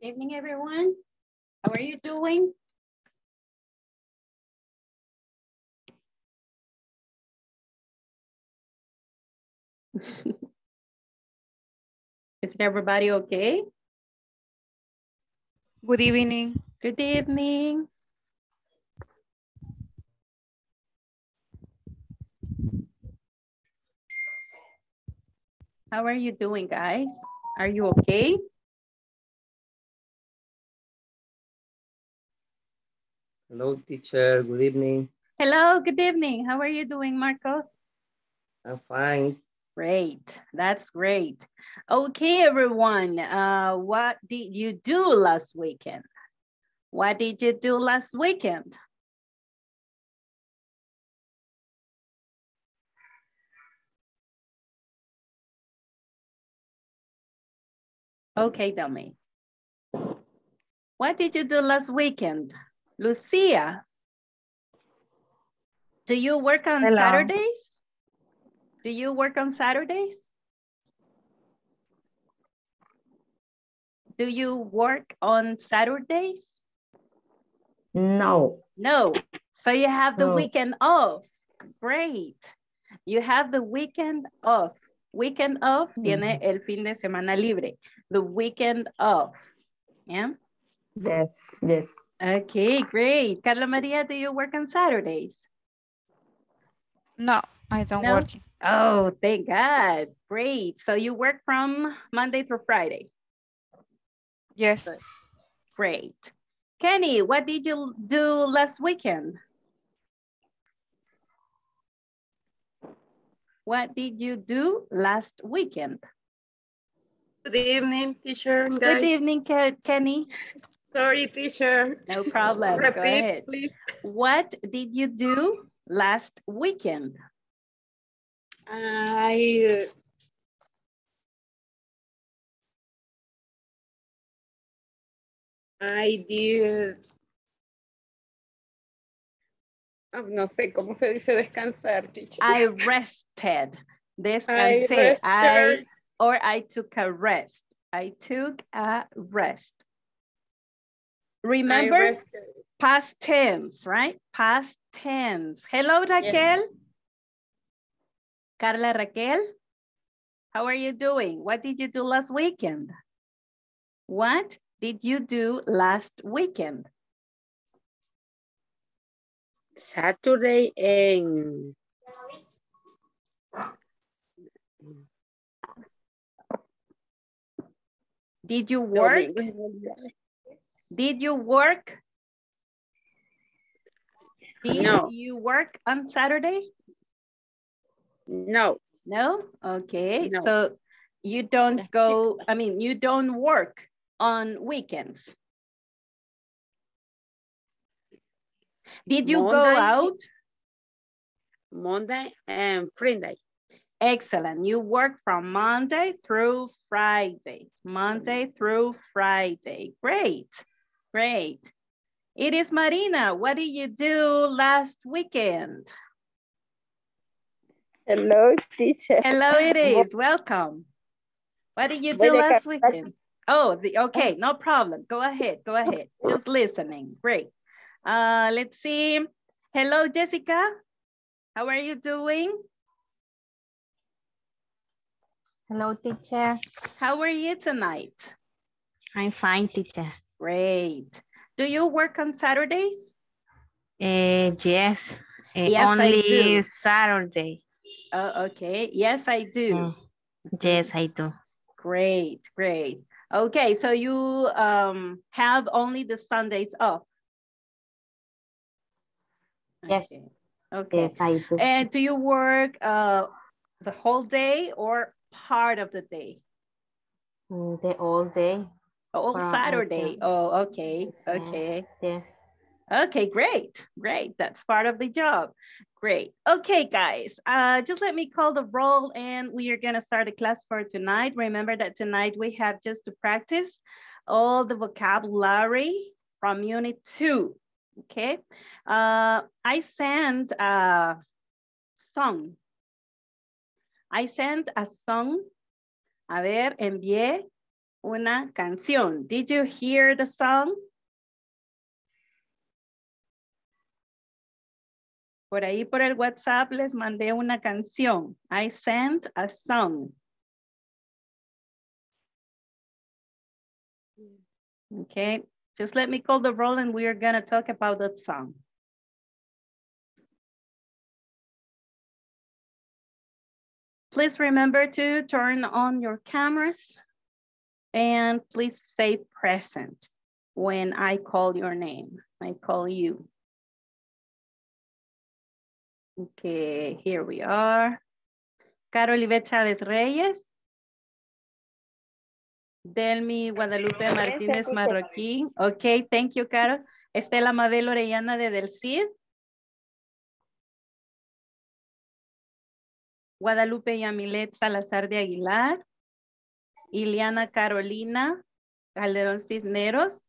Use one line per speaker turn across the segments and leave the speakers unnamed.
Good evening, everyone. How are you doing? Is everybody okay?
Good evening.
Good evening. How are you doing, guys? Are you okay?
Hello, teacher. Good evening.
Hello, good evening. How are you doing, Marcos?
I'm fine.
Great, that's great. Okay, everyone, uh, what did you do last weekend? What did you do last weekend? Okay, tell me. What did you do last weekend? Lucia, do you work on
Hello.
Saturdays? Do you work on Saturdays? Do you work on Saturdays?
No,
No. So you have the
No.
weekend off. Great. You have the weekend off. Weekend off mm-hmm. tiene el fin de semana libre. The weekend off. Yeah.
yes, yes.
Okay, great. Carla Maria, do you work on Saturdays?
No, I don't
No?
work.
Oh, thank God. Great. So you work from Monday through Friday.
Yes.
Good. Great. Kenny, what did you do last weekend? What did you do last weekend?
Good evening, teacher.
Good
guys.
evening, Kenny.
Sorry, teacher.
No problem. Go
Repeat,
ahead.
please.
What did you do last weekend?
I I did. Ah, no sé cómo se dice descansar, teacher.
I rested. Descansé. I,
rested.
or I took a rest. I took a rest. Remember? Past tense, right? Past tense. Hello, Raquel. Carla Raquel. How are you doing? What did you do last weekend? What did you do last weekend?
Saturday and
Did you work?
Domingo.
Did you work? Did
No.
you work on Saturday?
No,
No? Okay,
No.
so you don't go, I mean, you don't work on weekends. Did you go out?
Monday and Friday.
Excellent. You work from Monday through Friday. Monday mm. through Friday. Great. Great. It is Marina. What did you do last weekend?
Hello, teacher.
Hello, it is. Welcome. What did you do last weekend? Oh, the, okay, no problem. Go ahead, go ahead. Just listening. Great. Uh, let's see. Hello, Jessica. How are you doing?
Hello, teacher.
How are you tonight?
I'm fine, teacher.
Great. Do you work on Saturdays?
Uh, yes, uh,
Yes, I
only. Saturday.
Oh, okay. Yes, I do.
Mm, Yes, I do.
Great, great. Okay, so you um, have only the Sundays off.
Yes.
Okay, Okay.
Yes, I do.
And do you work uh, the whole day or part of the day?
Mm, The all day.
Oh,
Well,
Saturday.
okay.
Oh, okay, okay.
Yes.
Okay, great, great. That's part of the job. Great. Okay, guys, uh, just let me call the roll and we are gonna start a class for tonight. Remember that tonight we have just to practice all the vocabulary from unit two, okay? Uh, I sent a song. I sent a song. A ver, envié una canción. Did you hear the song? Por ahí por el WhatsApp les mandé una canción. I sent a song. Okay, just let me call the roll and we are gonna talk about that song. Please remember to turn on your cameras and please stay present when I call your name. I call you. Okay, here we are. Carol Chávez Reyes. Delmi Guadalupe Martínez. Marroquín. Okay, thank you, Carol. Estela Mabel Orellana de Del Cid. Guadalupe Yamilet Salazar de Aguilar. Iliana Carolina Calderón Cisneros.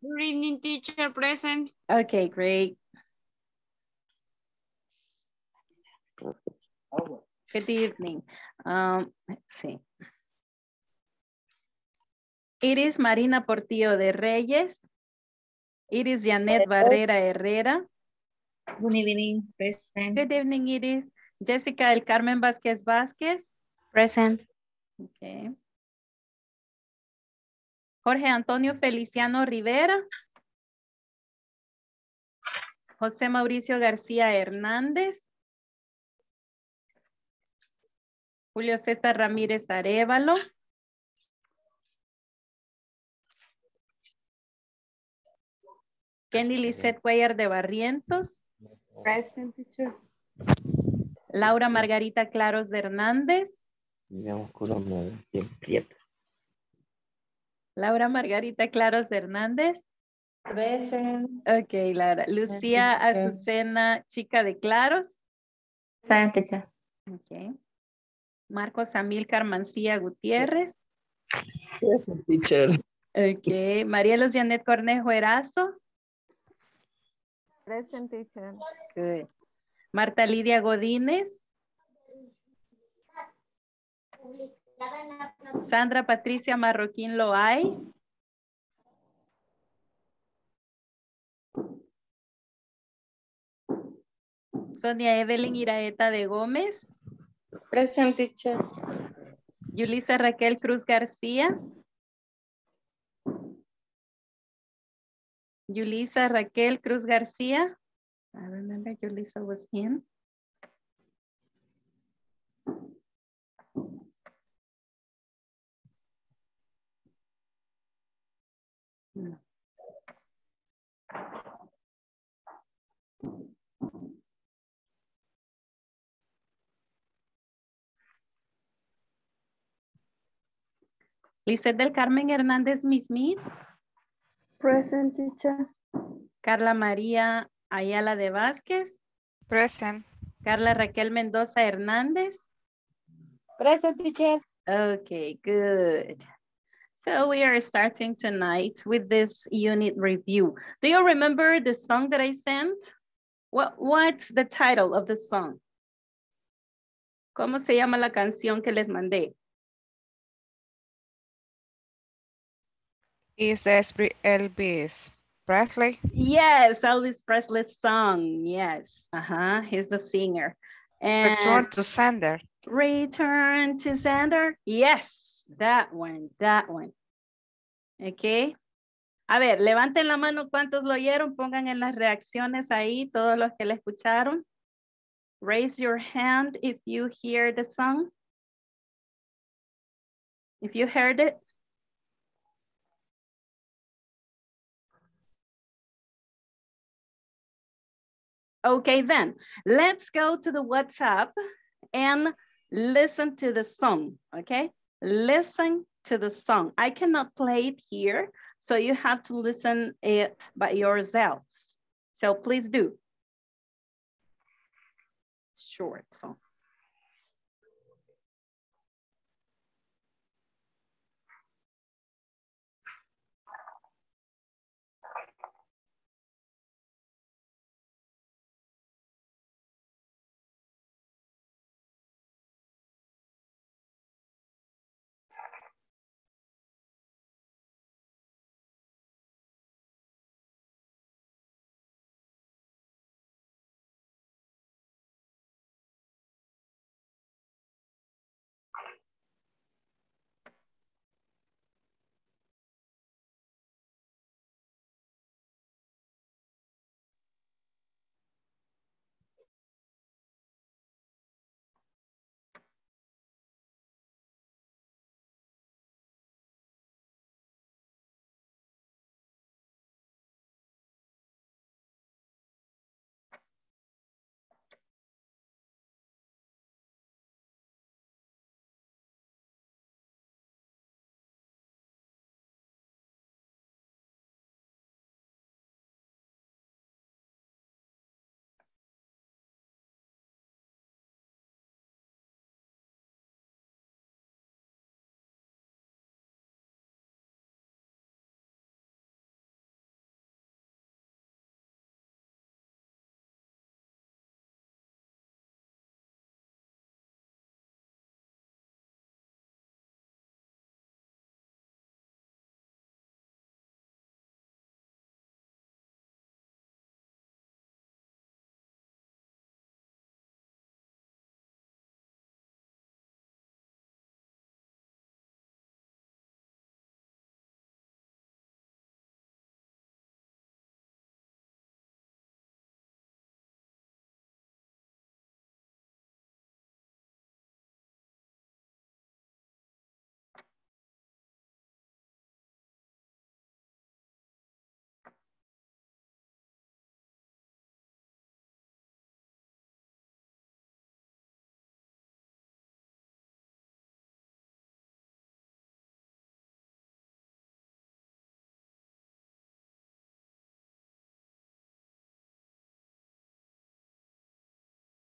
Good evening, teacher present.
Okay, great. Good evening. Um, let's see. It is Marina Portillo de Reyes. It is Janet Barrera Herrera.
Good evening, present.
Good evening, it is Jessica El Carmen Vázquez Vázquez.
Present.
Okay. Jorge Antonio Feliciano Rivera. José Mauricio García Hernández. Julio César Ramírez Arevalo. Kenny Lisset Cuellar de Barrientos.
Present, teacher.
Laura Margarita Claros de Hernández.
Ya oscuro me bien prieto.
Laura Margarita Claros de Hernández.
Present.
Ok, Laura. Lucía Azucena Chica de Claros.
Present, teacher.
Ok. Marcos Amílcar Mancía Gutiérrez.
Present teacher.
Ok. Marielos Janet Cornejo Erazo.
Present, teacher.
Good. Marta Lidia Godínez. Sandra Patricia Marroquín Loay. Sonia Evelyn Iraeta de Gómez.
Present, teacher.
Yulisa Raquel Cruz García. Yulisa Raquel Cruz García. I remember Yulisa was in. No. Lizeth del Carmen Hernández Mismit.
Present, teacher.
Carla María Ayala de Vázquez.
Present.
Carla Raquel Mendoza Hernández.
Present, teacher.
Okay, good. So we are starting tonight with this unit review. Do you remember the song that I sent? What, what's the title of the song? ¿Cómo se llama la canción que les mandé?
Is Esprit Elvis Presley?
Yes, Elvis Presley's song. Yes, uh-huh, he's the singer. And
Return to sender.
Return to sender. Yes, that one, that one. Okay. A ver, levanten la mano cuántos lo oyeron, pongan en las reacciones ahí todos los que la escucharon. Raise your hand if you hear the song. If you heard it. Okay, then let's go to the WhatsApp and listen to the song, okay? Listen to the song. I cannot play it here, so you have to listen it by yourselves. So please do. Short song.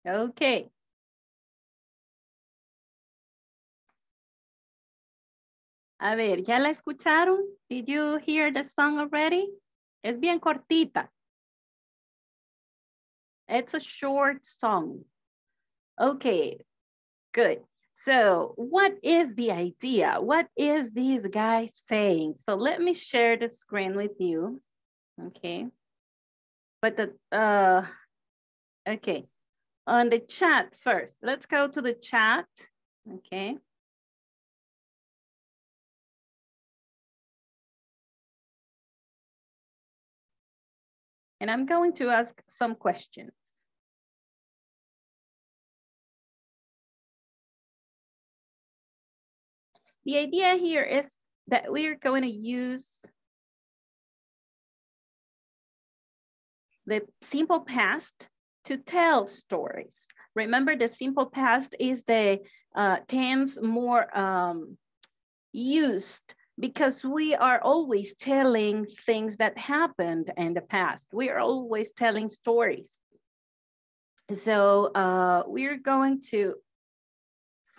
Okay. A ver, ¿ya la escucharon? Did you hear the song already? Es bien cortita. It's a short song. Okay, good. So what is the idea? What is this guy saying? So let me share the screen with you. Okay. But the, uh, okay. On the chat first, let's go to the chat. Okay. And I'm going to ask some questions. The idea here is that we're going to use the simple past to tell stories. Remember the simple past is the uh, tense more um, used because we are always telling things that happened in the past. We are always telling stories. So uh, we're going to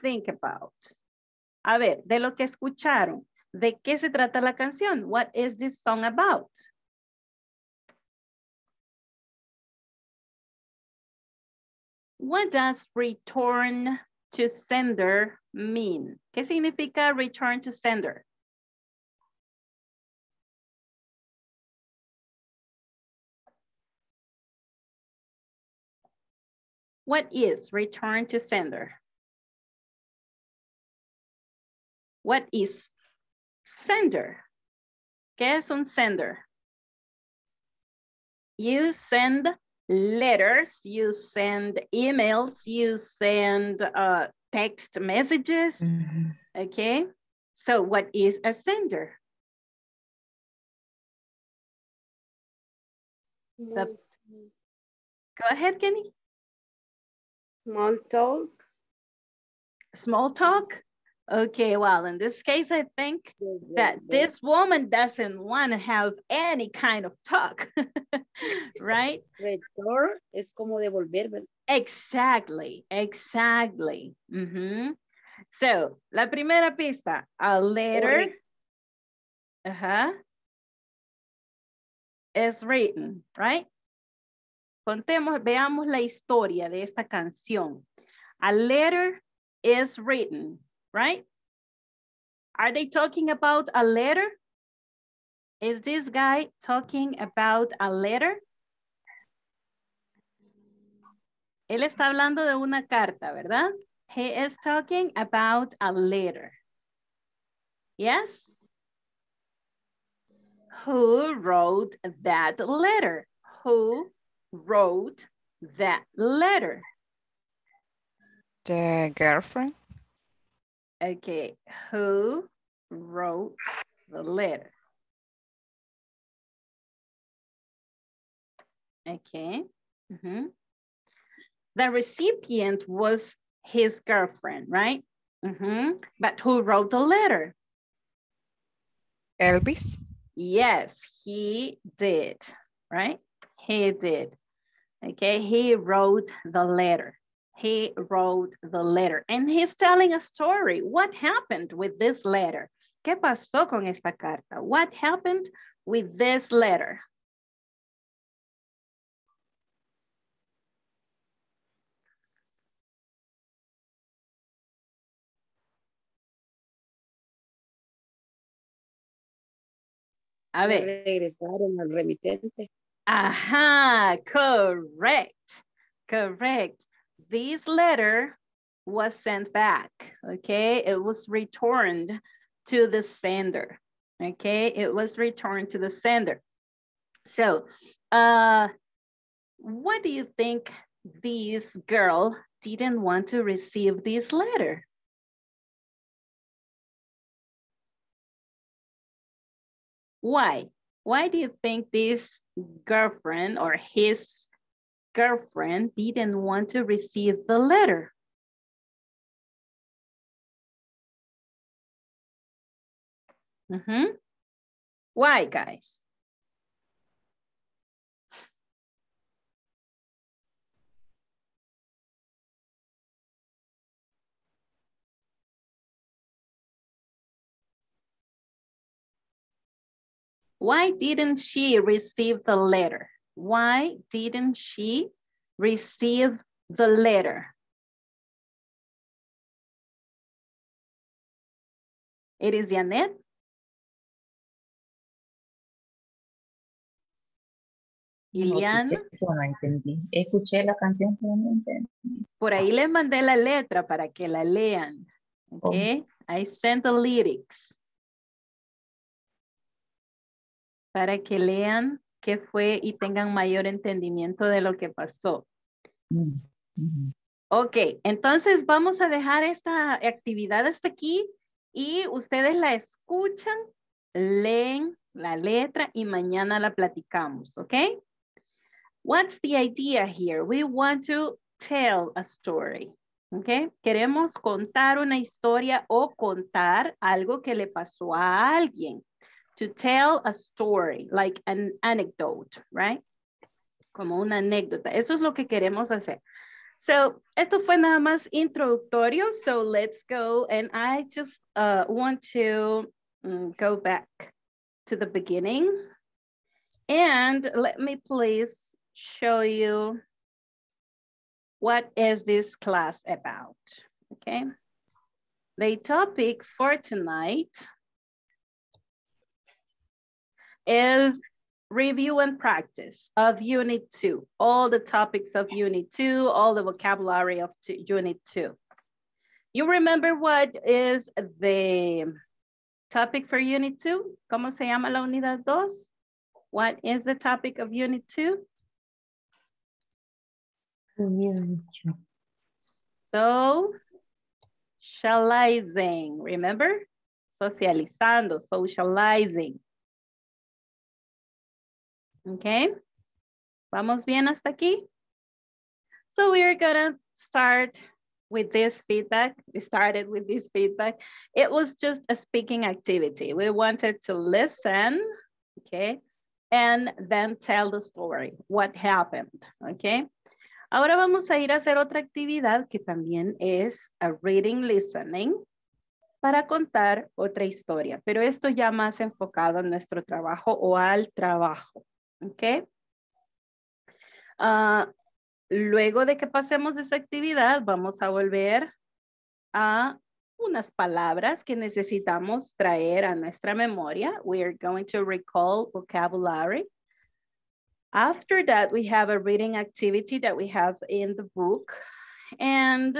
think about. A ver, de lo que escucharon, ¿de qué se trata la canción? What is this song about? What does return to sender mean? ¿Qué significa return to sender? What is return to sender? What is sender? ¿Qué es un sender? You send letters, you send emails, you send uh, text messages, mm -hmm. okay? So what is a sender? The, go ahead, Kenny.
Small talk.
Small talk? Okay, well, in this case, I think that this woman doesn't want to have any kind of talk, right?
Return es como devolver, ¿verdad?
Exactly, exactly. Mm -hmm. So, la primera pista, a letter uh -huh, is written, right? Contemos, veamos la historia de esta canción. A letter is written, right? Are they talking about a letter? Is this guy talking about a letter? Él está hablando de una carta, ¿verdad? He is talking about a letter. Yes? Who wrote that letter? Who wrote that letter?
The girlfriend.
Okay, who wrote the letter? Okay. Mm -hmm. The recipient was his girlfriend, right? Mm -hmm. But who wrote the letter?
Elvis.
Yes, he did, right? He did. Okay, he wrote the letter. He wrote the letter and he's telling a story. What happened with this letter? ¿Qué pasó con esta carta? What happened with this letter? A ver.
Regresaron al remitente.
Aha, correct, correct. This letter was sent back, okay? It was returned to the sender, okay? It was returned to the sender. So, uh, what do you think this girl didn't want to receive this letter? Why? Why do you think this girlfriend or his girlfriend didn't want to receive the letter. Mm -hmm. Why, guys? Why didn't she receive the letter? Why didn't she receive the letter? It is Janet.
No,
Liliana.
no entendí. Escuché la canción, pero no entendí.
Por ahí les mandé la letra para que la lean. Okay. I sent the lyrics. Para que lean qué fue y tengan mayor entendimiento de lo que pasó.
Mm.
Ok, entonces vamos a dejar esta actividad hasta aquí y ustedes la escuchan, leen la letra y mañana la platicamos, ¿ok? What's the idea here? We want to tell a story, ¿ok? Queremos contar una historia o contar algo que le pasó a alguien. To tell a story, like an anecdote, right? Como una anécdota. Eso es lo que queremos hacer. So, esto fue nada más introductorio. So, let's go. And I just uh, want to mm, go back to the beginning. And let me please show you what is this class about, okay? The topic for tonight is review and practice of unit two, all the topics of unit two, all the vocabulary of two, unit two. You remember what is the topic for unit two? ¿Cómo se llama la unidad dos? What is the topic of unit two? So, socializing, remember? Socializando, socializing. Okay, vamos bien hasta aquí? So we're gonna start with this feedback. We started with this feedback. It was just a speaking activity. We wanted to listen, okay, and then tell the story, what happened, okay? Ahora vamos a ir a hacer otra actividad que también es a reading listening para contar otra historia, pero esto ya más enfocado en nuestro trabajo o al trabajo. ¿Ok? Ah, luego de que pasemos esa actividad, vamos a volver a unas palabras que necesitamos traer a nuestra memoria. We are going to recall vocabulary. After that, we have a reading activity that we have in the book. And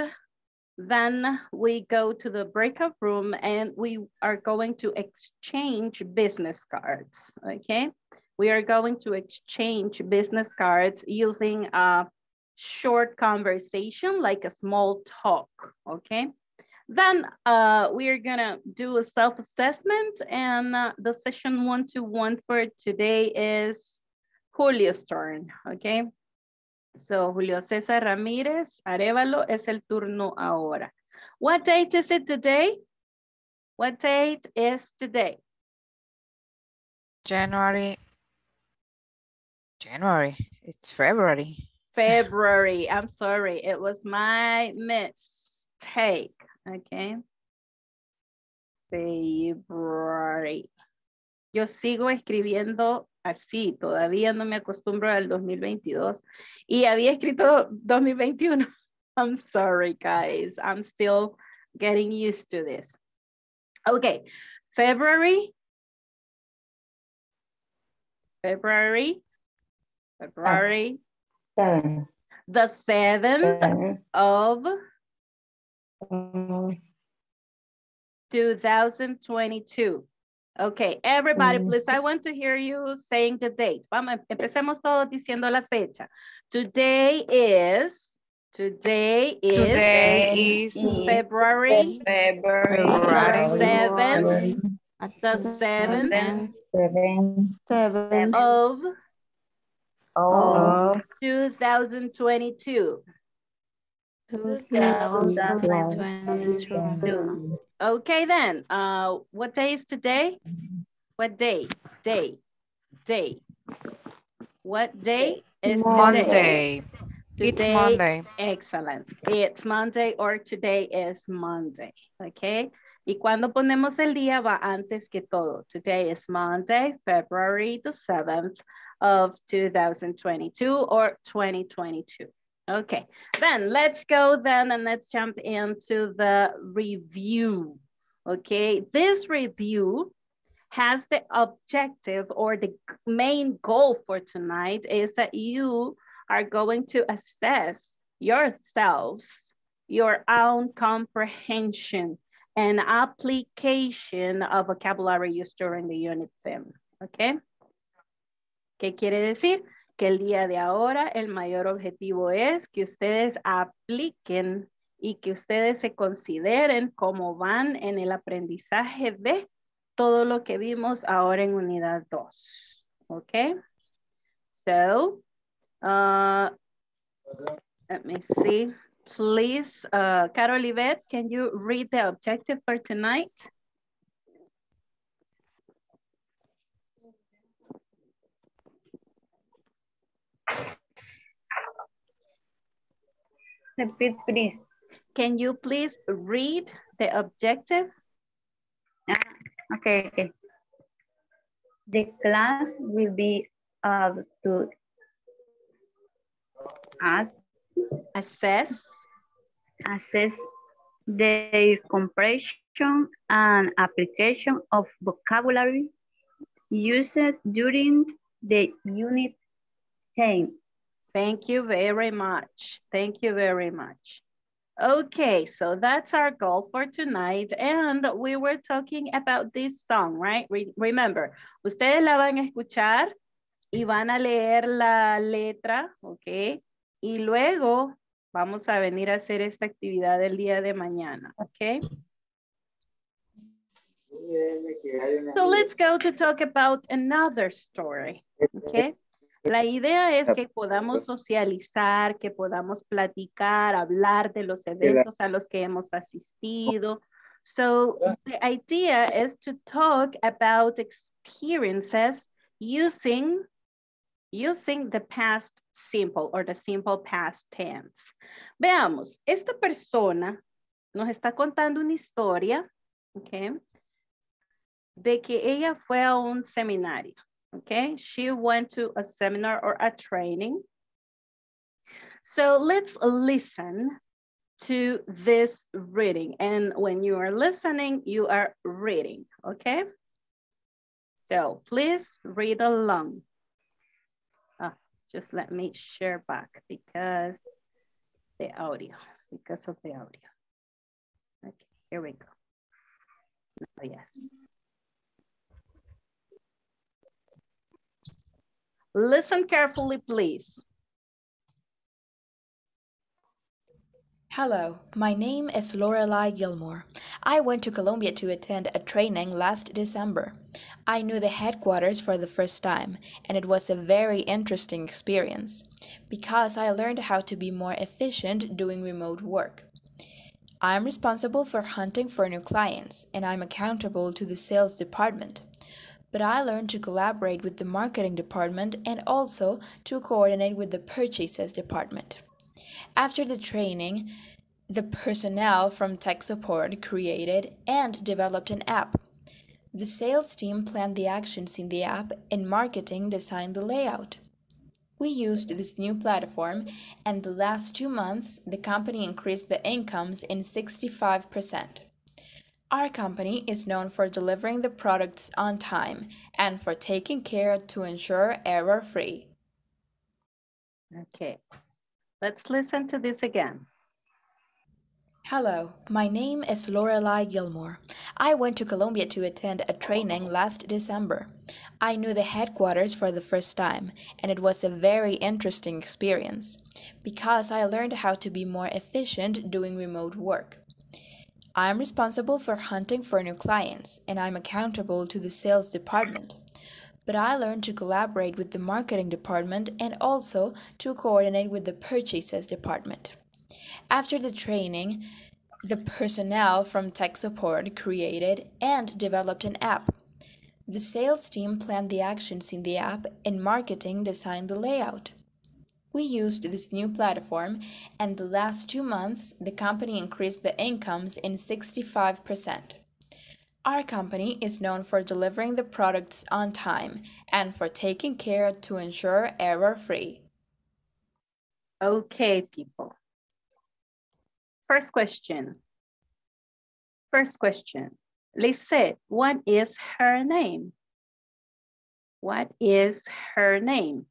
then we go to the breakout room and we are going to exchange business cards, okay? We are going to exchange business cards using a short conversation, like a small talk, okay? Then uh, we are gonna do a self-assessment and uh, the session one-to-one -one for today is Julio's turn, okay? So Julio César Ramírez Arevalo es el turno ahora. What date is it today? What date is today?
January. January. It's February.
February. I'm sorry. It was my mistake. Okay. February. Yo sigo escribiendo así. Todavía no me acostumbro al 2022. Y había escrito 2021. I'm sorry, guys. I'm still getting used to this. Okay. February. February. February.
Seven.
The 7th
Seven.
of
Mm,
2022. Okay, everybody,
Mm.
please, I want to hear you saying the date. Vamos, empecemos todos diciendo la fecha. Today is, today is
Today is
February
February.
seven, the seventh
Seven.
Seven.
of
Of
2022.
2022.
Okay, then, uh, what day is today? What day? Day, day. What day is today?
Monday. It's Monday.
Excellent. It's Monday or today is Monday, okay? Y cuando ponemos el día va antes que todo. Today is Monday, February the 7th of 2022 or 2022. Okay, then let's go then and let's jump into the review. Okay, this review has the objective or the main goal for tonight is that you are going to assess yourselves, your own comprehension and application of vocabulary used during the unit theme. Okay? ¿Qué quiere decir? Que el día de ahora el mayor objetivo es que ustedes apliquen y que ustedes se consideren cómo van en el aprendizaje de todo lo que vimos ahora en unidad 2. Okay? So, uh, let me see. Please, uh, Carol Yvette, can you read the objective for tonight?
Repeat, please.
Can you please read the objective?
Ah, okay, okay. The class will be uh, to ask,
Assess.
assess their comprehension and application of vocabulary used during the unit 10.
Thank you very much. Thank you very much. Okay, so that's our goal for tonight. And we were talking about this song, right? Re- remember, ustedes la van a escuchar y van a leer la letra, ok? Y luego vamos a venir a hacer esta actividad el día de mañana, ok? So let's go to talk about another story, okay? La idea es que podamos socializar, que podamos platicar, hablar de los eventos a los que hemos asistido. So the idea is to talk about experiences using using the past simple or the simple past tense. Veamos, esta persona nos está contando una historia, okay, de que ella fue a un seminario. Okay, she went to a seminar or a training. So let's listen to this reading. And when you are listening, you are reading, okay? So please read along. Ah, just let me share back because the audio, because of the audio. Okay, here we go. Now, yes. Listen carefully, please.
Hello, my name is Lorelai Gilmore. I went to Colombia to attend a training last December. I knew the headquarters for the first time, and it was a very interesting experience because I learned how to be more efficient doing remote work. I'm responsible for hunting for new clients, and I'm accountable to the sales department. But I learned to collaborate with the marketing department and also to coordinate with the purchases department. After the training, the personnel from tech support created and developed an app. The sales team planned the actions in the app, and marketing designed the layout. We used this new platform, and the last two months, the company increased the incomes in 65%. Our company is known for delivering the products on time and for taking care to ensure error free.
Okay, let's listen to this again.
Hello, my name is Lorelai Gilmore. I went to Colombia to attend a training last December. I knew the headquarters for the first time, and it was a very interesting experience because I learned how to be more efficient doing remote work. I'm responsible for hunting for new clients, and I'm accountable to the sales department. But I learned to collaborate with the marketing department and also to coordinate with the purchases department. After the training, the personnel from tech support created and developed an app. The sales team planned the actions in the app, and marketing designed the layout. We used this new platform, and the last two months, the company increased the incomes in 65%. Our company is known for delivering the products on time and for taking care to ensure error-free.
Okay, people. First question. First question. Lisette, what is her name? What is her name?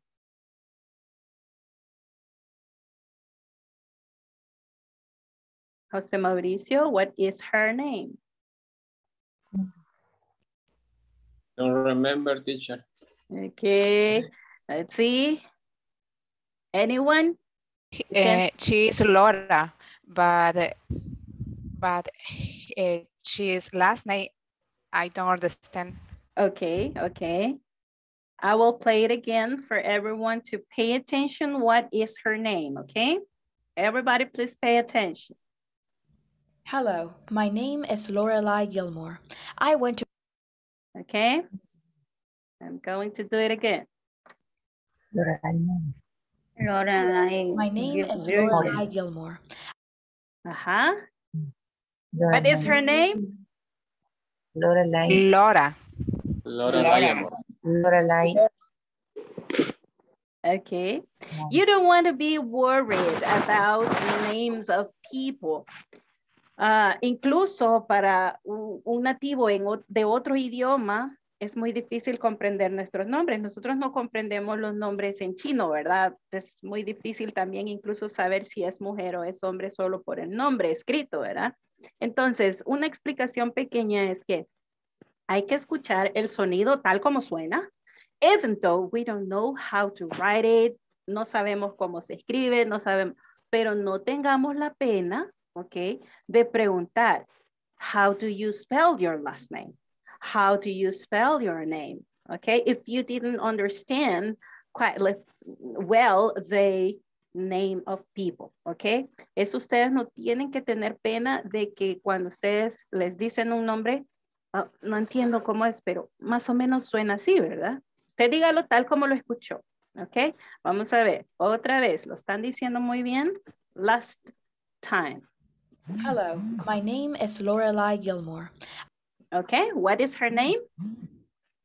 Jose Mauricio, what is her name?
Don't remember, teacher.
Okay, let's see. Anyone?
Uh, she is Laura, but but uh, she's last name I don't understand.
Okay, okay. I will play it again for everyone to pay attention. What is her name, okay? Everybody please pay attention.
Hello, my name is Lorelai Gilmore. I went to
Okay? I'm going to do it again.
Lorelai.
my name
Gil-
is
Gil-
Lorelai Gilmore.
Uh-huh. What is her name?
Lorelai.
Laura.
Laura
Laura. Lorelai.
Okay. You don't want to be worried about the names of people. Ah, incluso para un, nativo en de otro idioma, es muy difícil comprender nuestros nombres. Nosotros no comprendemos los nombres en chino, ¿verdad? Es muy difícil también incluso saber si es mujer o es hombre solo por el nombre escrito, ¿verdad? Entonces, una explicación pequeña es que hay que escuchar el sonido tal como suena, even though we don't know how to write it, no sabemos cómo se escribe, no sabemos, pero no tengamos la pena, ¿ok? De preguntar, how do you spell your last name? How do you spell your name? Okay, if you didn't understand quite well the name of people, okay? Eso ustedes no tienen que tener pena de que cuando ustedes les dicen un nombre, ah, no entiendo cómo es, pero más o menos suena así, ¿verdad? Usted dígalo tal como lo escuchó, ¿ok? Vamos a ver, otra vez, lo están diciendo muy bien. Last time,
Hello, my name is Lorelai Gilmore.
okay? What is her name?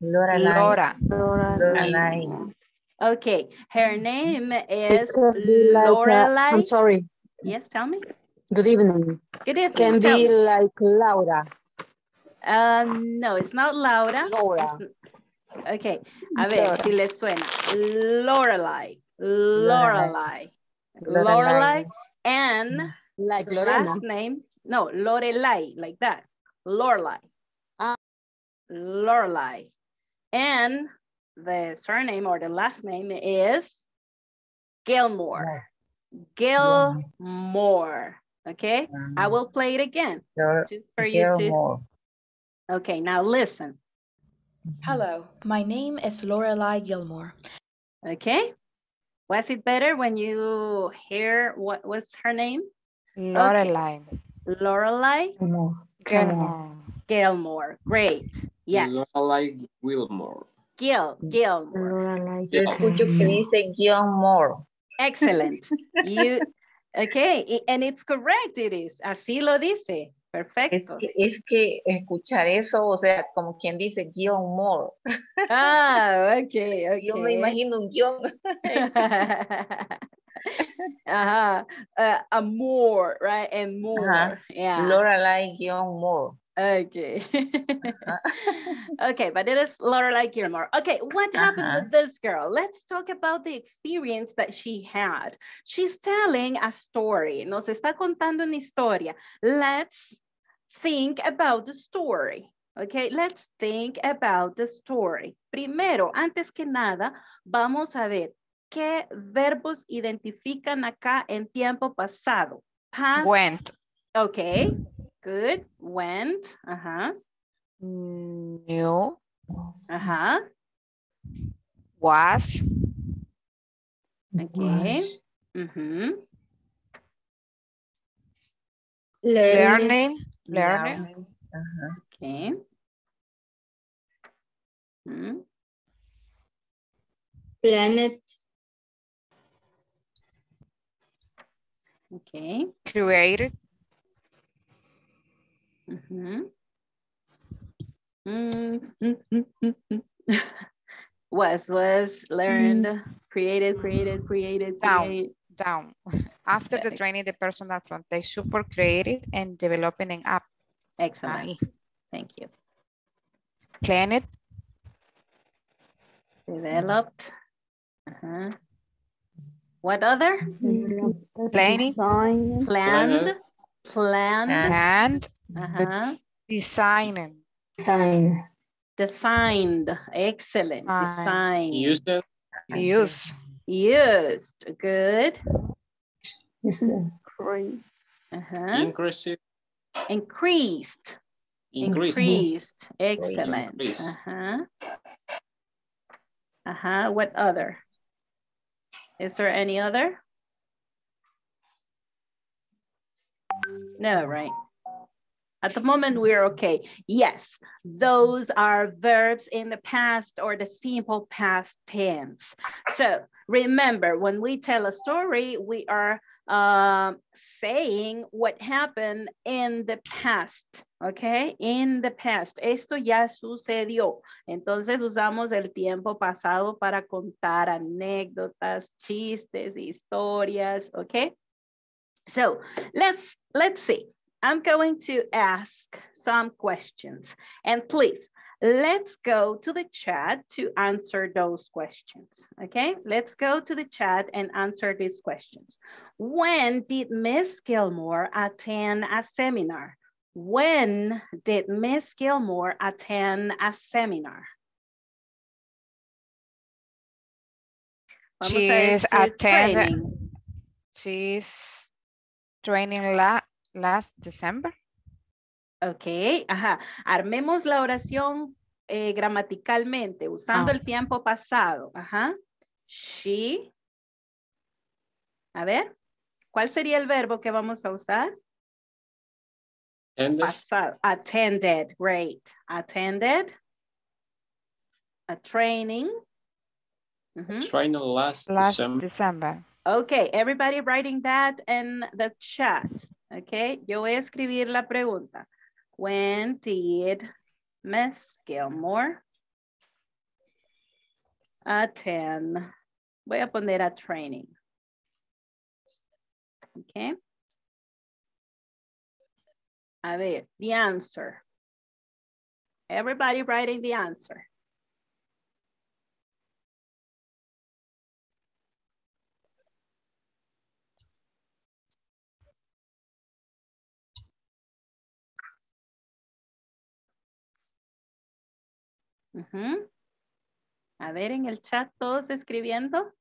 Lorelai.
Laura.
Lorelai.
Okay, her name is
could like, uh,
Lorelai.
I'm sorry.
Yes, tell me.
Good evening.
Good evening.
Can
tell
be
me.
like Laura.
Uh, no, it's not Laura.
Laura.
It's- Okay, a ver si les suena. Lorelai. Lorelai. Lorelai. And
Like
the
Lorena.
last name, no, Lorelai, like that. Lorelai.
Ah.
Lorelai. And the surname or the last name is Gilmore. Gilmore. Okay, I will play it again
Lor-
to- for you to.
Gilmore.
Okay, now listen.
Hello, my name is Lorelai Gilmore.
Okay, was it better when you hear what was her name?
Lorelai.
Lorelai
Gilmore.
Gilmore.
Gilmore. Great. Yes,
Lorelai Wilmore.
Gil, Gilmore.
Lorelai.
Yo escucho que dice Gilmore.
Excellent. You, okay, and it's correct, it is. Así lo dice.
Es
Perfecto.
que, es que escuchar eso, o sea, como quien dice Gilmore.
Ah, okay, okay.
Yo me imagino un guion.
Ajá. Uh, a more, right? And more.
Ajá.
Yeah.
Lorelai Gilmore.
Okay. okay, but it is Lorelai Gilmore. Okay, what happened
Uh-huh.
with this girl? Let's talk about the experience that she had. She's telling a story. Nos está contando una historia. Let's think about the story. Okay, let's think about the story. Primero, antes que nada, vamos a ver qué verbos identifican acá en tiempo pasado. Past.
Went.
Okay, good. Went. Ajá.
Knew.
Ajá.
Was.
Okay.
Was.
ujú,
Learning. Learning.
Ajá.
Okay. ujú,
Planet.
Okay.
Created.
ujú, Mm, mm, mm, mm, mm. was, was, learned, created, created, created,
Down.
create.
Down. After the training, the personal front they support created and developing an app.
Excellent. Thank you.
Plan it,
Developed. Uh-huh. What other?
planning,
Planned.
Planned.
Planned.
and
Uh-huh.
designing.
Design.
Designed. Excellent.
Design.
Designed.
Use it.
Used. Good.
Yes, sir.
Uh-huh.
Increase it.
Increased. Increased. Excellent.
Increase.
Uh-huh. Uh-huh. What other? Is there any other? No, right? At the moment, we're okay. Yes, those are verbs in the past or the simple past tense. So remember, when we tell a story, we are um, saying what happened in the past, okay? In the past. Esto ya sucedió. Entonces usamos el tiempo pasado para contar anécdotas, chistes, historias, okay? So let's let's see. I'm going to ask some questions and please let's go to the chat to answer those questions. Okay, let's go to the chat and answer these questions. When did Miss Gilmore attend a seminar? When did Miss Gilmore attend a seminar? Vamos
She
a
is
decir
attend-
training.
She's training la last December.
Ok, ajá. Armemos la oración eh, gramaticalmente usando
Ah.
el tiempo pasado. Ajá. She. A ver, ¿cuál sería el verbo que vamos a usar?
Attended.
Pasado. Attended, great. Attended. A training.
Training last,
Last
December.
December.
Okay, everybody writing that in the chat. Okay, yo voy a escribir la pregunta. When did Miss Gilmore attend? Voy a poner a training. Okay. A ver, the answer. Everybody writing the answer. A ver, en el chat todos escribiendo.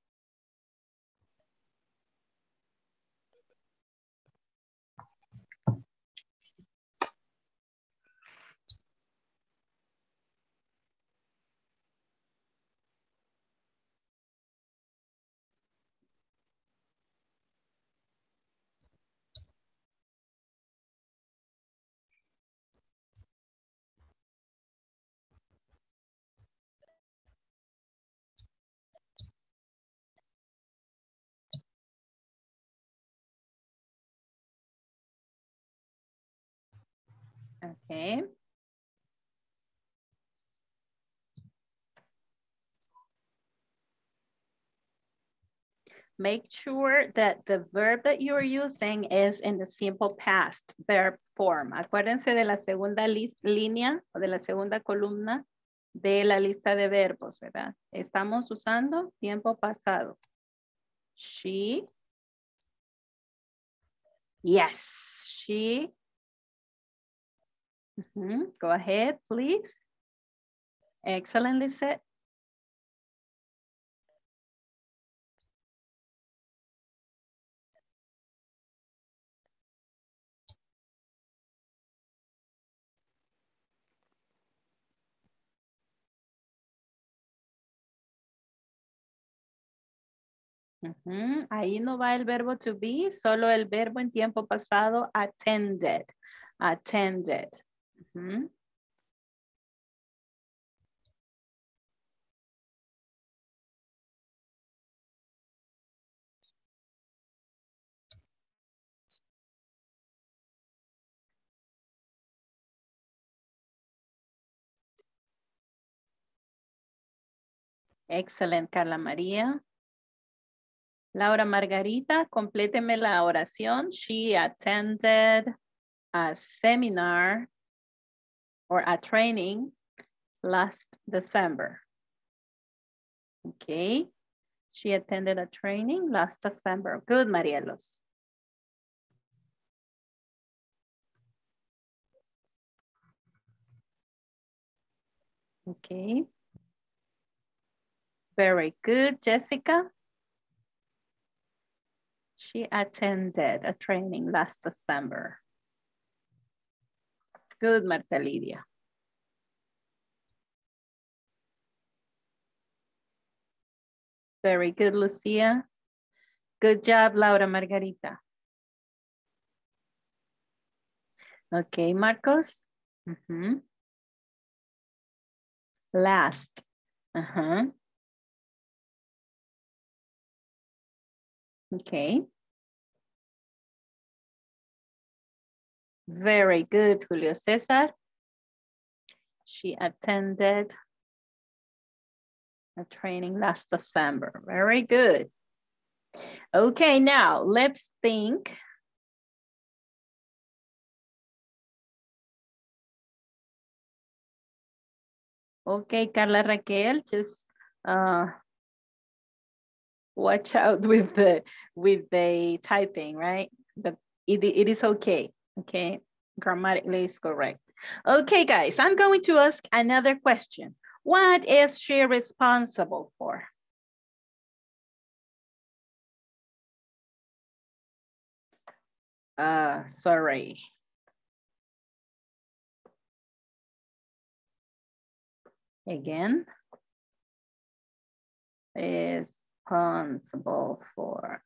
Okay. Make sure that the verb that you're using is in the simple past verb form. Acuérdense de la segunda línea o de la segunda columna de la lista de verbos, ¿verdad? Estamos usando tiempo pasado. She. Yes, she. Mhm, Go ahead, please. Excellent, Lisette. Ujú, Ahí no va el verbo to be, solo el verbo en tiempo pasado attended. Attended. Excelente, Carla María. Laura Margarita, compléteme la oración. She attended a seminar or a training last December. Okay. She attended a training last December. Good, Marielos. Okay. Very good, Jessica. She attended a training last December. Good, Marta Lidia. Very good, Lucia. Good job, Laura Margarita. Okay, Marcos. Last. Uh -huh. Okay. Very good, Julio Cesar. She attended a training last December. Very good. Okay, now let's think. Okay, Carla Raquel, just uh, watch out with the with the typing, right? But it, it is okay, okay? Grammatically is correct. Okay, guys, I'm going to ask another question. What is she responsible for? Uh, sorry. Again, responsible for.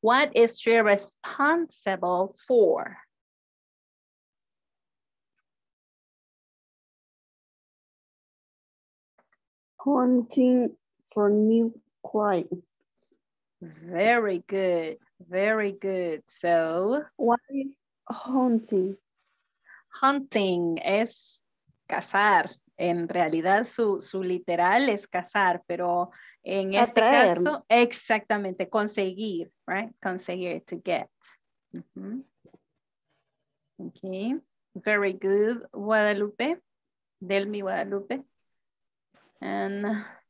What is she responsible for?
Hunting for new clients.
Very good, very good. So.
What is hunting?
Hunting es cazar. En realidad su, su literal es cazar, pero en este caso, exactamente, conseguir, right? Conseguir, to get. Uh -huh. Okay, very good, Guadalupe. Delmi Guadalupe. And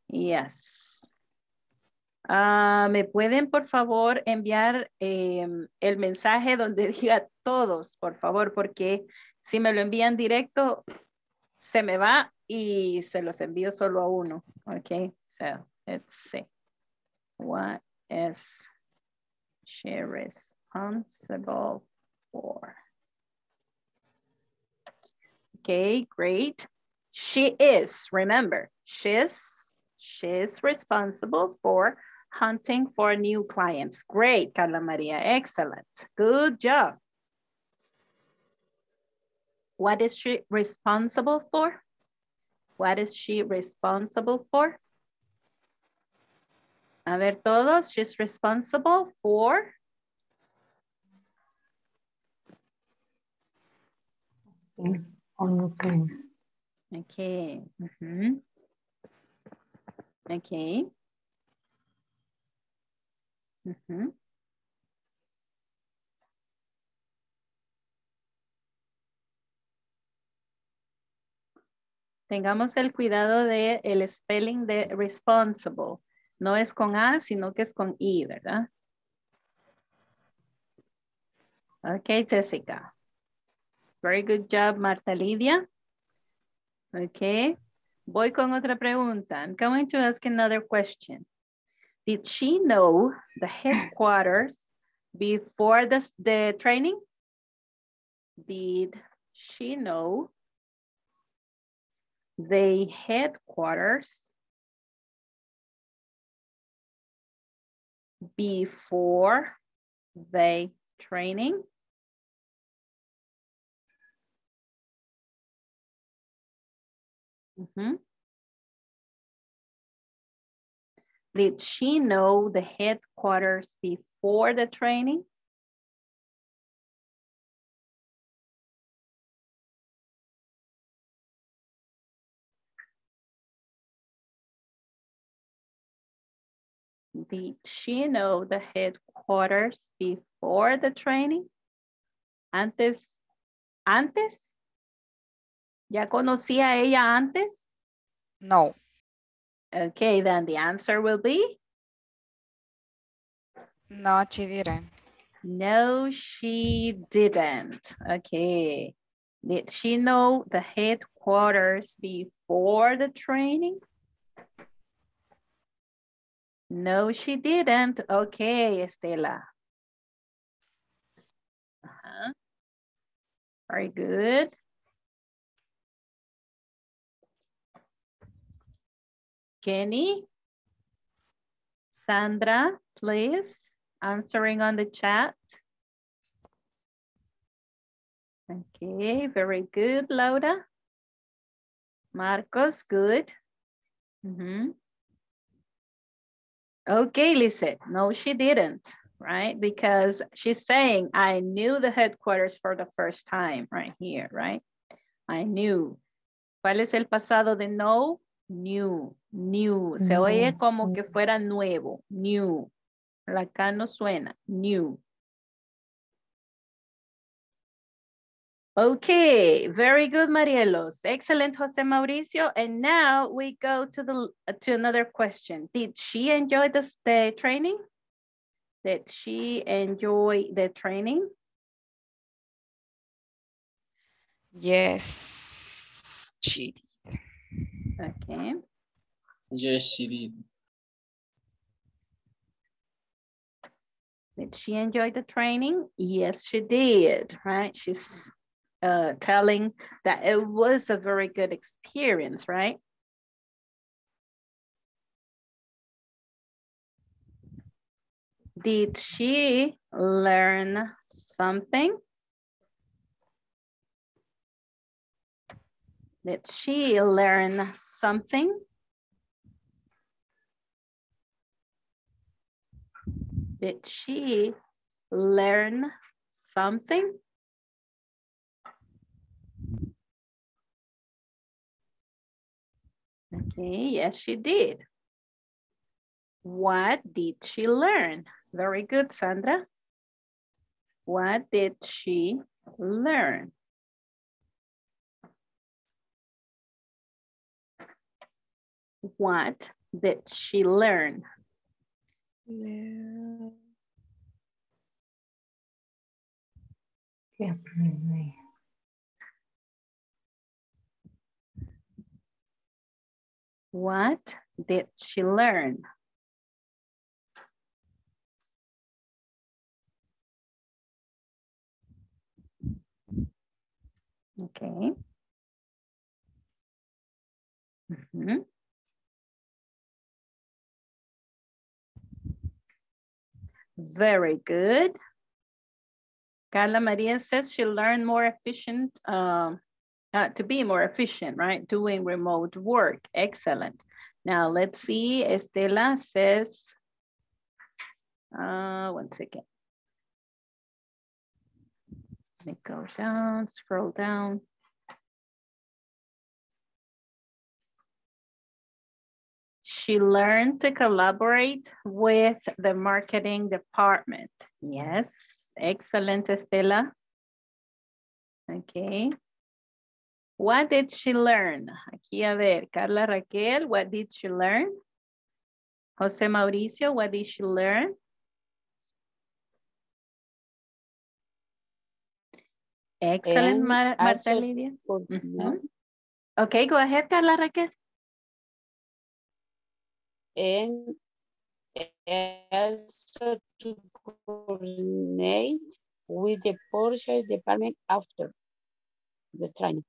yes. Ah, ¿Me pueden, por favor, enviar eh, el mensaje donde diga todos, por favor? Porque si me lo envían directo, se me va y se los envío solo a uno. Okay, so let's see. What is she responsible for? Okay, great. She is, remember, she's, she's responsible for hunting for new clients. Great, Carla Maria, excellent. Good job. What is she responsible for? What is she responsible for? A ver todos, she's responsible for.
Okay.
Okay. Uh -huh. Okay. Uh -huh. Tengamos el cuidado de el spelling de responsible. No es con A, sino que es con I, ¿verdad? Ok, Jessica. Very good job, Marta Lidia. Ok. Voy con otra pregunta. I'm going to ask another question. Did she know the headquarters before the training? Did she know the headquarters before the training? Mhm. Did she know the headquarters before the training? Did she know the headquarters before the training? Antes, antes? ¿Ya conocía ella antes?
No.
Okay, then the answer will be?
No, she didn't.
No, she didn't. Okay. Did she know the headquarters before the training? No, she didn't. Okay, Estela. Uh -huh. Very good. Kenny? Sandra, please, answering on the chat. Okay, very good, Laura. Marcos, good. Mm -hmm. Okay, Lisette. No, she didn't, right? Because she's saying, I knew the headquarters for the first time right here, right? I knew. ¿Cuál es el pasado de know? New, new. Se
No,
oye como que fuera nuevo, new. Pero acá no suena, new. Okay, very good, Marielos. Excellent, Jose Mauricio. And now we go to the to another question. Did she enjoy the, the training? Did she enjoy the training?
Yes, she did.
Okay.
Yes, she did.
Did she enjoy the training? Yes, she did, right? She's uh, telling that it was a very good experience, right? Did she learn something? Did she learn something? Did she learn something? Okay, yes, she did. What did she learn? Very good, Sandra. What did she learn? What did she learn?
¿Qué aprendí?
What did she learn? Okay. Mhm. Very good. Carla Maria says she learned more efficient, um, uh, to be more efficient, right? Doing remote work. Excellent. Now let's see. Estela says, uh, one second. Let me go down, scroll down. She learned to collaborate with the marketing department. Yes, excellent, Estela. Okay. What did she learn? Aquí a ver, Carla Raquel, what did she learn? Jose Mauricio, what did she learn? Excellent, Mar Marta Lidia.
coordinate-
Mhm. Okay, go ahead, Carla Raquel.
and also to coordinate with the purchase department after the training.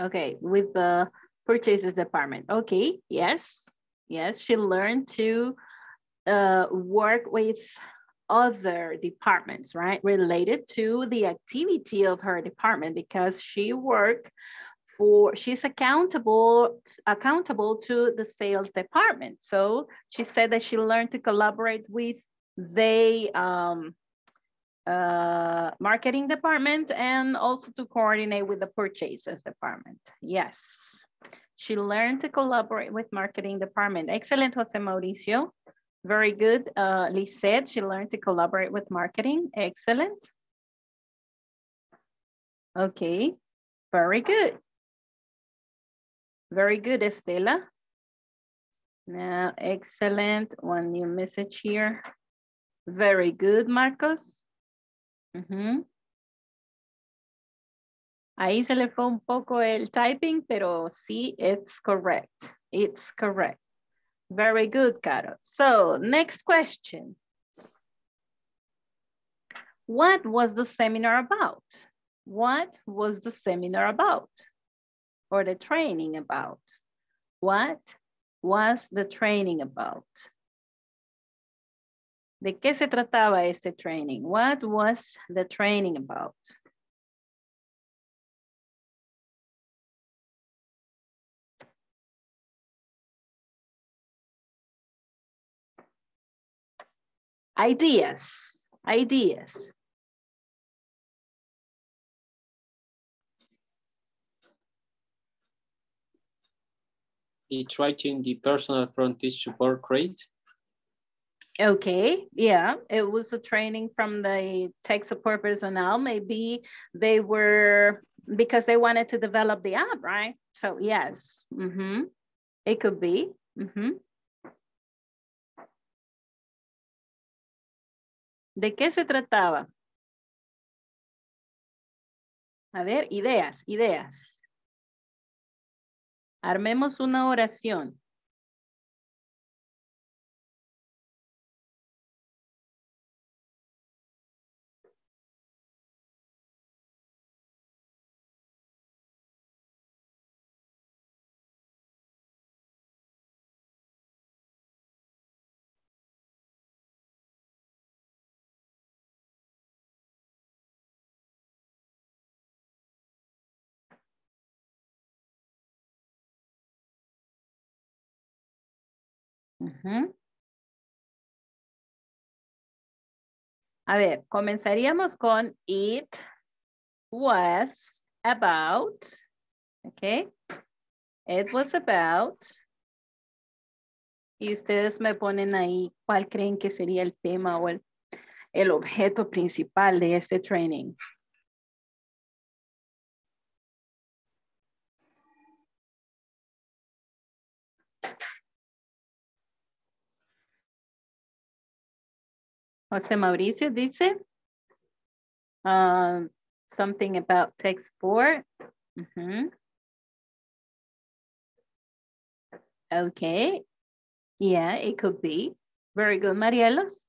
Okay, with the purchases department. Okay, yes, yes, she learned to uh, work with other departments, right? Related to the activity of her department because she worked for, she's accountable, accountable to the sales department. So she said that she learned to collaborate with they um, uh, marketing department and also to coordinate with the purchases department. Yes. She learned to collaborate with marketing department. Excellent, Jose Mauricio. Very good. Uh, Lisette, she learned to collaborate with marketing. Excellent. Okay, very good. Very good, Estela. Now, excellent. One new message here. Very good, Marcos. Uh -huh. Ahí se le fue un poco el typing, pero sí, it's correct. It's correct. Very good, Caro. So, next question. What was the seminar about? What was the seminar about? Or the training about? What was the training about? ¿De qué se trataba este training? What was the training about? Ideas, ideas.
Tried to the personal front this support rate.
Okay, yeah, it was a training from the tech support personnel. Maybe they were, because they wanted to develop the app, right? So yes, mm -hmm. it could be. Mm -hmm. ¿De qué se trataba? A ver, ideas, ideas. Armemos una oración. A ver, comenzaríamos con it was about, ok. It was about. Y ustedes me ponen ahí cuál creen que sería el tema o el, el objeto principal de este training. José Mauricio dice um, something about text four. Okay. Yeah, it could be. Very good, Marielos.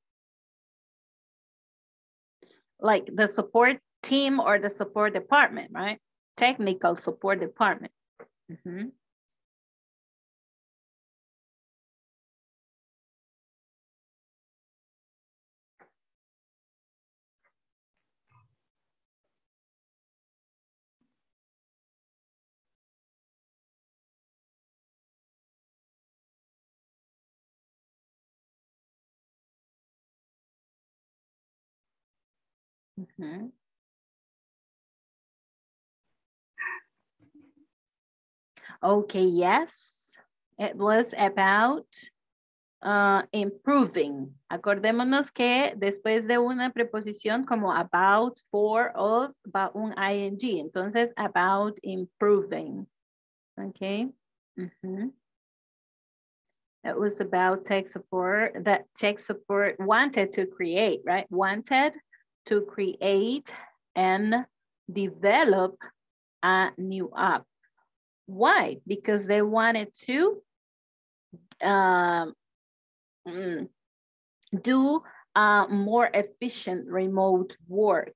Like the support team or the support department, right? Technical support department. Mm-hmm. Okay, yes, it was about uh, improving. Acordémonos que después de una preposición como about, for, of, va un ing. Entonces, about improving. Okay. Mm -hmm. It was about tech support that tech support wanted to create, right? Wanted to create and develop a new app. Why? Because they wanted to um, mm, do uh, more efficient remote work.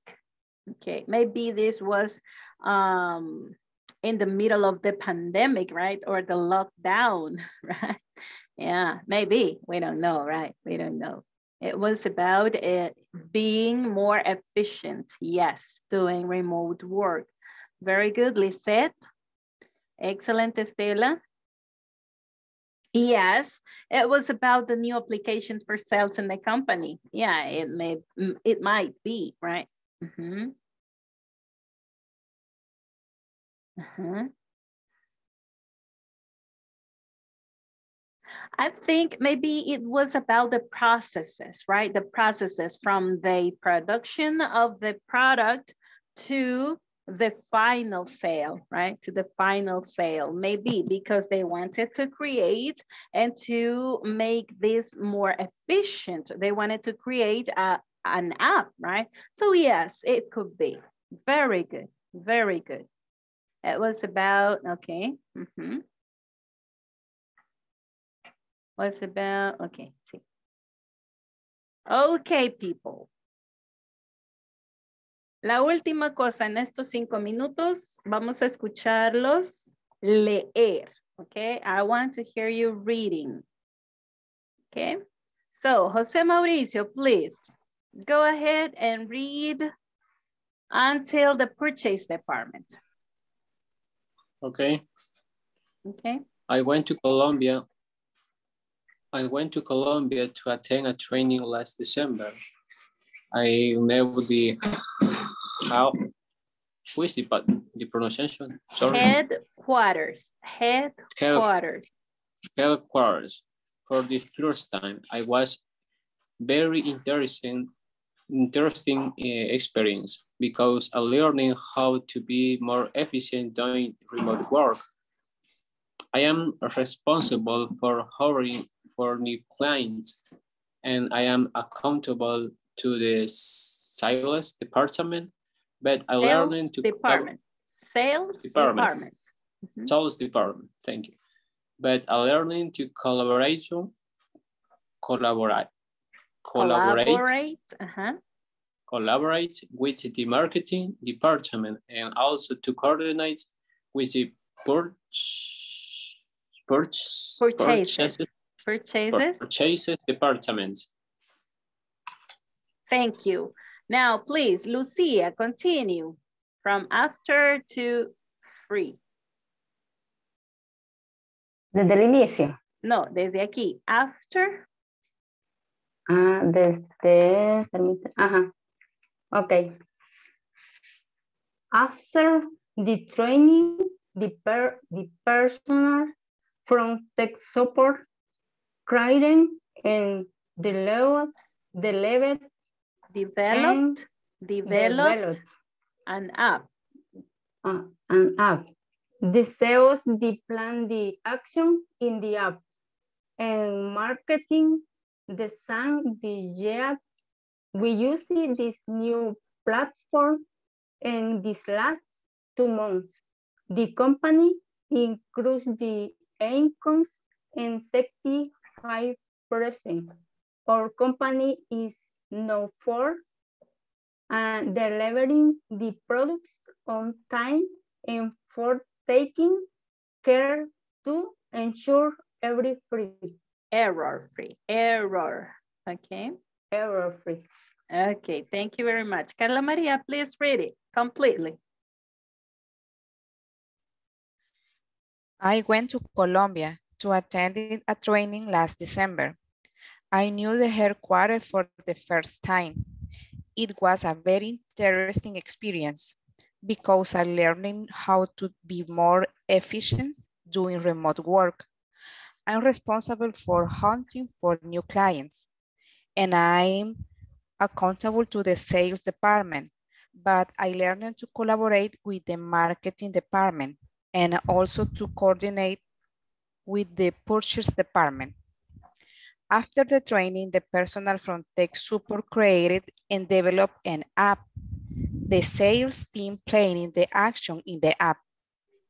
Okay, maybe this was um, in the middle of the pandemic, right? Or the lockdown, right? Yeah, maybe, we don't know, right? We don't know. It was about it being more efficient. Yes, doing remote work. Very good, Lisette. Excellent, Estela. Yes, it was about the new application for sales in the company. Yeah, it may, it might be, right? Mm -hmm. Uh -huh. I think maybe it was about the processes, right? The processes from the production of the product to the final sale, right? To the final sale, maybe because they wanted to create and to make this more efficient. They wanted to create a, an app, right? So yes, it could be. Very good, very good. It was about, okay. Mm -hmm. Was about, okay, see. Okay, people. La última cosa en estos cinco minutos, vamos a escucharlos leer. Okay, I want to hear you reading. Okay, so Jose Mauricio, please go ahead and read until the purchase department.
Okay.
Okay.
I went to Colombia. I went to Colombia to attend a training last December. I with the how who is the the pronunciation?
Sorry. Headquarters. Headquarters.
Headquarters. For the first time, I was very interesting, interesting uh, experience because I learning how to be more efficient doing remote work. I am responsible for hiring for new clients and I am accountable to the sales department but I learned to
department. Sales department. department.
Mm -hmm. Sales department. Thank you. But I learning to collaboration, collaborate,
collaborate, collaborate, uh -huh.
collaborate with the marketing department and also to coordinate with the purchase, purchase,
purchases, purchases,
purchases department.
Thank you. Now, please, Lucia, continue from after to free.
Desde el inicio.
No, desde aquí. After.
Ah, desde, permítame, ajá. Ok. After the training, the, per, the personal from tech support, creating and the level, the level
developed, developed, developed an app.
Uh, an app. The sales, the plan, the action in the app. And marketing, the design, the yet. We use this new platform in these last two months. The company increased the incomes in 65%. Our company is no for uh, delivering the products on time and for taking care to ensure every free.
Error free, error, okay?
Error free.
Okay, thank you very much. Carla Maria, please read it completely.
I went to Colombia to attend a training last December. I knew the headquarters for the first time. It was a very interesting experience because I learned how to be more efficient doing remote work. I'm responsible for hunting for new clients and I'm accountable to the sales department, but I learned to collaborate with the marketing department and also to coordinate with the purchase department. After the training, the personnel from tech support created and developed an app. The sales team planning the action in the app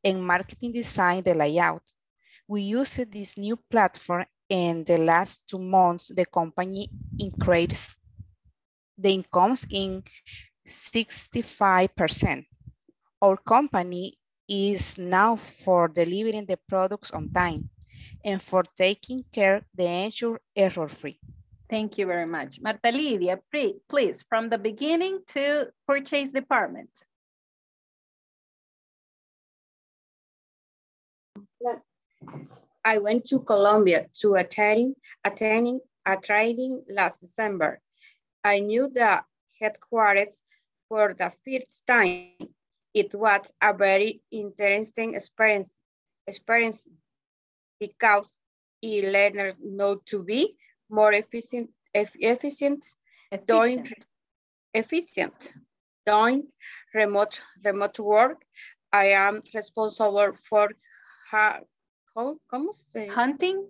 and marketing design the layout. We used this new platform in the last two months, the company increased the incomes in 65%. Our company is now for delivering the products on time and for taking care the ensure error-free.
Thank you very much. Marta Lidia, please, from the beginning to purchase department.
I went to Colombia to attending, attending a training last December. I knew the headquarters for the first time. It was a very interesting experience, experience because e-learner know to be more efficient, eff- efficient, doing
Efficient.
doing remote remote work. I am responsible for ha- how, ¿cómo
Hunting.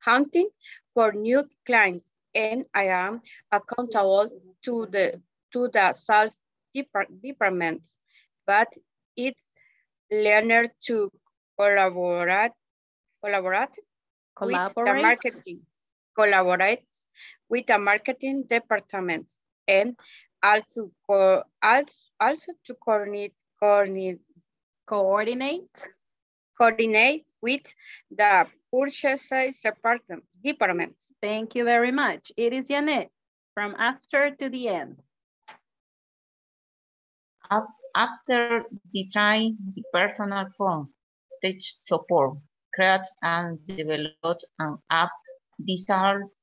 hunting for new clients, and I am accountable to the to the sales depart- departments. But it's learner to collaborate collaborate with the marketing collaborate with the marketing department and also co- also, also to coordinate coordinate
Coordinate.
coordinate with the purchases department department.
Thank you very much. It is Janet from after to the end.
Af- After the try the personal phone, tech support, create and develop an app.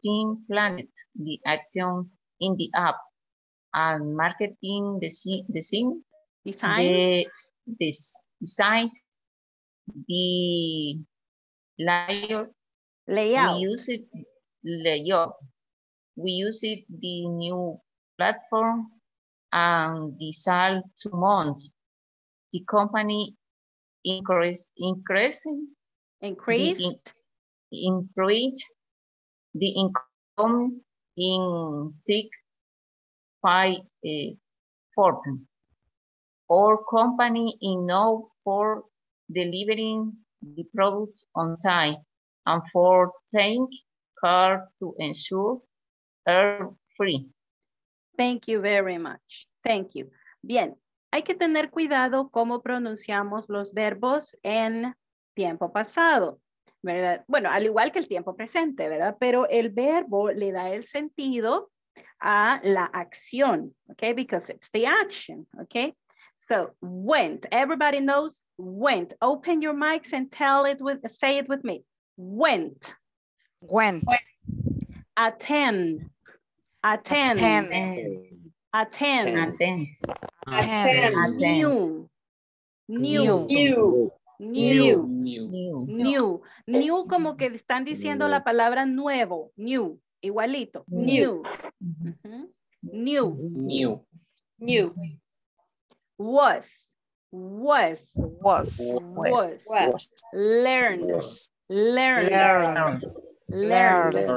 Team planet, the action in the app, and marketing the scene,
Design.
the this design, the layout.
Layout.
We use it layout. We use it the new platform and the sal two months. The company increase increasing the
Increased.
in- increase the income in six five uh, fourteen. Our company in now for delivering the products on time and for take care to ensure are free.
Thank you very much. Thank you. Bien, hay que tener cuidado cómo pronunciamos los verbos en tiempo pasado, ¿verdad? Bueno, al igual que el tiempo presente, ¿verdad? Pero el verbo le da el sentido a la acción, ¿ok? Because it's the action, ¿ok? So, went. Everybody knows went. Open your mics and tell it with, say it with me. Went.
Went.
Attend. Attend.
Attend.
Attend.
Attend.
Attend.
New. New.
New.
New.
New.
New.
New
como que están diciendo la palabra nuevo. New. Igualito. New. New.
New.
New.
Was. Was.
Was.
Was. Learned. Learned. Learned.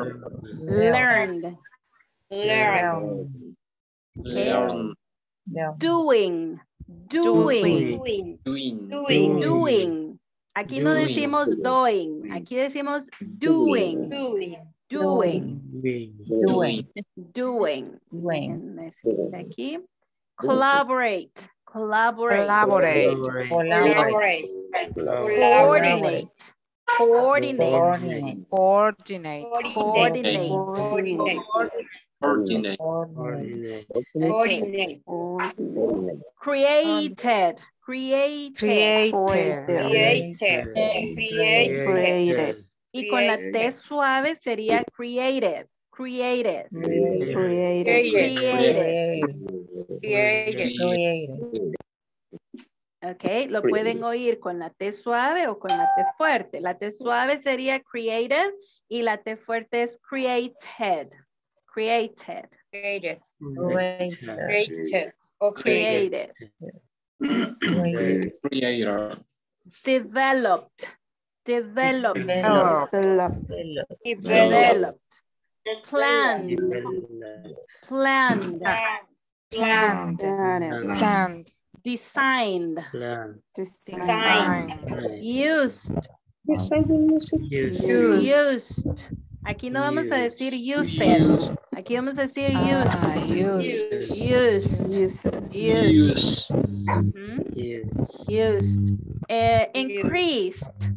Learned.
Learn.
Learn.
Learn.
Doing. Doing.
Doing.
Doing.
Doing.
Doing. Aquí no decimos doing. Aquí decimos doing.
Doing.
Doing.
Doing.
Doing.
Doing.
Déjenme escribir aquí. Collaborate. Collaborate.
Collaborate.
Collaborate.
Collaborate.
Coordinate. Coordinate.
Coordinate.
Coordinate.
Coordinate.
Coordinate.
Coordinate.
Created. Created.
Created.
Created. Created.
Y con la T suave sería created. Created.
Created.
Created.
Created.
Created.
Ok, lo pueden oír con la T suave o con la T fuerte. La T suave sería created y la T fuerte es created. Created.
Created.
Created.
Created. O created.
Created.
Creator.
Developed. Developed.
Developed.
Developed. Planned. Planned.
Planned. Planned.
Designed.
Design.
Used.
Used.
Used. Aquí no vamos a decir used. Aquí vamos a decir.
Use.
Ujú. Used. Eh, increased.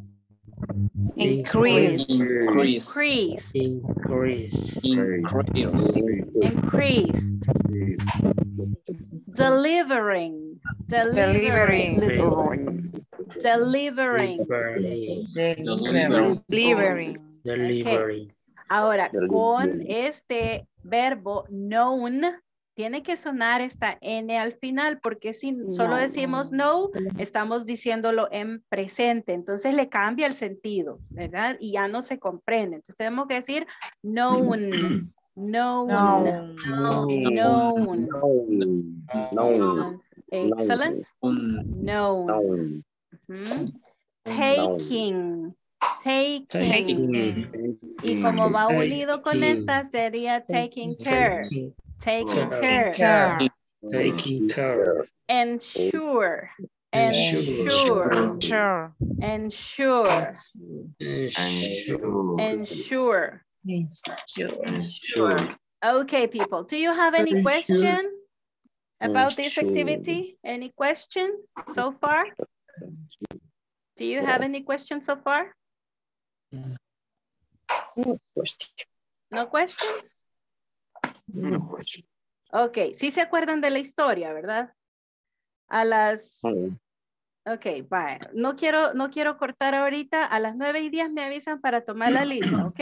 Increased.
Increase.
Increased.
Increase.
Increased. Delivering. Delivering.
Delivering.
Delivering.
Deliver.
Delivering.
Ok. Ahora, con este verbo known, tiene que sonar esta N al final, porque si solo
No.
decimos no, estamos diciéndolo en presente, entonces le cambia el sentido, ¿verdad? Y ya no se comprende. Entonces tenemos que decir known, known,
No.
known.
No.
Excellent.
No.
Taking. Taking.
Taking.
Y como va unido con esta sería taking care. Taking care.
Care.
Taking care.
Ensure.
Ensure.
Ensure.
Ensure.
Ensure.
Ensure.
Ensure. Okay, people. Do you have any question about this activity? Any question so far? Do you have any questions so far?
No question.
No questions?
No.
Ok, sí se acuerdan de la historia, ¿verdad? A las, ok, vaya, no quiero, no quiero cortar ahorita, a las 9 y 10 me avisan para tomar la lista, ¿ok?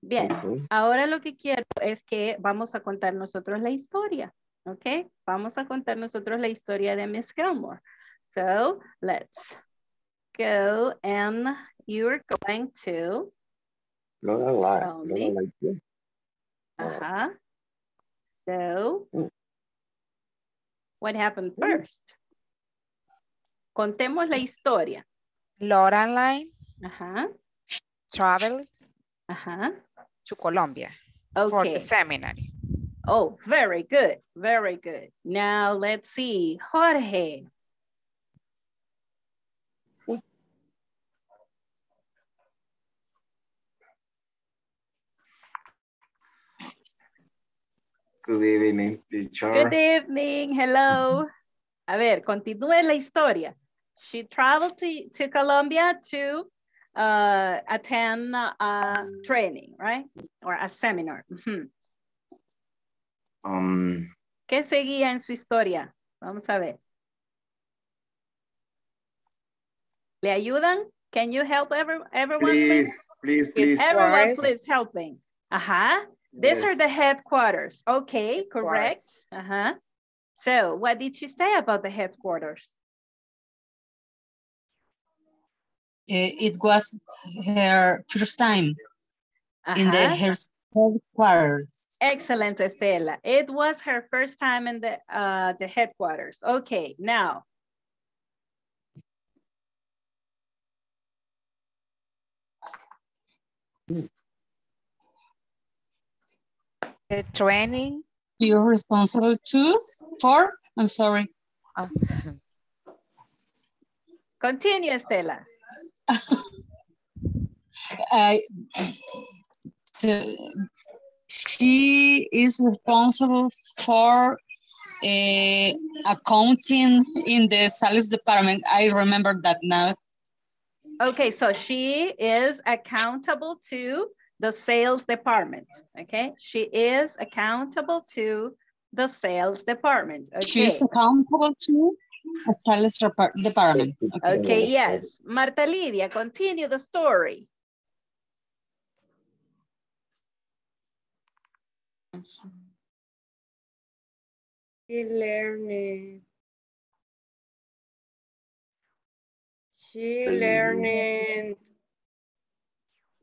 Bien,
okay.
ahora lo que quiero es que vamos a contar nosotros la historia, ¿ok? Vamos a contar nosotros la historia de Miss Gilmore. So, let's go and you're going to,
Lola like.
Tell
Lola
me.
like you.
ajá. So,
Mm.
what happened first? Contemos la historia.
Loraline
Ajá,
traveled
uh-huh.
to Colombia
okay.
for the seminary.
Oh, very good, very good. Now let's see, Jorge.
Good evening, teacher.
Good evening, hello. A ver, continúe la historia. She traveled to, to Colombia to uh, attend a training, right? Or a seminar.
Um,
¿Qué seguía en su historia? Vamos a ver. ¿Le ayudan? Can you help every, everyone, please?
please, please, please.
everyone please helping? Ajá. These are the headquarters. Okay, correct. Uh-huh. So what did she say about the headquarters?
Uh, it was her first time in the her headquarters.
Excellent, Estela. It was her first time in the, uh, the headquarters. Okay, now.
The training,
You're responsible too for, I'm sorry.
uh,
Continue, Estela.
I, the, she is responsible for uh, accounting in the sales department. I remember that now.
Okay, so she is accountable to the sales department, okay? She is accountable to the sales department, okay?
She's accountable to a sales department. Okay.
Okay, yes. Marta Lidia, continue the story.
She learned. She learned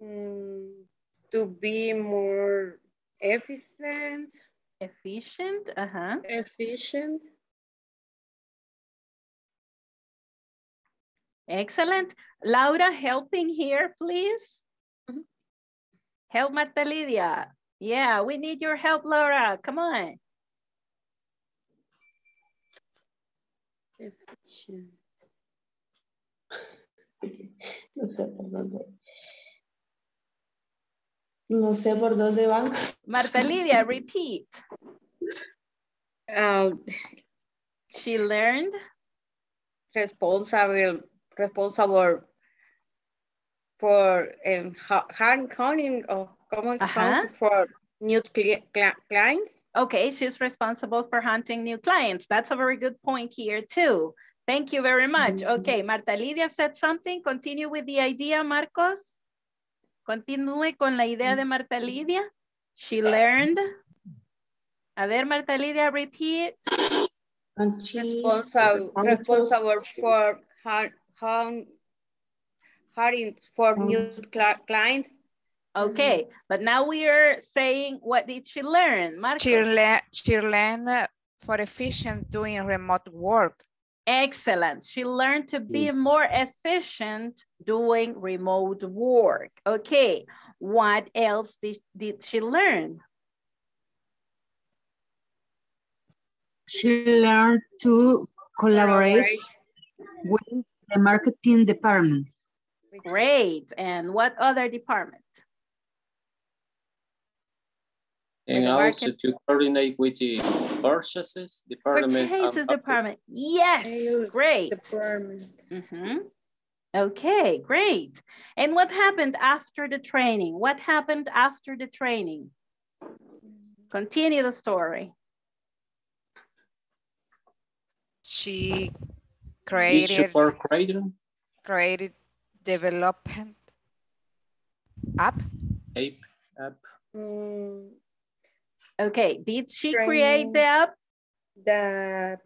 mm, to be more efficient,
Efficient, uh-huh.
efficient.
Excellent. Laura, helping here, please. Help Marta Lidia. Yeah, we need your help, Laura. Come on.
efficient.
No sé por dónde. No sé por dónde van.
Marta Lidia, repeat.
Uh,
She learned.
responsible, responsible for um, ha- hand counting or common
Uh-huh.
for new cli- cli- clients.
Okay, she's responsible for hunting new clients. That's a very good point here too. Thank you very much. Okay, Marta Lidia said something. Continue with the idea, Marcos. Continúe con la idea de Marta mm. Lidia. She learned. A ver, Marta Lidia, repeat.
And she's
Responsible, responsible for har- har- hiring for mm. new clients.
Okay, but now we are saying, what did she learn? Marcos?
She, le she learned for efficient doing remote work.
Excellent. She learned to be mm. more efficient doing remote work. Okay, what else did, did she learn?
She learned to collaborate with the marketing department.
Great. And what other department?
And also to coordinate with the purchases department. and
Purchases
upsell.
department. Yes, great.
Department.
Mhm. Okay, great. And what happened after the training? What happened after the training? Continue the story.
She
Is
created,
support creator,
created development app.
app, app.
Mm,
Okay, did she create the app?
the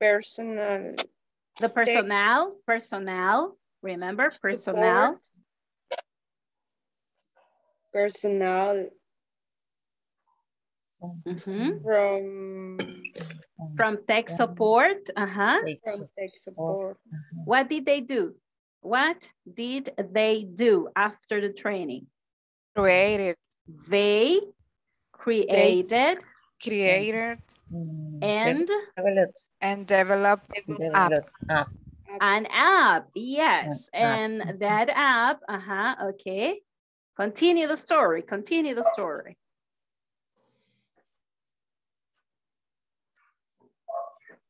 personal
The personnel, personnel, remember personnel?
personnel
Mhm.
from
From tech support, uh-huh.
from tech support.
What did they do? What did they do after the training?
Created,
They created
created
and
Developed,
and developed app.
developed app.
an app, yes.
An app.
And that app, uh-huh, okay. Continue the story, continue the story.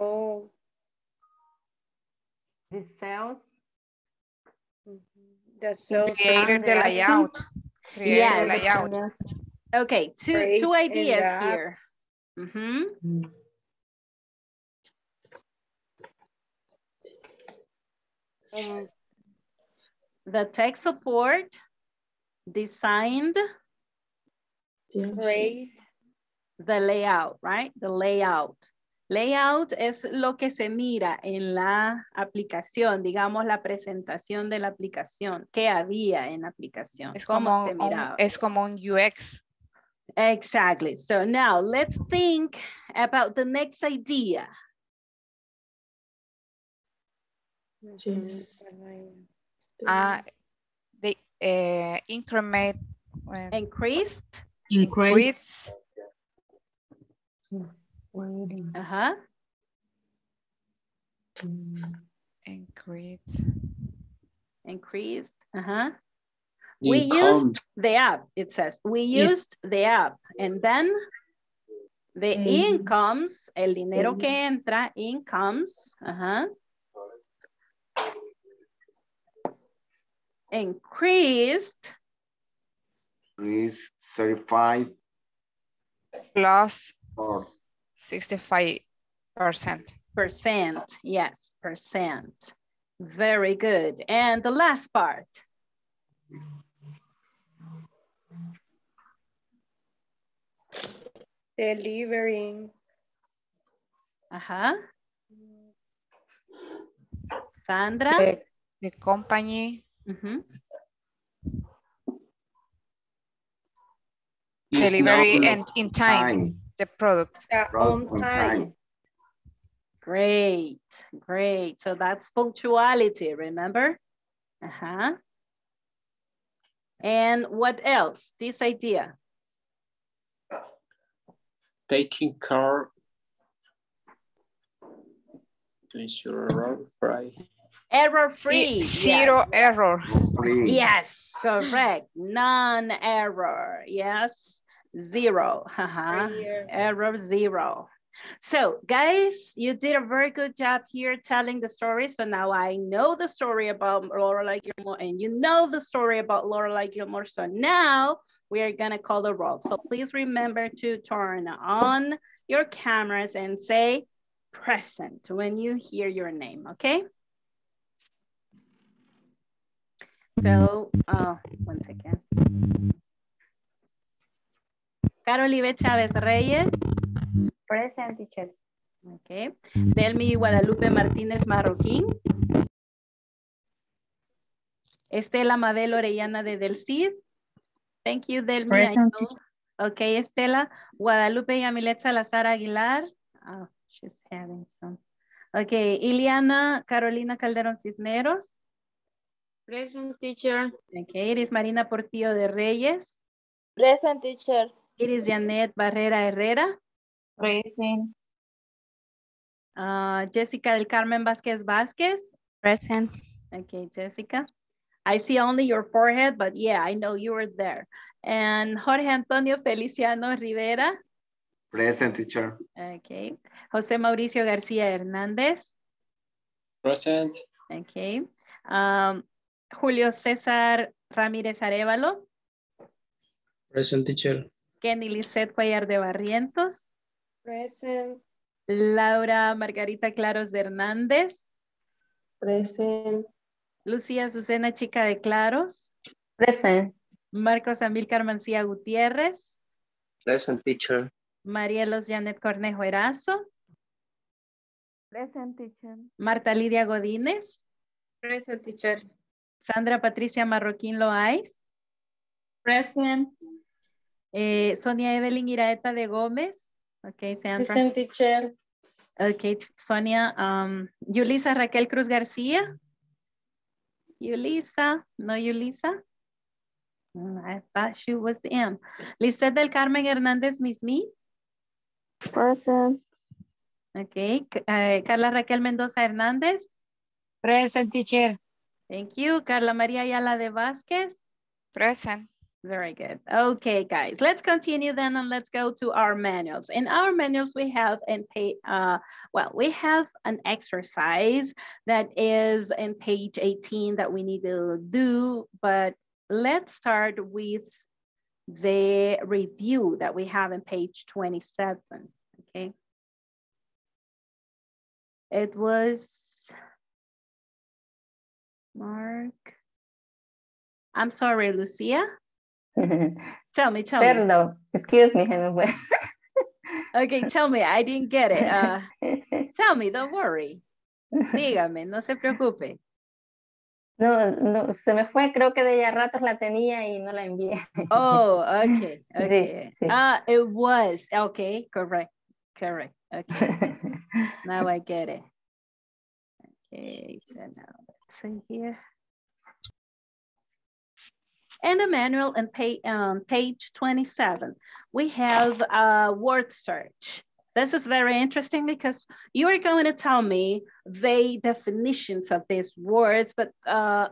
Oh,
The sales.
the sales.
Created the
and
layout. Created
Yes.
the layout.
Okay, two,
Great,
two
and
ideas
the app.
here. Mhm.
Um,
The tech support designed
great.
the layout, right? The layout. Layout es lo que se mira en la aplicación, digamos la presentación de la aplicación, qué había en la aplicación,
Es
cómo
como,
se
un, es como un UX.
Exactly. So now let's think about the next idea.
Yes.
Uh, the uh, increment uh,
Increased.
Increase
increase,
Ajá.
increase.
Increased. Ajá.
The
We used the app, it says. We
Yeah.
used the app and then the
Mm.
incomes, el dinero que entra, incomes, uh -huh, increased
Please certified
plus
or
65%.
percent. Yes, percent. Very good. And the last part.
Delivering.
Ajá. Sandra.
The, the company mm-hmm.
Ujú.
is
delivery and in time,
time.
The product.
The on
on
time.
time.
Great, great. So that's punctuality, remember? Uh-huh. And what else? This idea.
taking care to ensure error free.
Error free.
Zero
yes.
error.
Free.
Yes, correct. Non-error. Yes, zero. Uh-huh.
Free error.
Error zero. So guys, you did a very good job here telling the story. So now I know the story about Lorelai Gilmore and you know the story about Lorelai Gilmore. So now we are gonna call the roll. So please remember to turn on your cameras and say present when you hear your name, okay? So, uh, one second. Carolive Chávez Reyes.
Present, teacher.
Okay. Delmi Guadalupe Martínez Marroquín. Estela Mabel Orellana de Del Cid. Thank you, Delmi. I
Present,
know. Okay, Estela. Guadalupe Yamilet Salazar Aguilar. Oh, she's having some. Okay, Iliana Carolina Calderón Cisneros.
Present teacher.
Okay, Iris Marina Portillo de Reyes.
Present, teacher.
Iris Janet Barrera Herrera.
Present.
Uh, Jessica del Carmen Vázquez Vázquez.
Present.
Okay, Jessica. I see only your forehead, but yeah, I know you were there. And Jorge Antonio Feliciano Rivera.
Present teacher.
Okay. José Mauricio García Hernández.
Present.
Okay. Um, Julio César Ramírez Arevalo.
Present teacher.
Kenny Lisset Cuellar de Barrientos.
Present.
Laura Margarita Claros de Hernández.
Present.
Lucía Azucena Chica de Claros.
Present.
Marcos Amílcar Mancía Gutiérrez.
Present teacher.
Marielos Janet Cornejo Erazo.
Present, teacher.
Marta Lidia Godínez.
Present teacher.
Sandra Patricia Marroquín Loaiz.
Present.
Eh, Sonia Evelyn Iraeta de Gómez. Ok, Sandra.
Present, teacher.
Ok, Sonia. Um, Yulisa Raquel Cruz García. Yulisa. No, Yulisa. Mm, I thought she was M. Lisette del Carmen Hernández Mismi.
Present.
Ok. eh, Carla Raquel Mendoza Hernández.
Present teacher.
Thank you. Carla María Ayala de Vázquez.
Present.
Very good. Okay, guys, let's continue then and let's go to our manuals. In our manuals, we have in pay, uh, well, we have an exercise that is in page 18 that we need to do, but let's start with the review that we have in page 27, okay? It was Mark. I'm sorry, Lucia. Tell me, tell me.
Perdón. Excuse me. fue.
Okay, tell me, I didn't get it. Uh, tell me, don't worry. Dígame, no se preocupe.
No, no, se me fue, creo que de ya ratos la tenía y no la envié.
Oh, okay, okay.
sí.
Ah, it was, okay, correct, correct, okay. now I get it. Okay, so now let's see here. And the manual on page, um, page 27, we have a word search. This is very interesting because you are going to tell me the definitions of these words, but uh,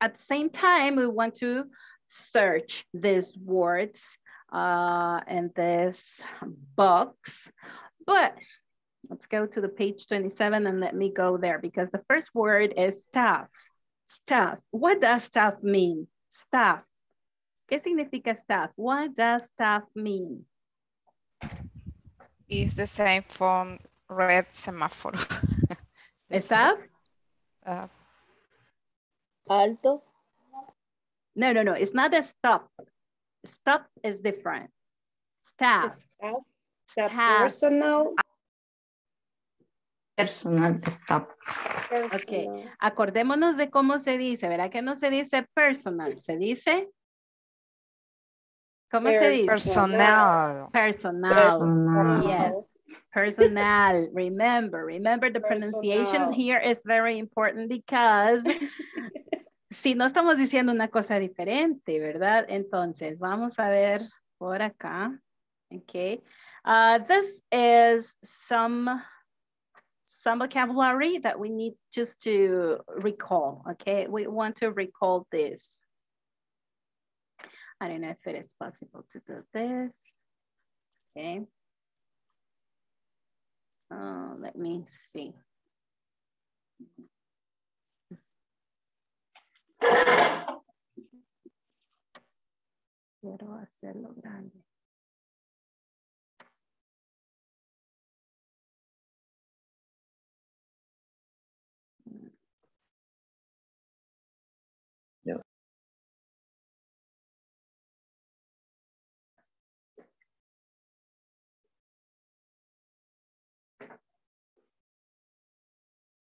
at the same time, we want to search these words uh, in this box. But let's go to the page 27 and let me go there because the first word is staff. Staff. What does staff mean? Staff. ¿Qué significa staff? What does staff mean?
Is the same from red semaphore.
Staff?
Uh,
Alto.
No, no, no. It's not a stop. Stop is different. Staff.
Staff.
Staff.
Personal.
Personal stop.
Ok, acordémonos de cómo se dice, ¿verdad? Que no se dice personal, se dice. ¿Cómo se dice?
Personal.
Personal.
Personal.
Yes. Personal. Remember, remember the pronunciation
Personal.
here is very important because si no estamos diciendo una cosa diferente, ¿verdad? Entonces, vamos a ver por acá. Okay. Uh, this is some some vocabulary that we need just to recall, okay? We want to recall this. I don't know if it is possible to do this. Okay. Uh, let me see. Quiero hacerlo grande.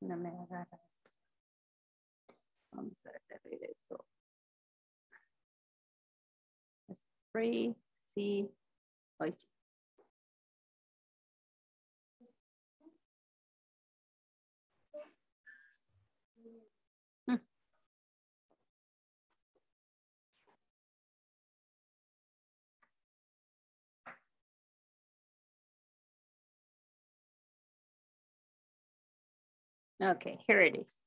No me agarra esto. Vamos a ver de regreso. Es free, sí, hoy sí. Okay, here it is.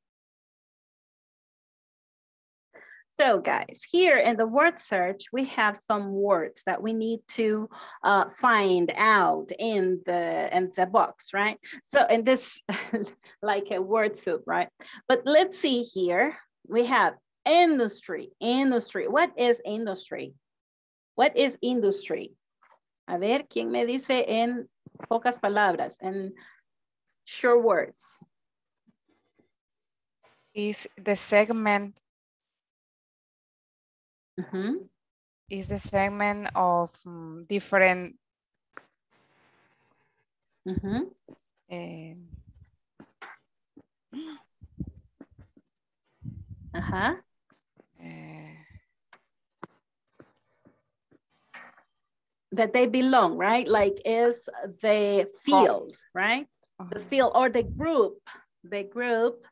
So guys, here in the word search, we have some words that we need to uh, find out in the, in the box, right? So in this, like a word soup, right? But let's see here, we have industry, industry. What is industry? What is industry? A ver, ¿quién me dice en pocas palabras, en short words?
Is the segment
Mhm.
is the segment of mm, different
Mhm.
eh,
Ajá.
eh,
that they belong, right? Like is the field, right? The field or the group, the group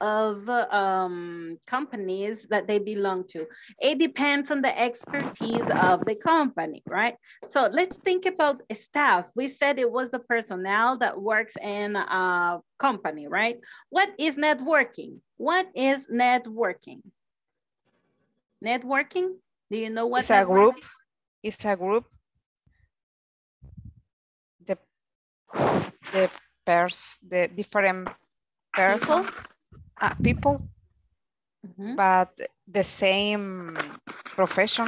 of um, companies that they belong to. It depends on the expertise of the company, right? So let's think about staff. We said it was the personnel that works in a company, right? What is networking? What is networking? Networking? Do you know what
it's a group. It's a group. The the pers the different person uh, people,
Mm-hmm.
but the same profession.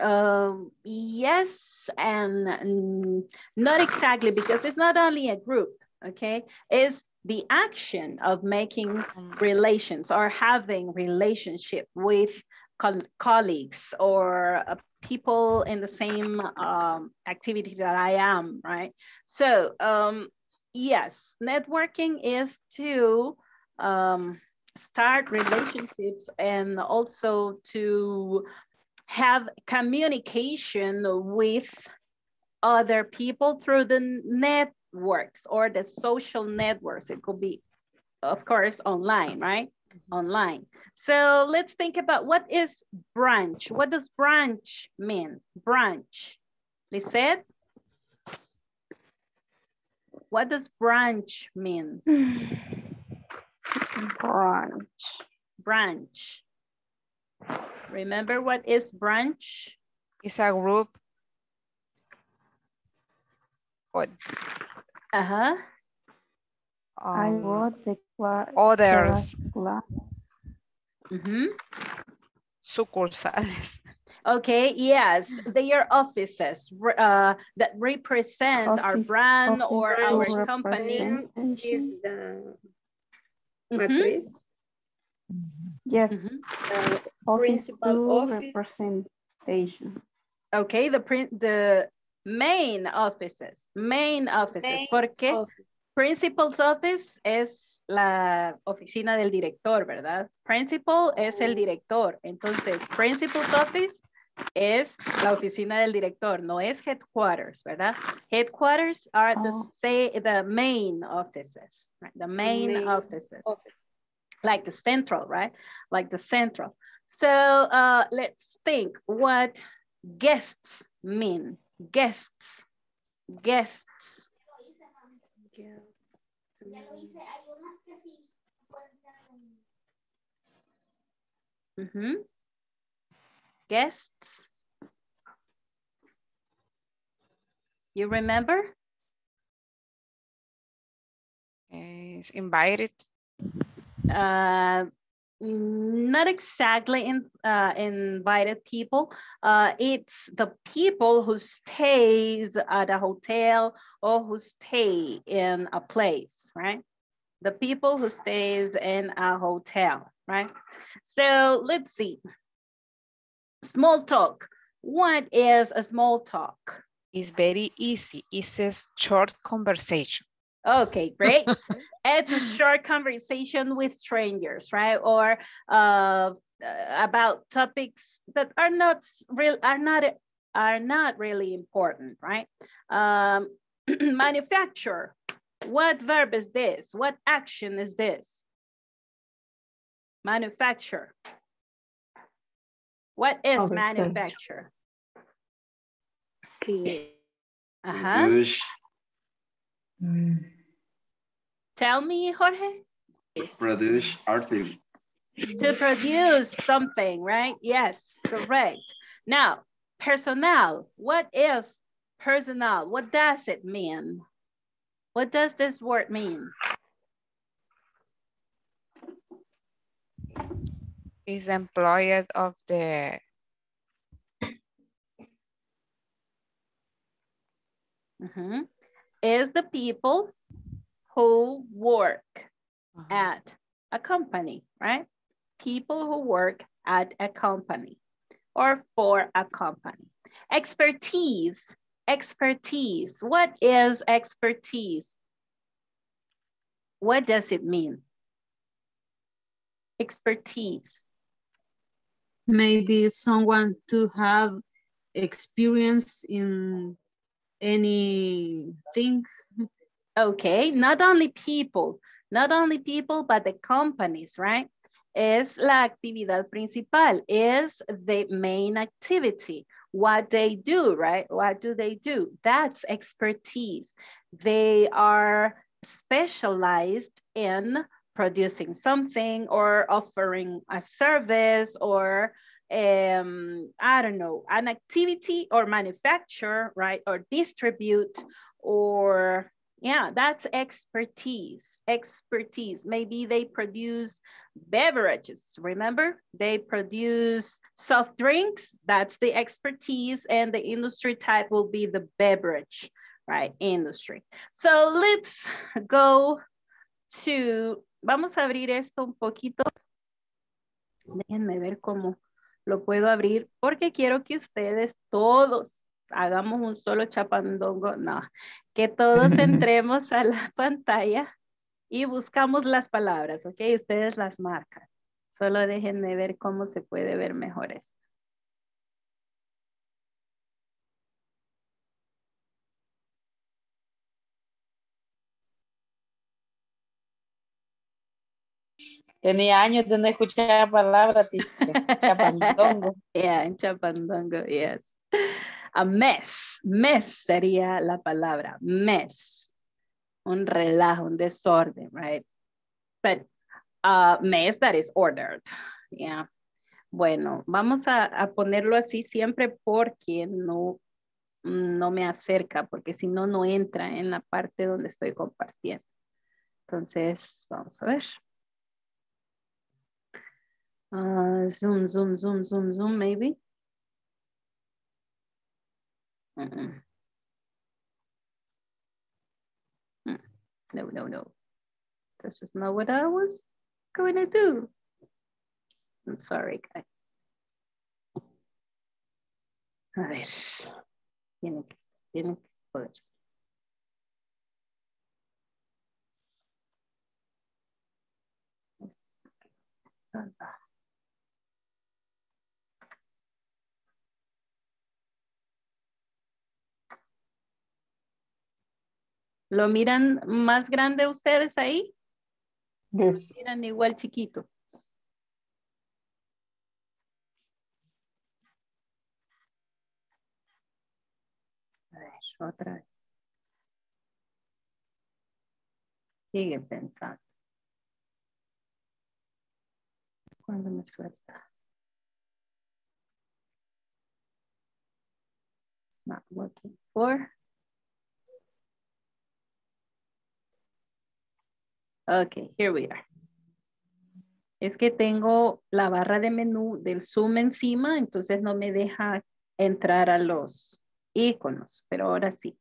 Um, yes and mm, not exactly because it's not only a group, okay? It's the action of making relations or having relationship with col- colleagues or uh, people in the same um, activity that I am, right? So um, yes, networking is to um, start relationships and also to have communication with other people through the networks or the social networks. It could be, of course, online, right? Online. So let's think about what is branch? What does branch mean? Branch. Lisette? What does branch mean?
Branch.
Branch. Remember what is branch?
It's a group. What?
Uh-huh.
I
Um,
got the cla-
others
cla-
Mhm.
sucursales.
Okay, yes, they are offices uh, that represent our brand or our company.
Is the
Mhm.
matriz,
Yes,
Mhm.
the
office
principal
to
office.
representation.
Okay, the print, the main offices, main offices,
Main
porque
office.
principal's office es la oficina del director, ¿verdad? Principal es el director, entonces principal's office es la oficina del director, no es headquarters, ¿verdad? Headquarters are the
Oh.
say the main offices, right? The main,
main
offices.
office.
like the central, right? Like the central. So uh, let's think what guests mean. Guests, guests.
Yeah.
Mhm. Guests. You remember?
Is invited.
uh, not exactly in, uh, invited people. Uh, it's the people who stays at a hotel or who stay in a place, right? The people who stays in a hotel, right? So let's see. Small talk. What is a small talk?
It's very easy. It's a short conversation.
Okay, great. it's a short conversation with strangers, right? Or uh, about topics that are not real, are not are not really important, right? Um, manufacture. What verb is this? What action is this? Manufacture. What is
Oversearch.
manufacture? Uh-huh.
Produce,
Tell me, Jorge.
produce article.
To produce something, right? Yes, correct. Now, personnel. What is personnel? What does it mean? What does this word mean?
Is employed of the
Mhm. Is the people who work at a company, right? People who work at a company or for a company. Expertise, expertise. What is expertise? What does it mean? Expertise.
Maybe someone to have experience in anything.
Okay, not only people, not only people, but the companies, right? Es la actividad principal, is the main activity. What they do, right? What do they do? That's expertise. They are specialized in producing something or offering a service or um, I don't know, an activity or manufacture, right? Or distribute or yeah, that's expertise, expertise. Maybe they produce beverages, remember? They produce soft drinks, that's the expertise and the industry type will be the beverage, right? Industry. So let's go to, vamos a abrir esto un poquito. Déjenme ver cómo lo puedo abrir porque quiero que ustedes todos hagamos un solo chapandongo, no, que todos entremos a la pantalla y buscamos las palabras, ¿ok? Ustedes las marcan. Solo déjenme ver cómo se puede ver mejor esto.
Tenía años de no escuchar la palabra, teacher. Chapandongo.
Yeah, chapandongo, yes. A mess, mess sería la palabra, mess. Un relajo, un desorden, right? But uh, mess that is ordered, yeah. Bueno, vamos a, a ponerlo así siempre porque no, no me acerca, porque si no, no entra en la parte donde estoy compartiendo. Entonces, vamos a ver. Uh, zoom, zoom, zoom, zoom, zoom, maybe. Mm -mm. No, no, no. This is not what I was going to do. I'm sorry, guys. A ver. Tiene que, tiene que poderse. Santa. ¿Lo miran más grande ustedes ahí?
Yes.
Miran igual chiquito. A ver, otra vez. Sigue pensando. ¿Cuándo me suelta? It's not working for. Ok, here we are. Es que tengo la barra de menú del Zoom encima, entonces no me deja entrar a los iconos, pero ahora sí.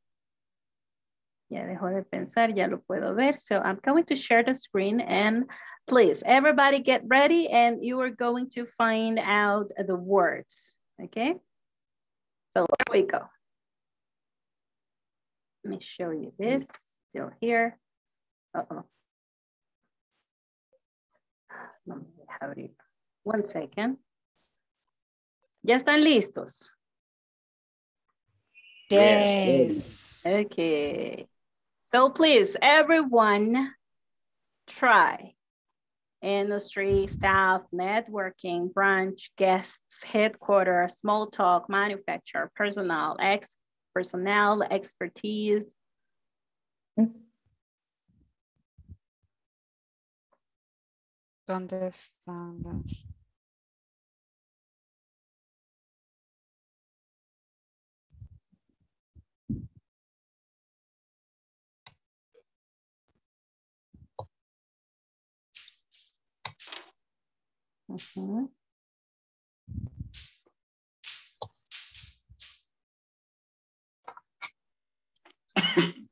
Ya dejo de pensar, ya lo puedo ver. So I'm going to share the screen and please, everybody get ready and you are going to find out the words, okay? So here we go. Let me show you this, still here. Uh-oh. Abrir. One second. ¿Ya están listos?
Yes.
Okay. So please, everyone, try. Industry, staff, networking, branch, guests, headquarters, small talk, manufacturer, personnel, ex personnel, expertise. Mm-hmm.
¿Dónde están las?
Ujú. Okay.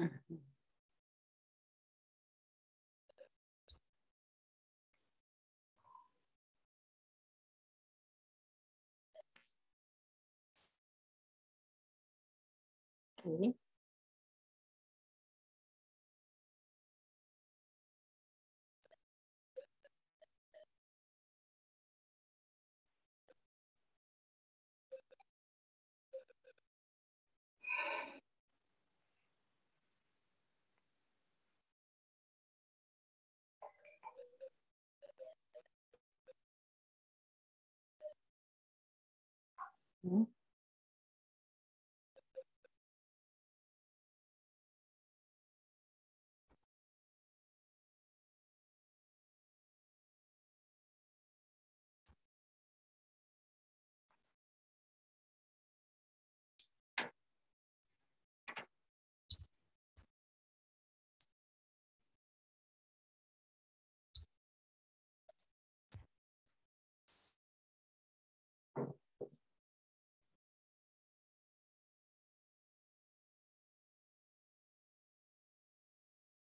Okay. Mhm.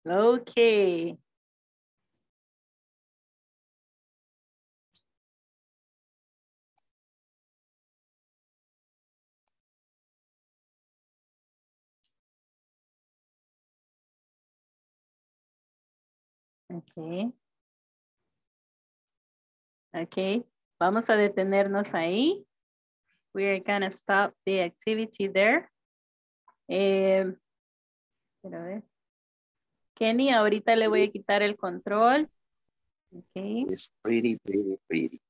Okay. Okay. Okay. Vamos a detenernos ahí. We are gonna stop the activity there. Eh, ver. Kenny, ahorita le voy a quitar el control. Okay.
It's pretty, pretty, pretty.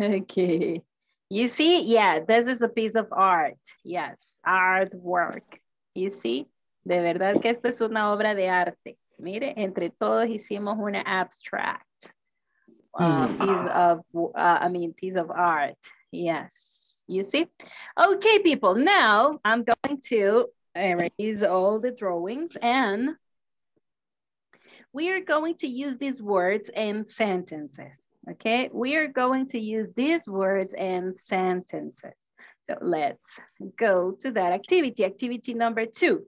Okay. You see, yeah, this is a piece of art. Yes, artwork. You see, de verdad que esto es una obra de arte. Mire, entre todos hicimos una abstract. uh, piece of, uh, I mean, piece of art. Yes, you see? Okay, people, now I'm going to erase all the drawings and we are going to use these words and sentences, okay? We are going to use these words and sentences. So let's go to that activity, activity number two.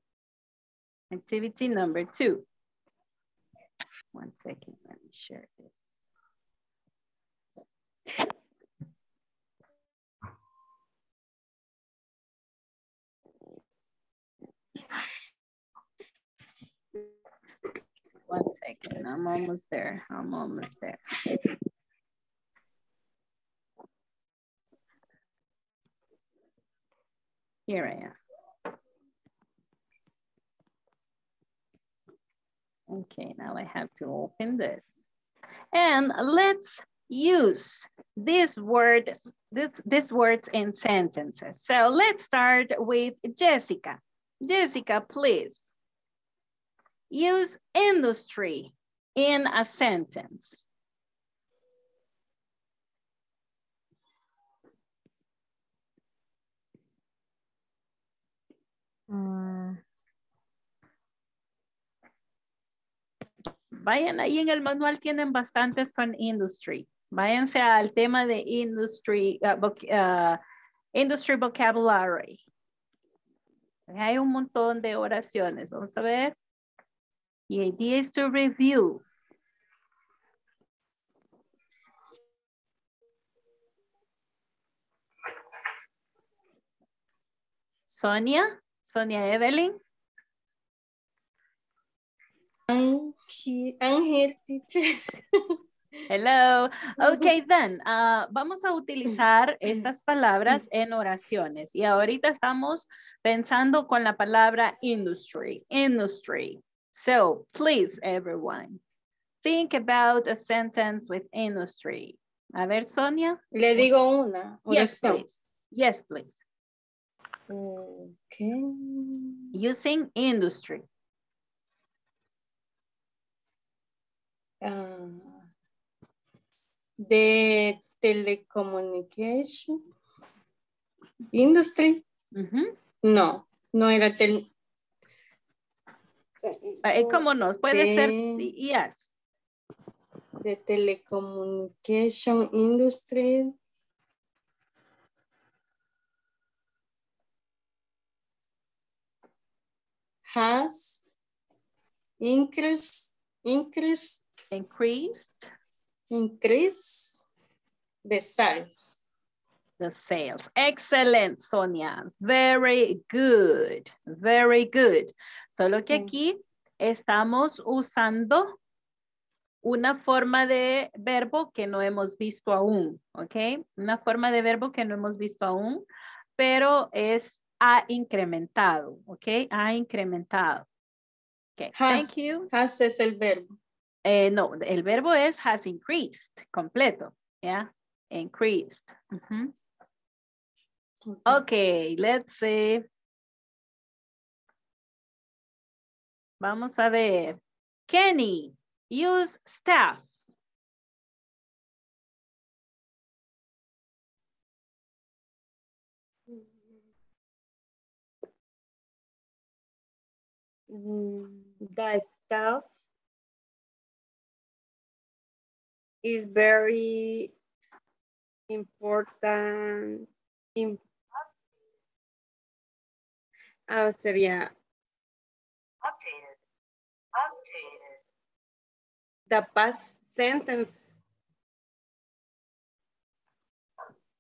Activity number two. One second, let me share this. One second, I'm almost there. I'm almost there. Here I am. Okay, now I have to open this. And let's use these words, this, these words in sentences. So let's start with Jessica. Jessica, please. Use industry in a sentence.
Mm,
Vayan ahí en el manual, tienen bastantes con industry. Váyanse al tema de industry, uh, voc- uh, industry vocabulary. Hay un montón de oraciones. Vamos a ver. The idea is to review. Sonia, Sonia Evelyn.
I'm here, I'm here, teacher.
Hello. Okay, then, ah, vamos a utilizar estas palabras en oraciones. Y ahorita estamos pensando con la palabra industry, industry. So, please, everyone, think about a sentence with industry. A ver, Sonia.
Le digo una
Yes,
oración.
please. Yes, please.
Okay.
Using industry.
Ah, de telecommunication industry.
Ujú.
No, no era tel.
¿Cómo no? Puede ser,
De-
yes.
de telecommunication industry. Has increased, increased,
Increased
increase the sales.
The sales. Excellent, Sonia. Very good. Very good. Solo que aquí estamos usando una forma de verbo que no hemos visto aún, ¿ok? Una forma de verbo que no hemos visto aún, pero es ha incrementado, ¿ok? Ha incrementado. Okay, thank
Has,
you.
has es el verbo.
Eh, no, el verbo es has increased, completo, ¿ya? Increased. Okay, let's see. Vamos a ver. Kenny, use staff.
Mm, The staff is very important. im- Ah, sería the past sentence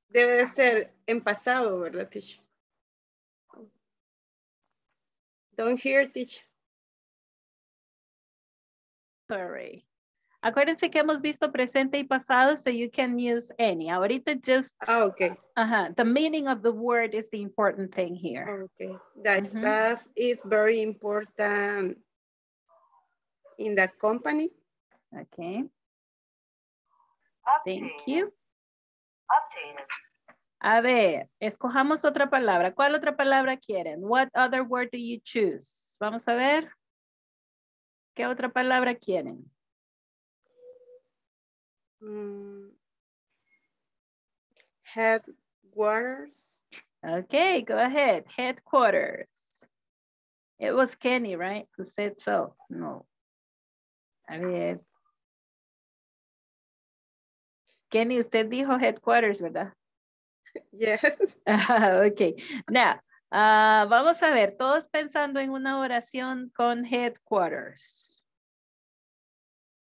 debe de ser en pasado, ¿verdad, teacher? Don't hear, teacher.
Sorry. Acuérdense que hemos visto presente y pasado, so you can use any. Ahorita just,
Ah, okay.
ajá, the meaning of the word is the important thing here.
Okay. The staff is very important in the company.
Okay. Thank you. A ver, escojamos otra palabra. ¿Cuál otra palabra quieren? What other word do you choose? Vamos a ver. ¿Qué otra palabra quieren?
Mm. Headquarters.
Okay, go ahead. Headquarters. It was Kenny, right? Who said so? No. A ver. Kenny, usted dijo headquarters, ¿verdad?
Yes.
Ok. Now, ah, vamos a ver, todos pensando en una oración con headquarters.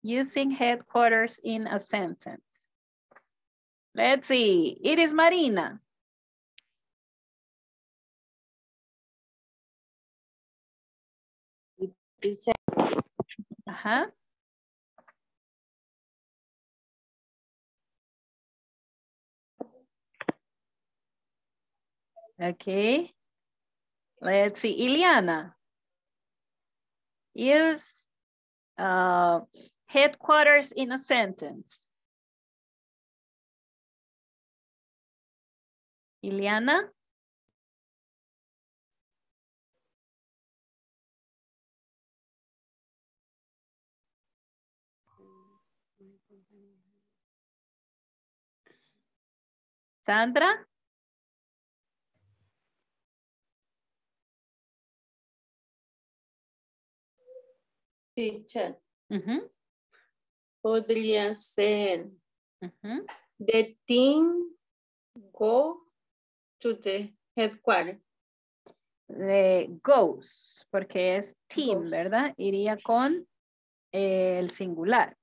Using headquarters in a sentence. Let's see. It is Marina. Ajá. Okay. Let's see. Iliana. Use uh, headquarters in a sentence. Ileana? Sandra?
Teacher.
Mm -hmm.
Podría ser
ujú.
the team go to the headquarters.
De goes, porque es team,
Goes.
¿verdad? Iría con eh, el singular.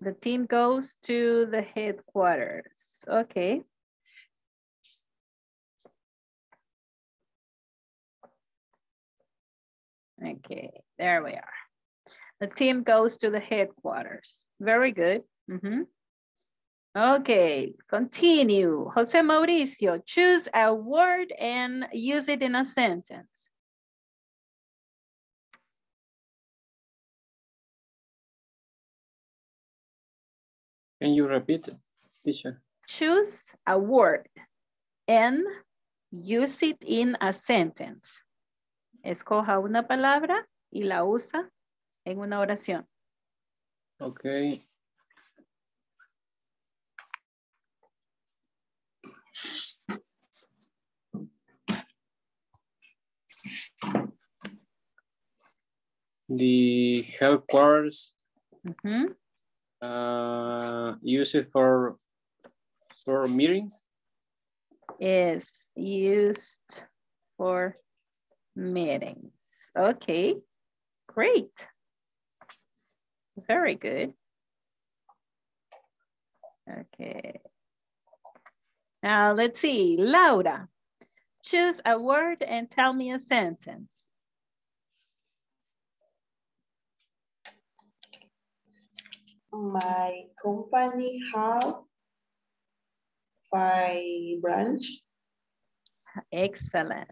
The team goes to the headquarters. Okay. Okay, there we are. The team goes to the headquarters. Very good. Mhm. Okay, continue. Jose Mauricio, choose a word and use it in a sentence.
Can you repeat, teacher?
Choose a word and use it in a sentence. Escoja una palabra y la usa en una oración.
Okay. The headquarters
Ujú.
uh, use it for for meetings.
Is used for meetings. Okay, great. Very good. Okay. Now let's see, Laura. Choose a word and tell me a sentence.
My company have five branch.
Excellent.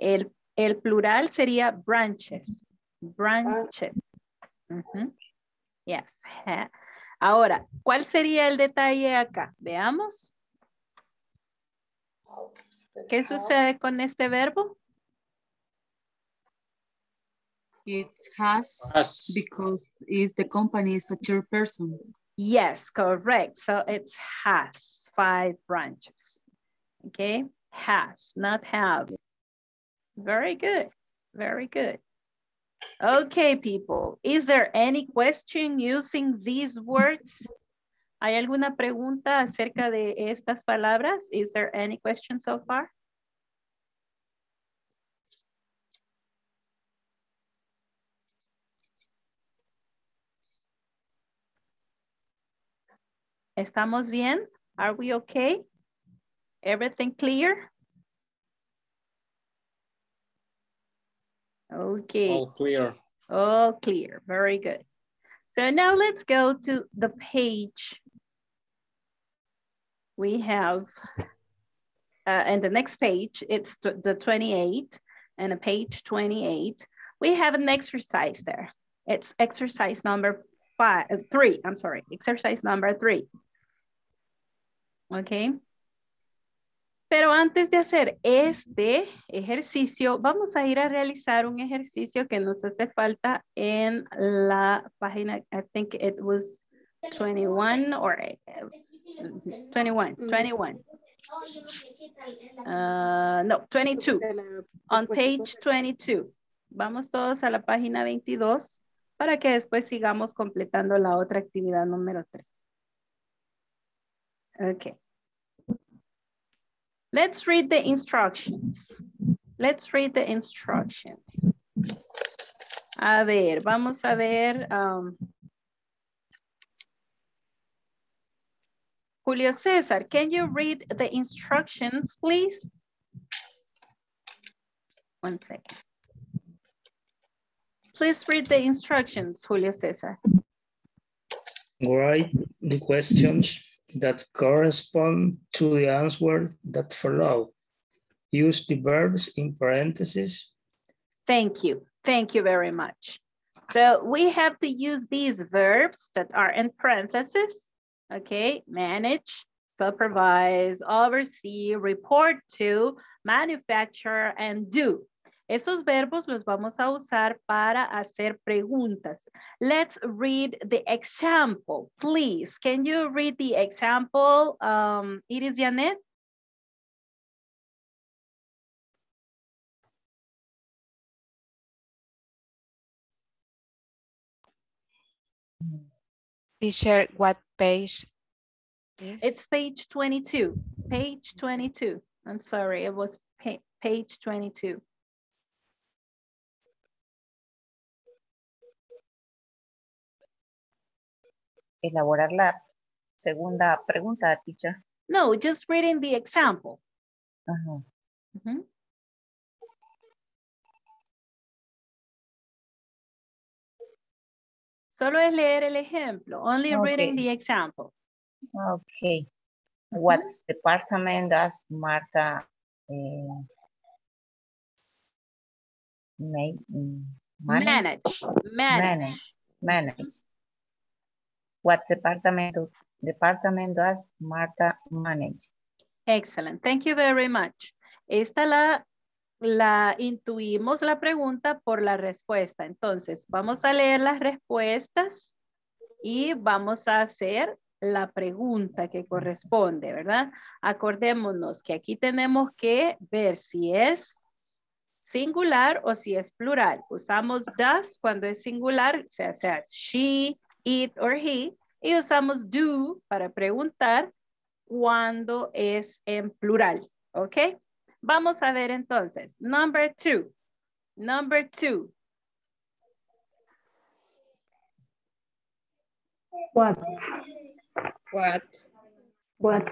El, el plural sería branches. Branches. Yes. Ahora, ¿cuál sería el detalle acá? Veamos. ¿Qué sucede con este verbo?
It has,
Has.
because it's the company is a third person.
Yes, correct. So it's has five branches. Okay, has, not have. Very good, very good. Okay, people, is there any question using these words? ¿Hay alguna pregunta acerca de estas palabras? Is there any question so far? ¿Estamos bien? Are we okay? Everything clear? Okay.
All clear.
All clear, very good. So now let's go to the page. We have, uh, and the next page, it's the 28 and a page 28. We have an exercise there. It's exercise number five, uh, three, I'm sorry, exercise number three. Okay. Pero antes de hacer este ejercicio, vamos a ir a realizar un ejercicio que nos hace falta en la página, I think it was 21 or uh, 21, 21. Uh, no, 22. On page 22. Vamos todos a la página 22 para que después sigamos completando la otra actividad número 3. Okay. Let's read the instructions. Let's read the instructions. A ver, vamos a ver. um, Julio César, can you read the instructions, please? One second. Please read the instructions, Julio César.
Write the questions that correspond to the answer that follow. Use the verbs in parentheses.
Thank you. Thank you very much. So we have to use these verbs that are in parentheses. Okay, manage, supervise, oversee, report to, manufacture, and do. Estos verbos los vamos a usar para hacer preguntas. Let's read the example, please. Can you read the example, um, Iris Janet?
Teacher, what page? is?
It's page 22, page 22. I'm sorry, it was pa page 22.
Elaborar la segunda pregunta, teacher.
No, just reading the example. Solo es leer el ejemplo, only reading the example.
Okay. What department does Martha eh, ma- manage?
Manage, manage.
Manage. Manage. What department department does Martha manage?
Excellent, thank you very much. Esta la, la intuimos la pregunta por la respuesta. Entonces, vamos a leer las respuestas y vamos a hacer la pregunta que corresponde, ¿verdad? Acordémonos que aquí tenemos que ver si es singular o si es plural. Usamos does cuando es singular, sea, sea she, it or he, y usamos do para preguntar cuando es en plural, ¿ok? Vamos a ver entonces. Number two. Number two.
What?
What
What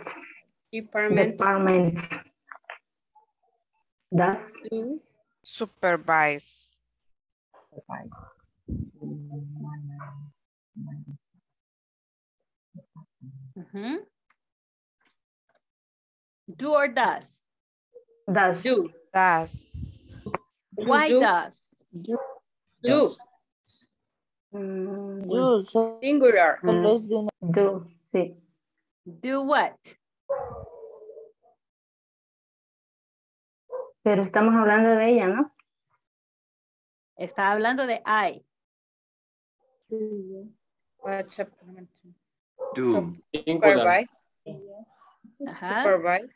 department
department does
do
Supervise.
Ujú. Do or does?
does
do
Does.
Why
do.
does?
do
Do,
singular
Mm.
de una-
do sí.
Do what?
Pero estamos hablando de ella, ¿no?
Está hablando de I.
what department
Do.
Singular.
supervise
Ajá.
supervise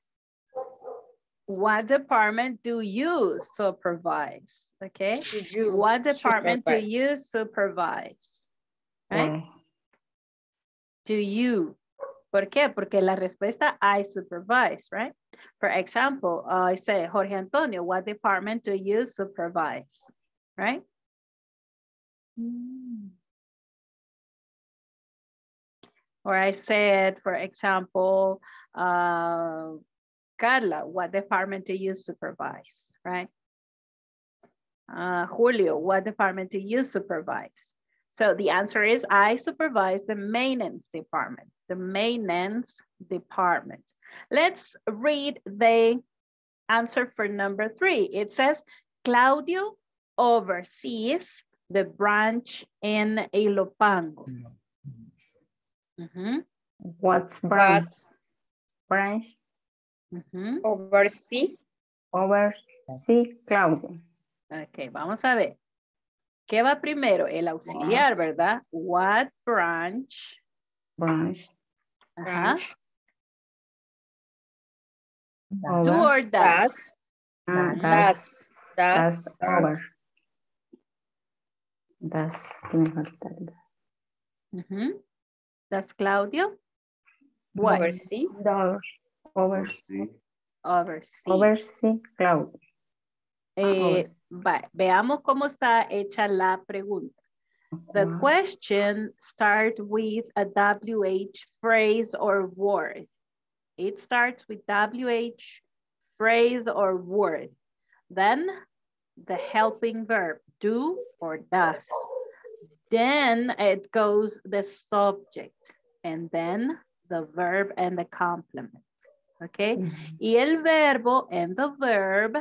What department do you supervise? Okay.
do you
What department do you supervise? Right?
Eh,
Do you? ¿Por qué? Porque la respuesta I supervise, right? For example, uh, I say, Jorge Antonio, what department do you supervise? Right? Or I said, for example, uh, Carla, what department do you supervise, right? Uh, Julio, what department do you supervise? So the answer is I supervise the maintenance department, the maintenance department. Let's read the answer for number three. It says, Claudio oversees the branch in Ilopango.
What's branch? Branch.
Uh
-huh.
Oversee. Oversee, Claudia.
Ok, vamos a ver. ¿Qué va primero? El auxiliar, ¿verdad? What branch?
Branch.
Branch.
Do or does?
That's,
that's,
that's,
Does
Claudio? What?
oversee
Does. Over.
Oversee.
Oversee.
Oversee Claudio.
Eh, va- veamos cómo está hecha la pregunta. The
Ah,
question starts with a WH phrase or word. It starts with WH phrase or word. Then the helping verb, do or does. Then it goes the subject and then the verb and the complement. Okay?
ujú.
Y el verbo and the verb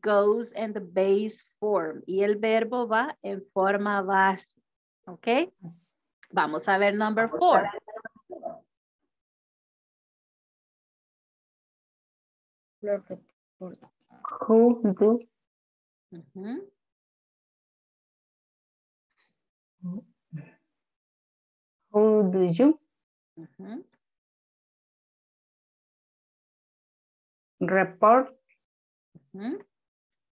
goes in the base form. Y el verbo va en forma base. Okay? Vamos a ver number four.
Who do?
Ujú.
Who do you? Report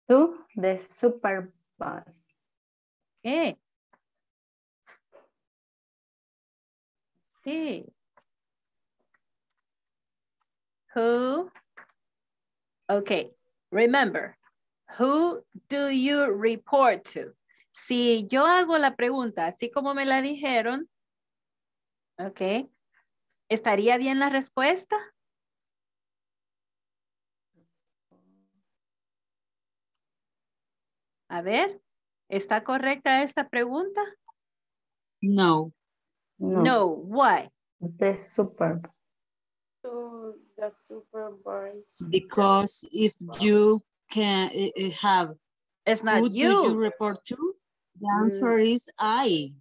to the supervisor.
Okay. Okay. Who? Okay, remember, who do you report to? Si yo hago la pregunta así como me la dijeron, ok, ¿estaría bien la respuesta? A ver, ¿está correcta esta pregunta?
No.
No, why?
The super.
The supervisor.
Because if you can eh, eh, have
It's not
who do
you.
you report to, the answer is I.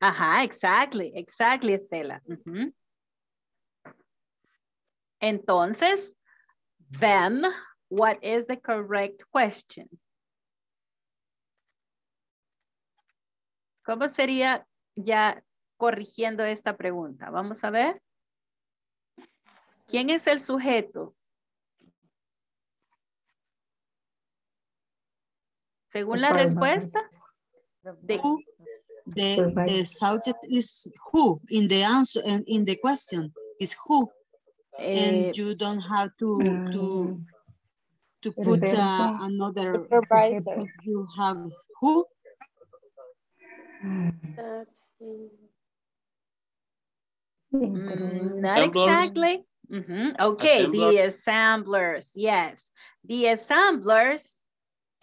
Ajá, exactly, exactly, Estela. Entonces, then, what is the correct question? ¿Cómo sería ya corrigiendo esta pregunta? Vamos a ver. ¿Quién es el sujeto? Según la respuesta, de,
Who the the subject is who in the answer and in the question is who
eh,
and you don't have to to to put
verbo.
uh, another
Supervisor.
you have who
That's.
Mm, not
Assemblers.
exactly. Mhm, Okay, the assemblers, yes. The assemblers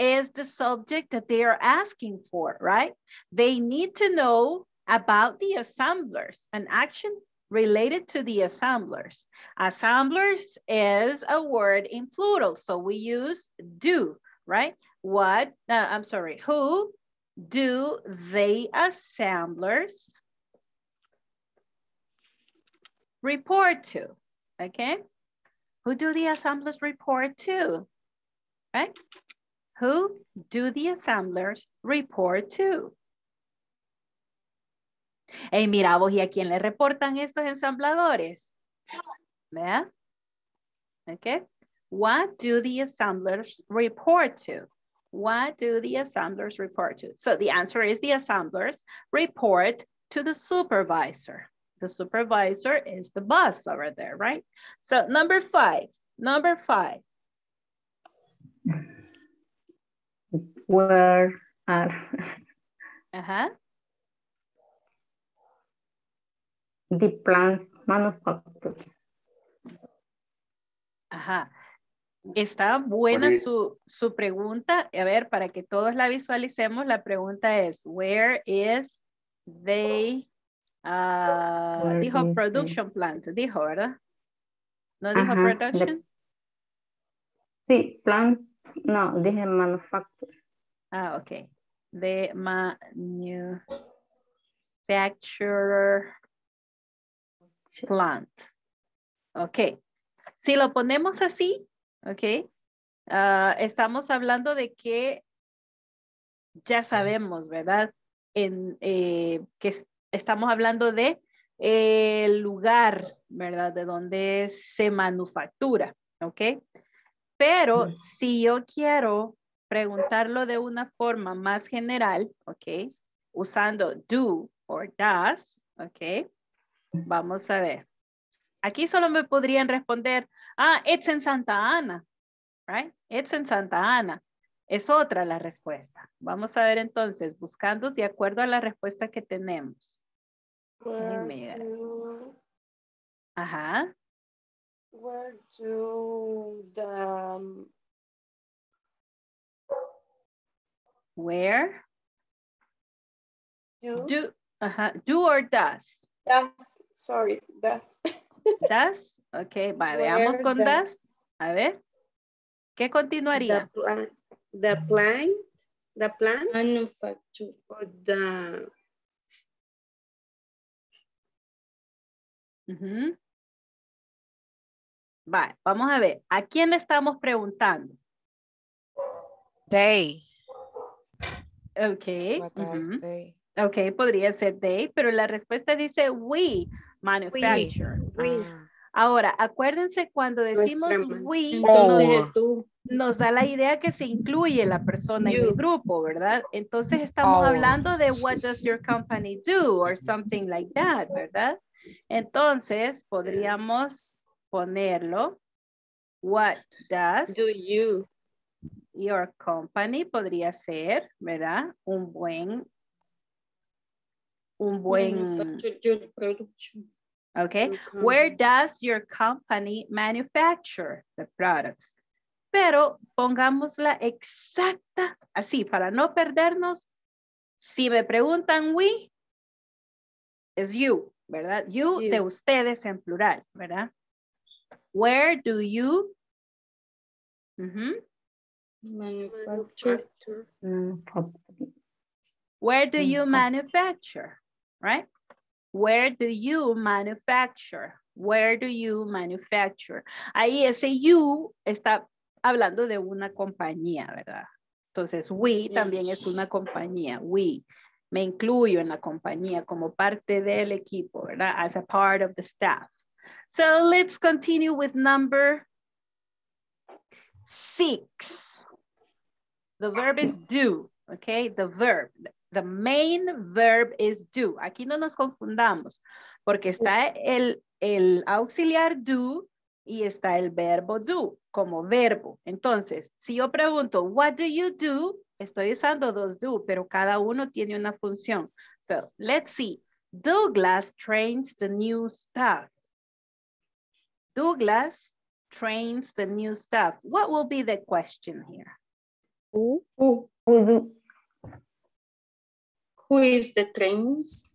is the subject that they are asking for, right? They need to know about the assemblers, an action related to the assemblers. Assemblers is a word in plural, so we use do, right? What, uh, I'm sorry, who do the assemblers report to, okay? Who do the assemblers report to, right? Who do the assemblers report to? Hey, mira vos, ¿y a quién le reportan estos ensambladores? ¿Verdad? Okay. What do the assemblers report to? What do the assemblers report to? So the answer is the assemblers report to the supervisor. The supervisor is the boss over there, right? So number five, number five.
Where are
Uh-huh.
the plants manufactured?
Ajá. Está buena su, su pregunta. A ver, para que todos la visualicemos, la pregunta es, where is they, ah,
Where
dijo
is
production plant, dijo, ¿verdad? ¿No dijo
Ajá, the-
production?
Sí, plant, no, dije manufacture.
Ah, ok. The manufacturer plant. Ok. Si lo ponemos así, ok, ah, estamos hablando de que ya sabemos, ¿verdad? En, eh, que es- estamos hablando de eh, el lugar, ¿verdad? De donde se manufactura, ¿ok? Pero si yo quiero preguntarlo de una forma más general, ¿ok? Usando do or does, ¿ok? Vamos a ver. Aquí solo me podrían responder, ah, it's en Santa Ana, right? It's en Santa Ana. Es otra la respuesta. Vamos a ver entonces, buscando de acuerdo a la respuesta que tenemos. Ajá
were you the
where
do.
Do, uh -huh. do or does
das sorry
das das okay vale
vamos
con das. a ver qué continuaría
the, the plant the plant the.
Va, vamos a ver. ¿A quién le estamos preguntando?
They.
Ok.
Does
ujú.
they?
Ok, podría ser they, pero la respuesta dice we manufacture.
Ah.
Ahora, acuérdense cuando decimos we,
Entonces
Our.
tú.
nos da la idea que se incluye la persona en el
You.
grupo, ¿verdad? Entonces estamos
Our.
hablando de what does your company do or something like that, ¿verdad? Entonces podríamos ponerlo what does
Do you.
your company podría ser, ¿verdad? Un buen un buen
production.
Okay. Where does your company manufacture the products? Pero pongámosla exacta, así, para no perdernos. Si me preguntan we, es you, ¿verdad? You, de
You.
ustedes en plural, ¿verdad? Where do you?
Manufacture.
Mm,
Where do you
Mm,
manufacture? Right? Where do you manufacture? Where do you manufacture? Ahí ese you está hablando de una compañía, ¿verdad? Entonces, we también es una compañía. We. Me incluyo en la compañía como parte del equipo, ¿verdad? As a part of the staff. So let's continue with number six. The verb is do, okay? The verb. The main verb is do. Aquí no nos confundamos, porque está el, el auxiliar do y está el verbo do como verbo. Entonces, si yo pregunto, what do you do? Estoy usando dos do, pero cada uno tiene una función. So, let's see. Douglas trains the new staff. Douglas trains the new staff. What will be the question here?
Who?
Who, who do,
Who is the trains?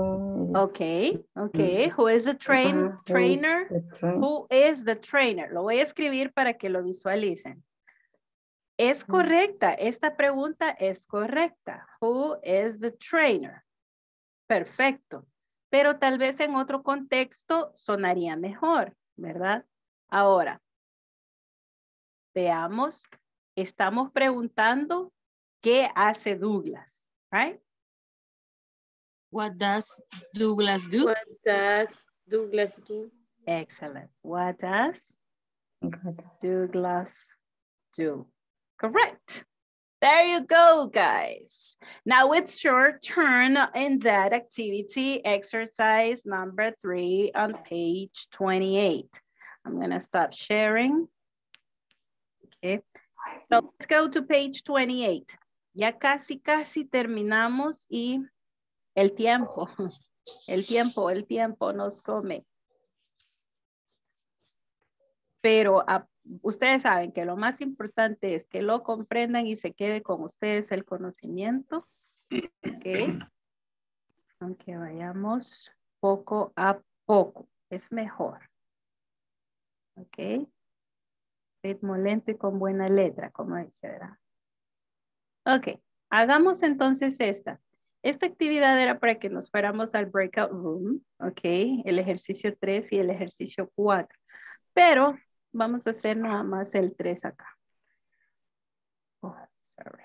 Okay, okay. Who is the train,
is
trainer?
the train-
Who is the trainer? Lo voy a escribir para que lo visualicen. Es
Mm.
correcta, esta pregunta es correcta. Who is the trainer? Perfecto. Pero tal vez en otro contexto sonaría mejor, ¿verdad? Ahora, veamos, estamos preguntando qué hace Douglas, right?
What does Douglas do?
What does Douglas do?
Excellent. What does. Douglas do? Correct. There you go, guys. Now it's your turn in that activity, exercise number three on page 28. I'm gonna stop sharing. Okay, so let's go to page 28. Ya casi, casi terminamos y el tiempo, el tiempo, el tiempo nos come. Pero a- ustedes saben que lo más importante es que lo comprendan y se quede con ustedes el conocimiento. ¿Ok? Aunque vayamos poco a poco, es mejor. ¿Ok? Ritmo lento y con buena letra, como dice, ¿verdad? Ok, hagamos entonces esta. Esta actividad era para que nos fuéramos al breakout room, ¿ok? El ejercicio 3 y el ejercicio 4. Pero vamos a hacer nada más el 3 acá. Oh, sorry.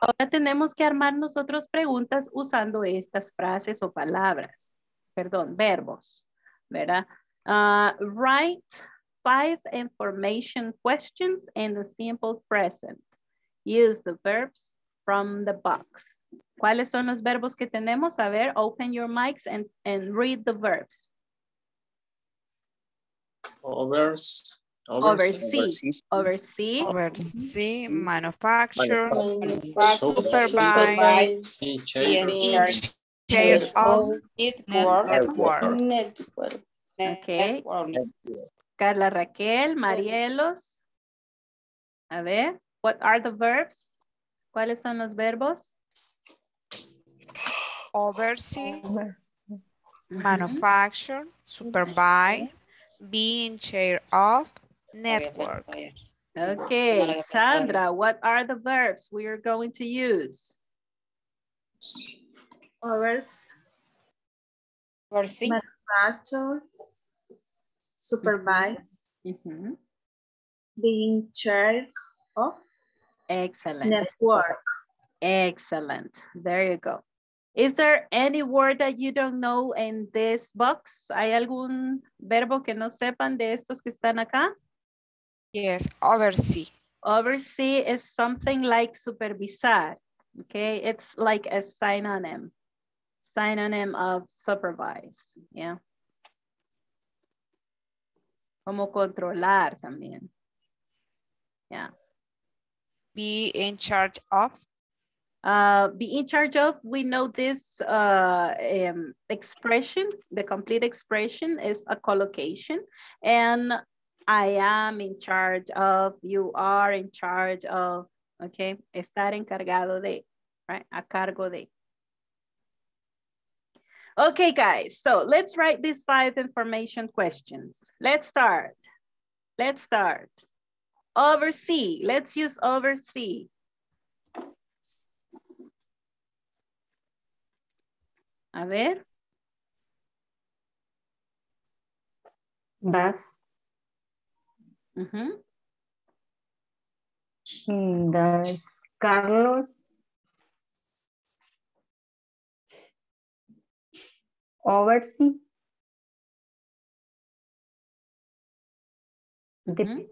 Ahora tenemos que armar nosotros preguntas usando estas frases o palabras. Perdón, verbos, ¿verdad? Uh, write five information questions in the simple present. Use the verbs from the box. ¿Cuáles son los verbos que tenemos? A ver, open your mics and, and read the verbs.
Overs,
Oversee, oversee,
Oversee, manufacture,
Manufacture,
supervise, care of,
network,
network.
Network.
Okay.
network.
Carla Raquel, Marielos. A ver, what are the verbs? ¿Cuáles son los verbos?
Oversee, manufacture, supervise, be in chair of, network.
Okay, Sandra, what are the verbs we are going to use?
Overs.
Manufacture, supervise,
Mhm.
be in charge of,
Excellent.
network.
Excellent. There you go. Is there any word that you don't know in this box? ¿Hay algún verbo que no sepan de estos que están acá?
Yes, oversee.
Oversee is something like supervisar. Okay, it's like a synonym. Synonym of supervise. Yeah. Como controlar también. Yeah.
Be in charge of.
Uh, be in charge of, we know this uh, um, expression, the complete expression is a collocation. And I am in charge of, you are in charge of, okay? Estar encargado de, right? A cargo de. Okay, guys, so let's write these five information questions. Let's start. Let's start. Oversee, let's use oversee. A ver.
Vas.
Uh
-huh. Das Carlos. Oversee. The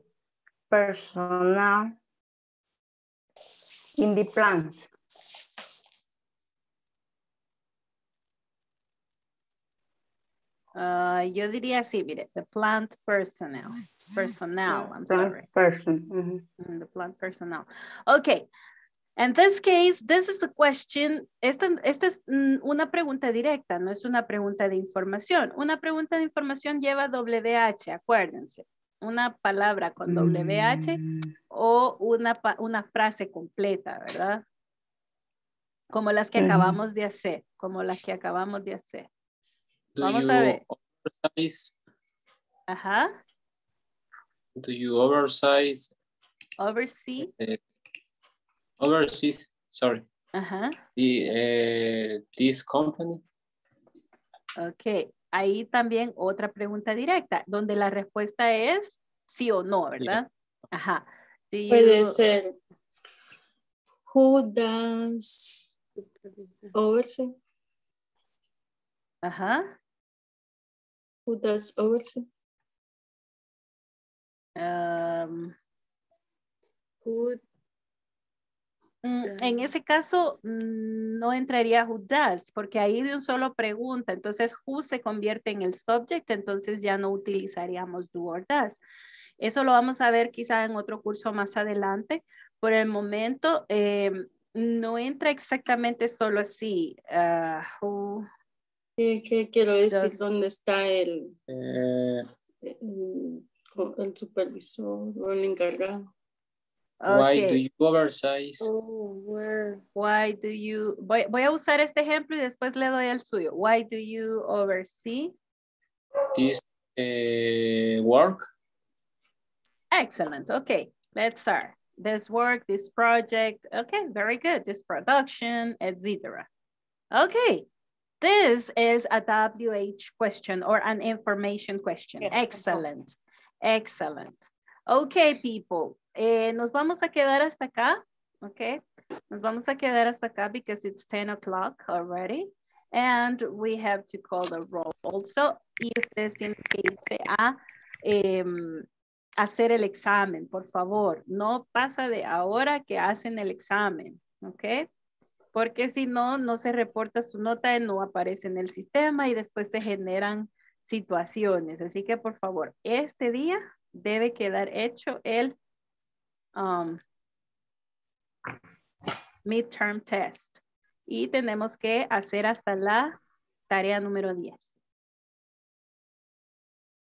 personal in the plant.
Ah, yo diría así, mire, the plant personnel, personnel, I'm sorry.
person.
Mm, The plant personnel. Okay. In this case, this is a question, esta, esta es mm, una pregunta directa, no es una pregunta de información. Una pregunta de información lleva WH, acuérdense. Una palabra con WH
Mm,
o una, una frase completa, ¿verdad? Como las que acabamos de hacer, como las que acabamos de hacer.
Do
Vamos
you
a ver.
oversize?
Ajá,
Do you oversize?
oversee,
eh, overseas, sorry,
ajá.
the, eh, this company?
Ok, ahí también otra pregunta directa, donde la respuesta es sí o no, ¿verdad? Ajá. Do
Puede
you-
ser. Who does oversee?
Ajá.
Who does oversee?
um,
Who
en ese caso, mm, no entraría who does, porque ahí de un solo pregunta, entonces who se convierte en el subject, entonces ya no utilizaríamos do or does. Eso lo vamos a ver quizá en otro curso más adelante. Por el momento, eh, no entra exactamente solo así. ah, who
¿Qué, qué quiero decir? ¿Dónde está el,
Eh,
el, el supervisor o el encargado?
Why do you oversize?
Oh, where?
Why do you, voy, voy a usar este ejemplo y después le doy el suyo. Why do you oversee?
this eh, work?
Excellent. Okay, let's start. This work, this project. Okay, very good. This production, etc. Okay, this is a WH question or an information question. Excellent. Excellent. Okay, people. Eh, nos vamos a quedar hasta acá. Okay, nos vamos a quedar hasta acá because it's 10 o'clock already. And we have to call the roll also. Y ustedes tienen que irse a em, hacer el examen, por favor. No pasa de ahora que hacen el examen, ¿ok? Porque si no, no se reporta su nota, no aparece en el sistema y después se generan situaciones. Así que, por favor, este día debe quedar hecho el um, midterm test. Y tenemos que hacer hasta la tarea número 10.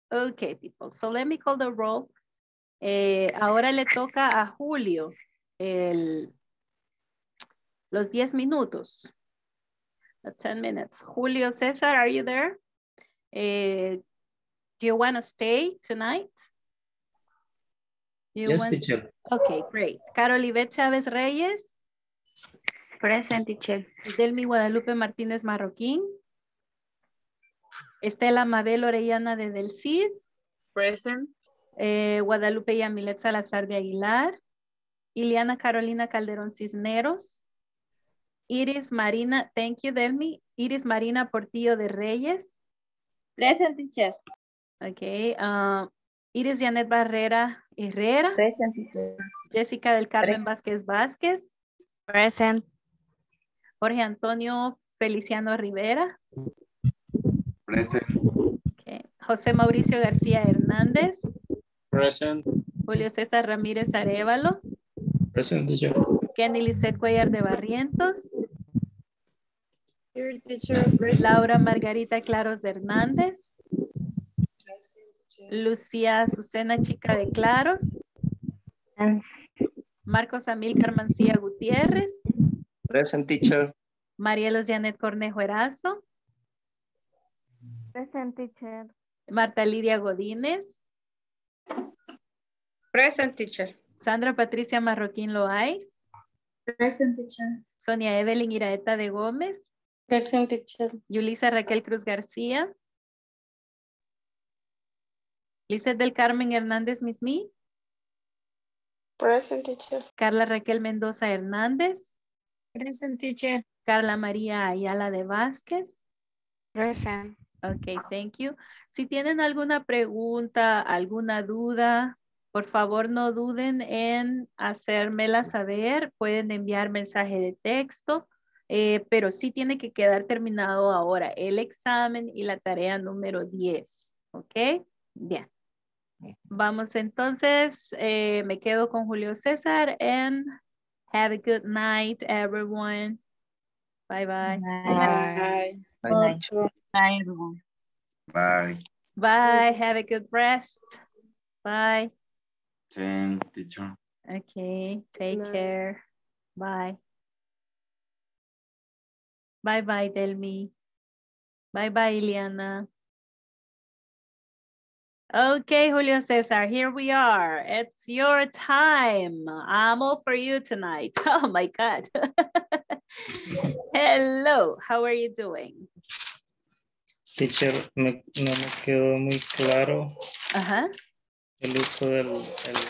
Okay, people. So let me call the roll. Eh, ahora le toca a Julio el, los 10 minutos. The 10 minutes. Julio César, are you there? Eh, do you want to stay tonight? You
Yes, teacher.
Okay, great. Carolivet Chávez Reyes.
Present teacher.
Delmi Guadalupe Martínez Marroquín. Estela Mabel Orellana de Del Cid.
Present.
Eh, Guadalupe Yamilet Salazar de Aguilar. Iliana Carolina Calderón Cisneros. Iris Marina, thank you, Delmi. Iris Marina Portillo de Reyes.
Present, teacher.
Ok. ah, Iris Janet Barrera Herrera.
Present, teacher.
Jessica del Carmen
Present.
Vázquez Vázquez.
Present.
Jorge Antonio Feliciano Rivera.
Present.
Ok. José Mauricio García Hernández.
Present.
Julio César Ramírez Arevalo.
Present teacher.
Kenny Lisset Cuellar de Barrientos.
Here, teacher. Present.
Laura Margarita Claros de Hernández. Lucía Azucena Chica de Claros. Marcos Amílcar Mancía Gutiérrez.
Present teacher.
Marielos Janet Cornejo Erazo.
Present teacher.
Marta Lidia Godínez.
Present teacher.
Sandra Patricia Marroquín Loaiz.
Present, teacher.
Sonia Evelyn Iraeta de Gómez.
Present, teacher.
Yulisa Raquel Cruz García. Lizeth del Carmen Hernández Mismí.
Present, teacher.
Carla Raquel Mendoza Hernández.
Present teacher.
Carla María Ayala de Vázquez.
Present.
Ok, thank you. Si tienen alguna pregunta, alguna duda, por favor no duden en hacérmela saber. Pueden enviar mensaje de texto, eh, pero sí tiene que quedar terminado ahora el examen y la tarea número 10. ¿Ok? Bien. Vamos entonces, eh, me quedo con Julio César and have a good night, everyone. Bye bye.
Bye.
Bye.
Bye, everyone.
Bye.
Bye. Have a good rest. Bye.
Teacher.
Okay. Take care. Bye. Bye bye, Delmi. Bye bye, Ileana. Okay, Julio Cesar, here we are. It's your time. I'm all for you tonight. Oh my God. Hello, how are you doing?
Teacher, me- no me quedó muy claro
Ajá.
el uso del, el-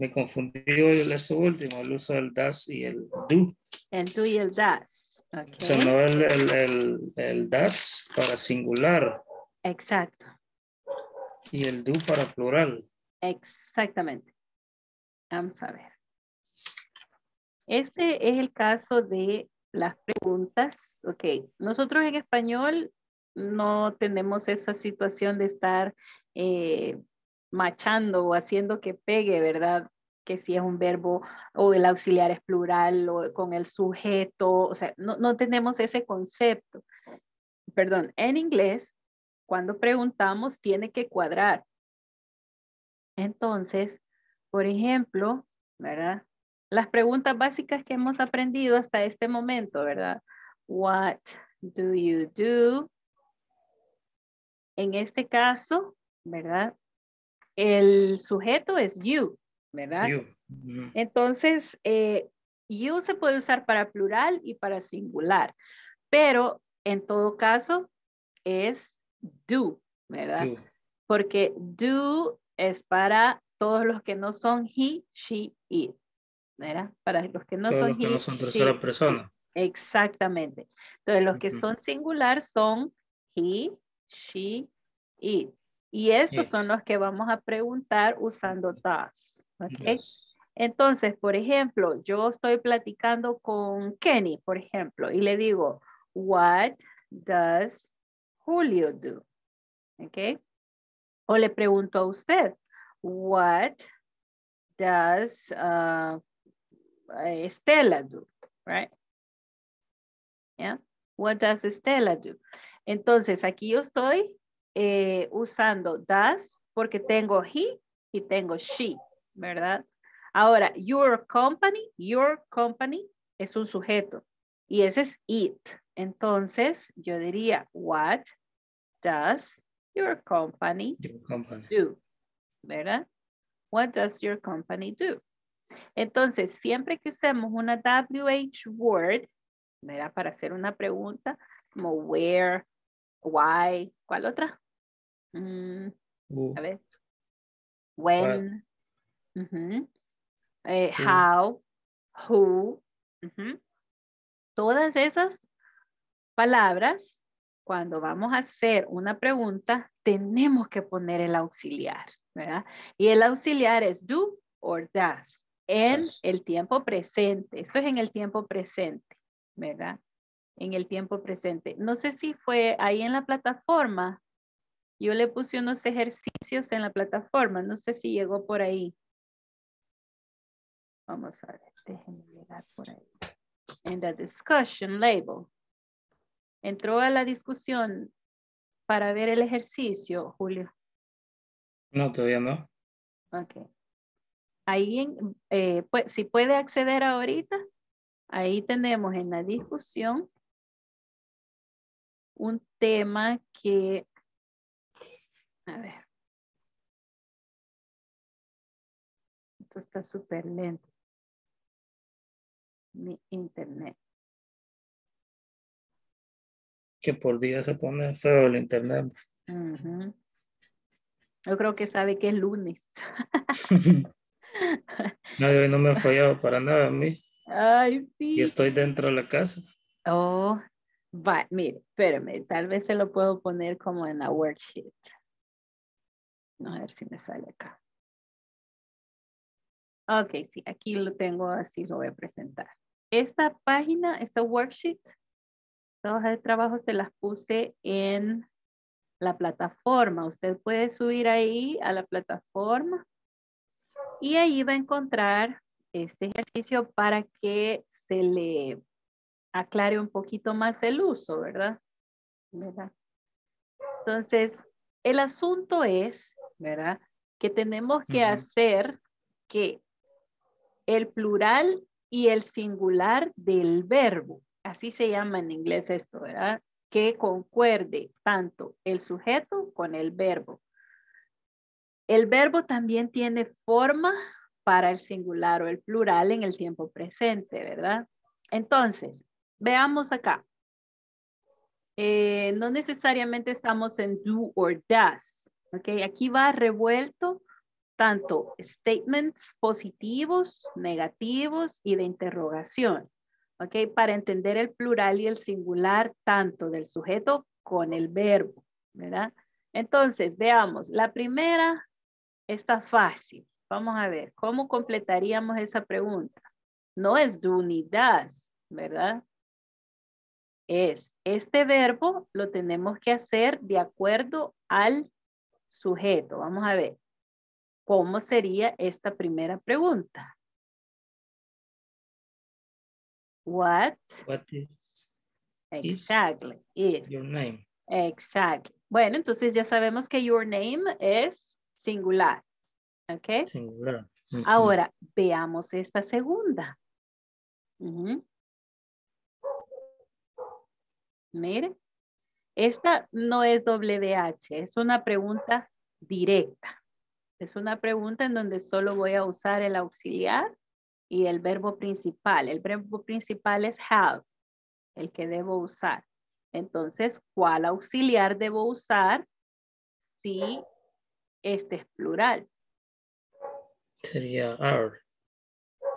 me confundió el eso último, el uso del das y el do.
El tú y el das. Okay.
no el, el, el, el das para singular
Exacto.
y el do para plural.
Exactamente. Vamos a ver. Este es el caso de las preguntas. Ok, nosotros en español no tenemos esa situación de estar eh, machando o haciendo que pegue, ¿verdad? Que si es un verbo o el auxiliar es plural o con el sujeto, o sea, no, no tenemos ese concepto. Perdón, en inglés, cuando preguntamos, tiene que cuadrar. Entonces, por ejemplo, ¿verdad? Las preguntas básicas que hemos aprendido hasta este momento, ¿verdad? What do you do? En este caso, ¿verdad? El sujeto es you, ¿verdad?
You.
Entonces, eh, you se puede usar para plural y para singular, pero en todo caso es do, ¿verdad?
You.
Porque do es para todos los que no son he, she, it, ¿verdad? Para los que no
Todos
son
los que
he,
no son
she,
tercera persona.
Exactamente. Entonces, los que son singular son he, she, it. Y estos son los que vamos a preguntar usando does. Entonces, por ejemplo, yo estoy platicando con Kenny, por ejemplo, y le digo, what does Julio do? ¿Ok? O le pregunto a usted, what does uh, Estela do? Right? Yeah? What does Estela do? Entonces, aquí yo estoy eh, usando does porque tengo he y tengo she, ¿verdad? Ahora, your company, your company es un sujeto y ese es it. Entonces, yo diría, what does your company
Your company.
do? ¿Verdad? What does your company do? Entonces, siempre que usemos una WH word, ¿verdad? Para hacer una pregunta, como where, why, ¿cuál otra? Mm, a ver. When. Eh,
Who.
how, who. ujú. Todas esas palabras, cuando vamos a hacer una pregunta, tenemos que poner el auxiliar, ¿verdad? Y el auxiliar es do or does en el tiempo presente. Esto es en el tiempo presente, ¿verdad? En el tiempo presente. No sé si fue ahí en la plataforma. Yo le puse unos ejercicios en la plataforma. No sé si llegó por ahí. Vamos a ver, déjenme llegar por ahí. En the discussion label. Entró a la discusión para ver el ejercicio, Julio.
no, todavía no.
Ok. Ahí, eh, pues, si puede acceder ahorita, ahí tenemos en la discusión un tema que, a ver. Esto está súper lento. Mi internet.
Que por día se pone feo el internet.
Yo creo que sabe que es lunes.
No, no me ha fallado para nada a mí.
Ay, sí.
Y estoy dentro de la casa.
Oh, va, mire, espérame, tal vez se lo puedo poner como en la worksheet. A ver si me sale acá. Ok, sí, aquí lo tengo, así lo voy a presentar. Esta página, esta worksheet, esta hoja de trabajo se las puse en la plataforma. Usted puede subir ahí a la plataforma y ahí va a encontrar este ejercicio para que se le aclare un poquito más el uso, ¿verdad? ¿Verdad? Entonces, el asunto es, ¿verdad? Que tenemos que hacer que el plural y el singular del verbo, así se llama en inglés esto, ¿verdad? Que concuerde tanto el sujeto con el verbo. El verbo también tiene forma para el singular o el plural en el tiempo presente, ¿verdad? Entonces, veamos acá. Eh, no necesariamente estamos en do or does, ¿ok? Aquí va revuelto tanto statements positivos, negativos y de interrogación, ¿ok? Para entender el plural y el singular tanto del sujeto con el verbo, ¿verdad? Entonces, veamos, la primera está fácil. Vamos a ver, ¿cómo completaríamos esa pregunta? No es do ni does, ¿verdad? Es, este verbo lo tenemos que hacer de acuerdo al sujeto. Vamos a ver, ¿cómo sería esta primera pregunta? What?
What is
Exactly, is.
your name?
Exactly. Bueno, entonces ya sabemos que your name es singular. ¿Ok?
Singular.
Ahora, veamos esta segunda. Ujú. Mire, esta no es WH, es una pregunta directa. Es una pregunta en donde solo voy a usar el auxiliar y el verbo principal. El verbo principal es have, el que debo usar. Entonces, ¿cuál auxiliar debo usar si este es plural?
Sería our.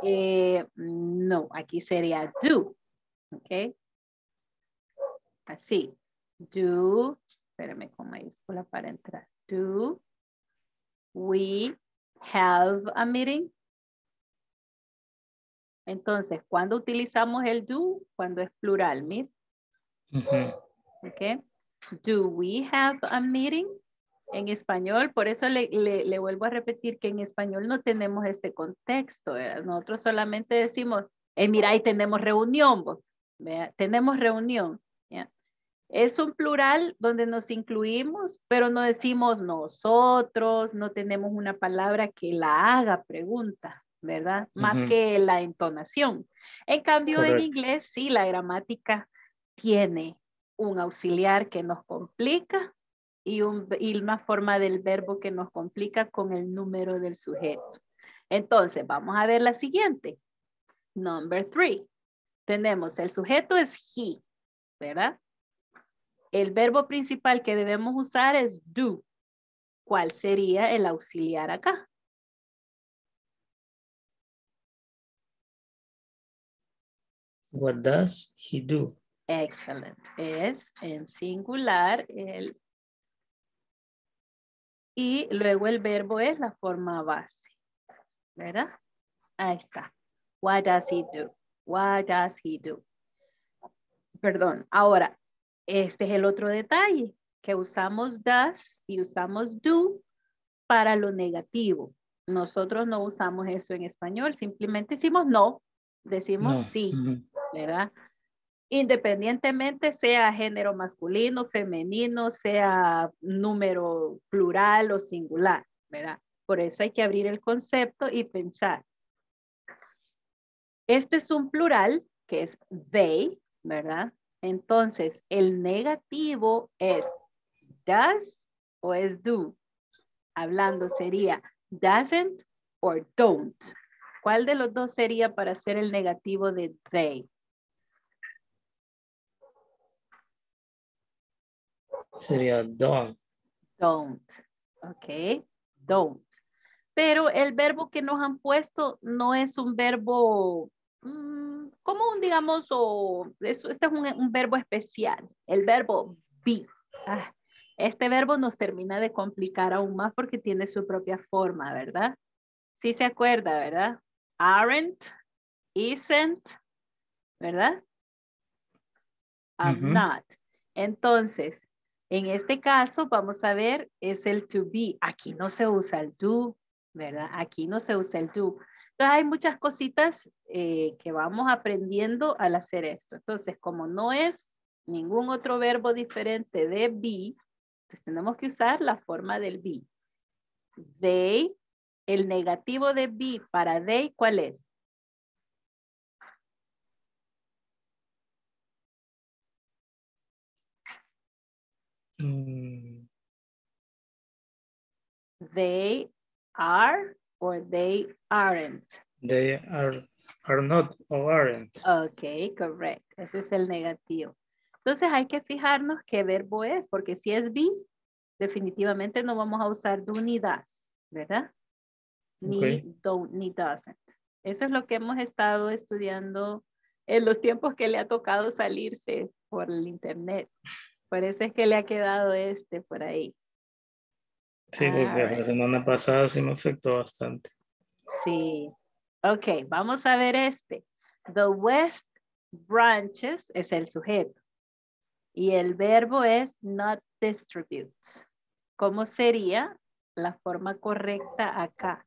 Eh, no, aquí sería do. ¿Ok? Así. Do. Espérame con mayúscula para entrar. Do we have a meeting? Entonces, ¿cuándo utilizamos el do? Cuando es plural, mire.
Ujú.
¿Ok? Do we have a meeting? En español, por eso le, le- le vuelvo a repetir que en español no tenemos este contexto. ¿verdad? Nosotros solamente decimos, eh, mira, ahí tenemos reunión. Tenemos reunión. Es un plural donde nos incluimos, pero no decimos nosotros, no tenemos una palabra que la haga pregunta, ¿verdad? Más que la entonación. En cambio, en inglés, sí, la gramática tiene un auxiliar que nos complica y, un, y una forma del verbo que nos complica con el número del sujeto. Entonces, vamos a ver la siguiente. Number three. Tenemos el sujeto es he, ¿verdad? El verbo principal que debemos usar es do. ¿Cuál sería el auxiliar acá?
What does he do?
Excellent. Es en singular el y luego el verbo es la forma base. ¿Verdad? Ahí está. What does he do? What does he do? Perdón. Ahora, este es el otro detalle, que usamos does y usamos do para lo negativo. Nosotros no usamos eso en español, simplemente decimos no, decimos
No.
sí. ¿verdad? Independientemente sea género masculino, femenino, sea número plural o singular, ¿verdad? Por eso hay que abrir el concepto y pensar. Este es un plural que es they, ¿verdad? Entonces, el negativo es does o es do. Hablando sería doesn't or don't. ¿Cuál de los dos sería para hacer el negativo de they?
Sería don't.
Don't. Ok. Don't. Pero el verbo que nos han puesto no es un verbo mm, como un, digamos, o es- este es un, un verbo especial. El verbo be. Ah, este verbo nos termina de complicar aún más porque tiene su propia forma, ¿verdad? Sí se acuerda, ¿verdad? Aren't, isn't, ¿verdad? I'm not. Entonces, en este caso, vamos a ver, es el to be. Aquí no se usa el do, ¿verdad? Aquí no se usa el do. Entonces, hay muchas cositas eh, que vamos aprendiendo al hacer esto. Entonces, como no es ningún otro verbo diferente de be, entonces tenemos que usar la forma del be. They, el negativo de be para they, ¿cuál es?
Mm,
They are or they aren't.
They are, are not or aren't.
Ok, correct. Ese es el negativo. Entonces hay que fijarnos qué verbo es, porque si es be, definitivamente no vamos a usar do ni does, ¿verdad? Ni
Ok.
don't ni doesn't. Eso es lo que hemos estado estudiando en los tiempos que le ha tocado salirse por el internet. Por eso es que le ha quedado este por ahí.
Sí, porque la
Alright.
semana pasada sí me afectó bastante.
Sí. Ok, vamos a ver este. The west branches es el sujeto. Y el verbo es not distribute. ¿Cómo sería la forma correcta acá?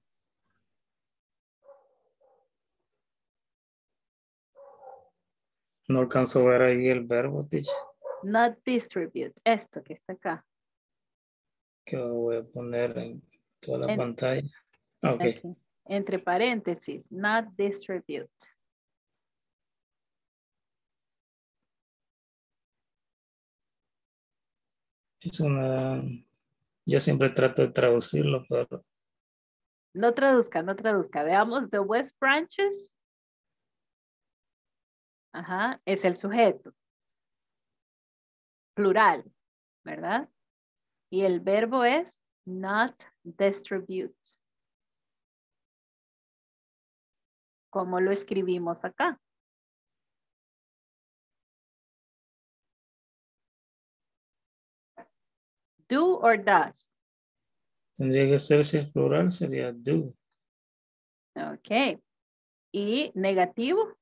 No alcanzo a ver ahí el verbo, teacher,
Not distribute. Esto que está acá.
Que lo voy a poner en toda la
En-
pantalla. Ah, Ok.
Aquí. Entre paréntesis, not distribute.
Es una... Yo siempre trato de traducirlo, pero
No traduzca, no traduzca. Veamos, the west branches. Ajá, es el sujeto. Plural, ¿verdad? Y el verbo es not distribute. ¿Cómo lo escribimos acá? Do or does?
tendría que ser, si es plural, sería do.
Ok. ¿Y negativo?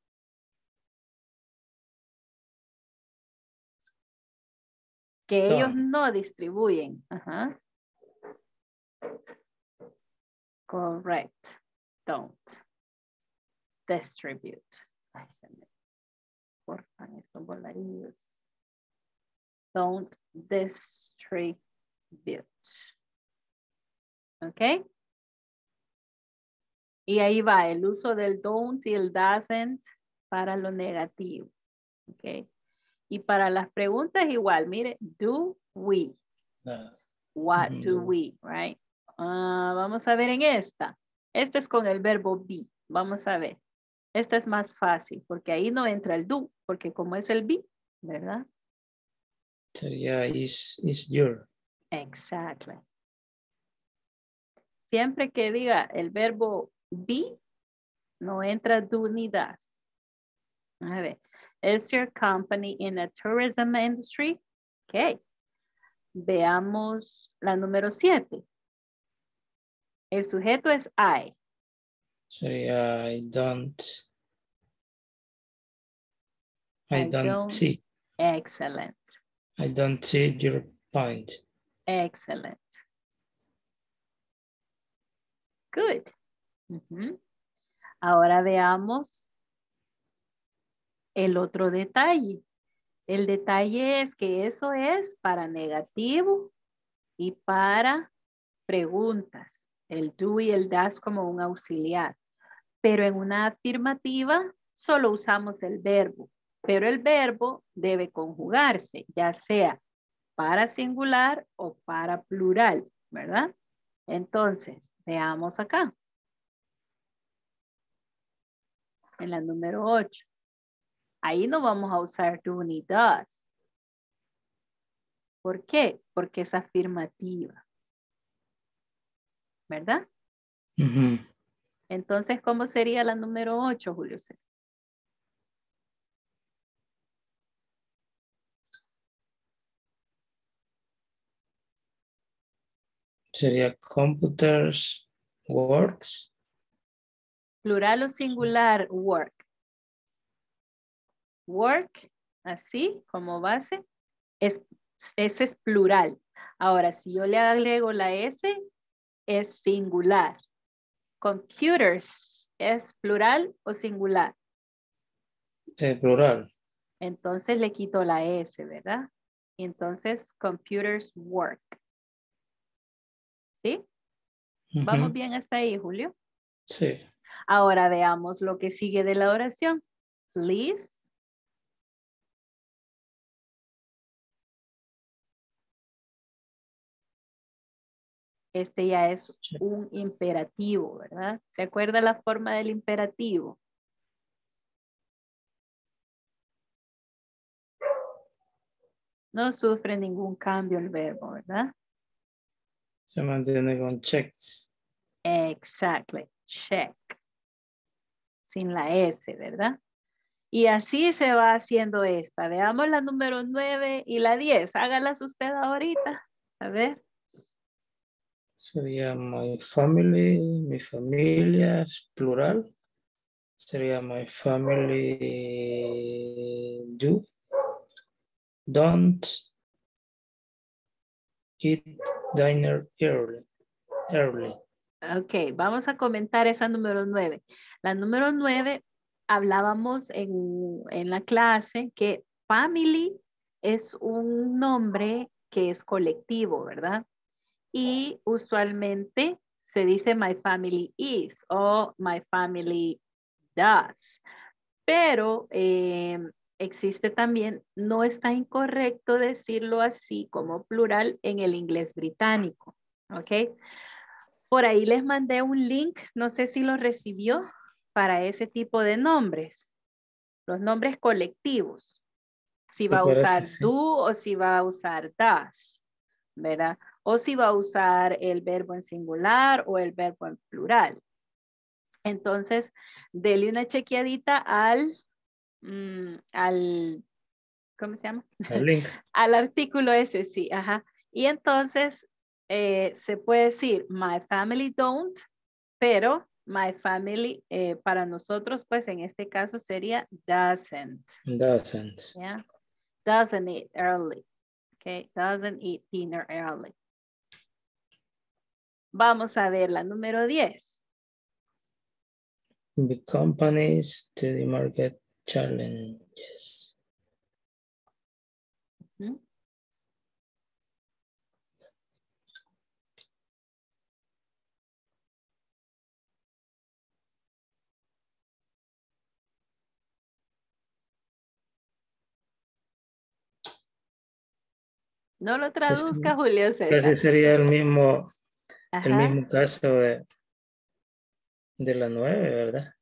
Que ellos no distribuyen. Ajá. Correct. Don't. Distribute. Ay, se me cortan estos volarillos. Don't distribute. ¿Ok? Y ahí va el uso del don't y el doesn't para lo negativo. ¿Ok? Y para las preguntas igual, mire, do we, what do
do.
we, right? Ah, vamos a ver en esta. Este es con el verbo be. Vamos a ver. Esta es más fácil porque ahí no entra el do, porque como es el be, ¿verdad?
Sería is, is your.
Exactly. Siempre que diga el verbo be, no entra do ni does. A ver, is your company in a tourism industry? Ok. Veamos la número siete. El sujeto es I.
Sería I don't. I,
I
don't,
don't-
see.
Excellent.
I don't see your point.
Excellent. Good. Ujú. Ahora veamos el otro detalle. El detalle es que eso es para negativo y para preguntas. El do y el das como un auxiliar. Pero en una afirmativa solo usamos el verbo. Pero el verbo debe conjugarse, ya sea para singular o para plural, ¿verdad? Entonces, veamos acá. En la número 8. Ahí no vamos a usar do ni does. ¿Por qué? Porque es afirmativa. ¿Verdad? Entonces, ¿cómo sería la número 8, Julio César?
Sería computers works.
Plural o singular, work. Work, así como base, es, ese es plural. Ahora, si yo le agrego la S, es singular. Computers, ¿es plural o singular?
eh, plural.
Entonces le quito la S, ¿verdad? Y entonces, computers work. ¿Sí? ¿Vamos bien hasta ahí, Julio?
Sí.
Ahora veamos lo que sigue de la oración. Please. Este ya es un imperativo, ¿verdad? ¿Se acuerda la forma del imperativo? No sufre ningún cambio el verbo, ¿verdad?
Se mantiene con checks.
Exactly. Check. Sin la S, ¿verdad? Y así se va haciendo esta. Veamos la número 9 y la 10. Hágalas usted ahorita. A ver.
Sería my family, mi familia, es plural. Sería my family do. Don't eat dinner early. Early.
Ok, vamos a comentar esa número 9. La número 9, hablábamos en, en la clase que family es un nombre que es colectivo, ¿verdad? Y usualmente se dice my family is o my family does. Pero eh, existe también, no está incorrecto decirlo así como plural en el inglés británico. ¿Ok? Por ahí les mandé un link, no sé si lo recibió, para ese tipo de nombres. Los nombres colectivos. Si va a usar
sí.
do o si va a usar does, ¿verdad? O si va a usar el verbo en singular o el verbo en plural. Entonces, dele una chequeadita al, mm, al, ¿cómo se llama?
El link.
al artículo ese, sí, ajá. Y entonces eh, se puede decir, my family don't, pero my family eh, para nosotros, pues en este caso sería doesn't,
Doesn't.
¿ya? Doesn't eat early, okay? Doesn't eat dinner early. Vamos a ver la número 10.
The companies to the market challenges.
No lo traduzca, Julio
Casi
César.
sería el mismo, el mismo caso de, de la nueve, ¿verdad?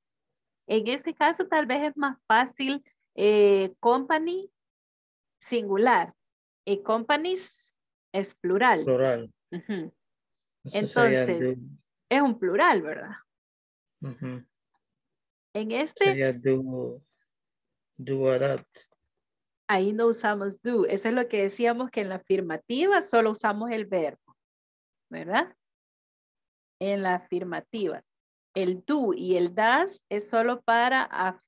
En este caso tal vez es más fácil eh, company singular, Y companies es plural.
Plural.
Entonces, es un plural, ¿verdad? En este,
Sería do, do that.
ahí no usamos do. Eso es lo que decíamos que en la afirmativa solo usamos el verbo, ¿verdad? En la afirmativa. El do y el das es solo para,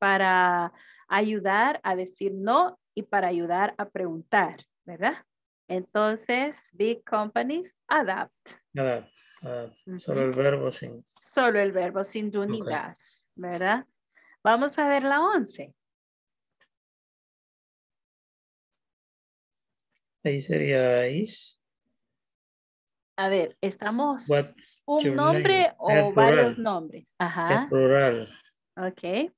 para ayudar a decir no y para ayudar a preguntar, ¿verdad? Entonces, big companies adapt.
Nada, ah, solo el verbo sin.
Solo el verbo sin do ni das, ¿verdad? Vamos a ver la 11.
Ahí sería is.
A ver, estamos
What's
un nombre
name?
o varios
plural.
nombres.
Es
Ajá,
plural.
ok.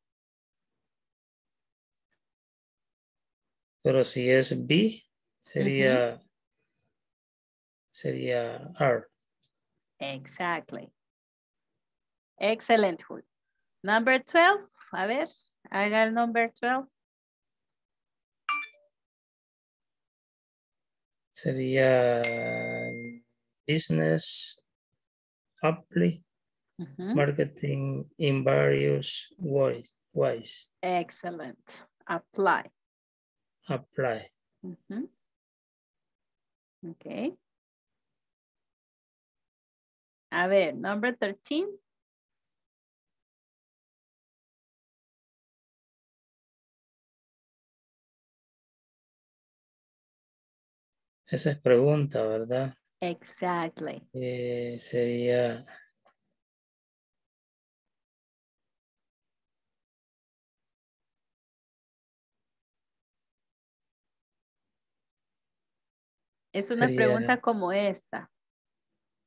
Pero si es be, sería. Sería are.
Exactly. Excellent. Number 12, a ver, haga el number 12.
Sería business apply marketing in various ways. ways.
Excellent. Apply.
Apply.
Ujú. Ok. A ver, number 13.
Esa es pregunta, ¿verdad?
Exactly.
Eh, sería
Es una
Sería-
pregunta como esta,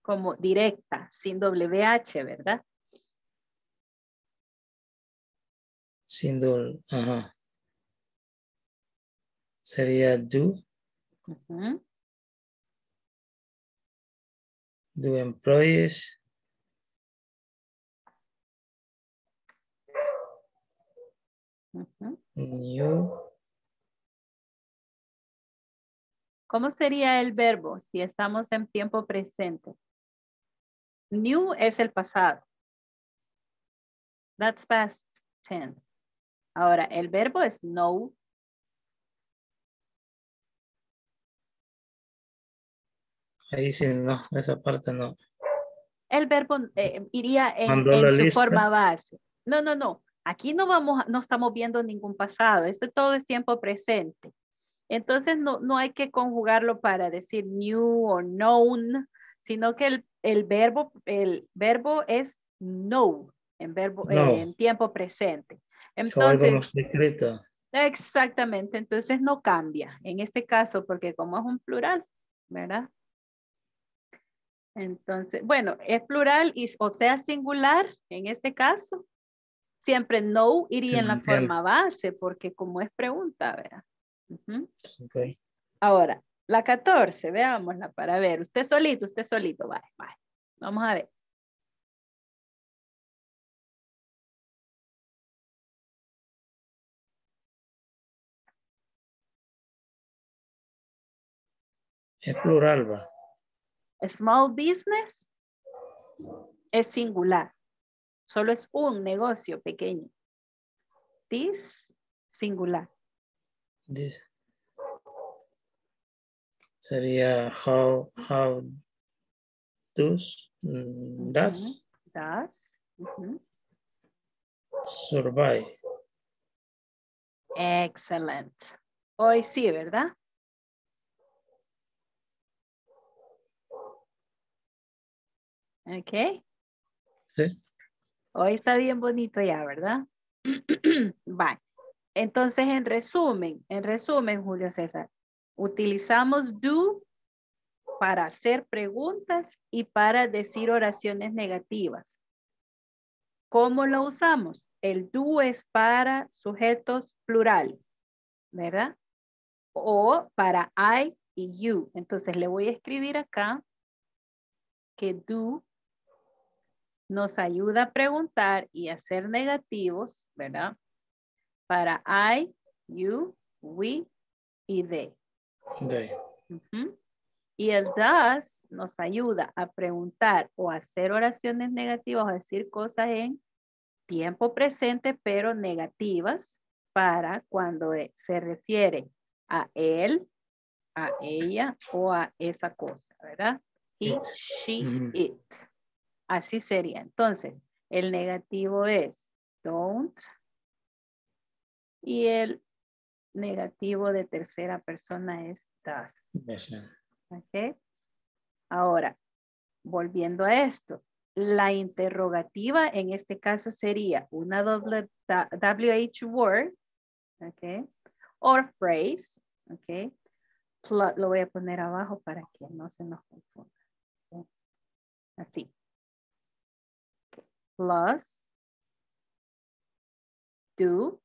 como directa, sin WH, ¿verdad?
sin duda. Ajá. Sería do. Do employees new
¿Cómo sería el verbo si estamos en tiempo presente? New es el pasado. That's past tense. Ahora, el verbo es know.
Ahí sí, no, esa parte no.
El verbo eh, iría en, en su
lista.
forma base. No, no, no. Aquí no vamos, no estamos viendo ningún pasado. Este todo es tiempo presente. Entonces no, no hay que conjugarlo para decir new o known, sino que el, el verbo, el verbo es know en verbo, eh,
Know.
en tiempo presente. Entonces,
escrito.
exactamente, entonces no cambia en este caso, porque como es un plural, ¿verdad? Entonces, bueno, es plural y, o sea singular en este caso. Siempre no iría
Sí,
en la forma base, porque como es pregunta, ¿verdad? Ujú.
Ok.
Ahora, la 14, veámosla para ver. Usted solito, usted solito, vale, vale. Vamos a ver.
Es plural, va.
Small business es singular. Solo es un negocio pequeño. This, singular.
This. Sería how, how does, mm, does
Does.
survive.
Excellent. Hoy sí, ¿verdad? Ok.
Sí.
Hoy está bien bonito ya, ¿verdad? Vale. Entonces, en resumen, en resumen, Julio César, utilizamos do para hacer preguntas y para decir oraciones negativas. ¿Cómo lo usamos? El do es para sujetos plurales, ¿verdad? O para I y you. Entonces, le voy a escribir acá que do nos ayuda a preguntar y a ser negativos, ¿verdad? Para I, you, we y they.
They.
Y el does nos ayuda a preguntar o hacer oraciones negativas o decir cosas en tiempo presente, pero negativas para cuando e- se refiere a él, a ella o a esa cosa, ¿verdad? He,
It.
she,
Ujú.
it. Así sería. Entonces, el negativo es don't y el negativo de tercera persona es does.
Yes, yeah.
¿ok? Ahora, volviendo a esto, la interrogativa en este caso sería una doble WH word, ¿ok? Or phrase, ¿ok? Plu- lo voy a poner abajo para que no se nos confunda. Así. Plus, do,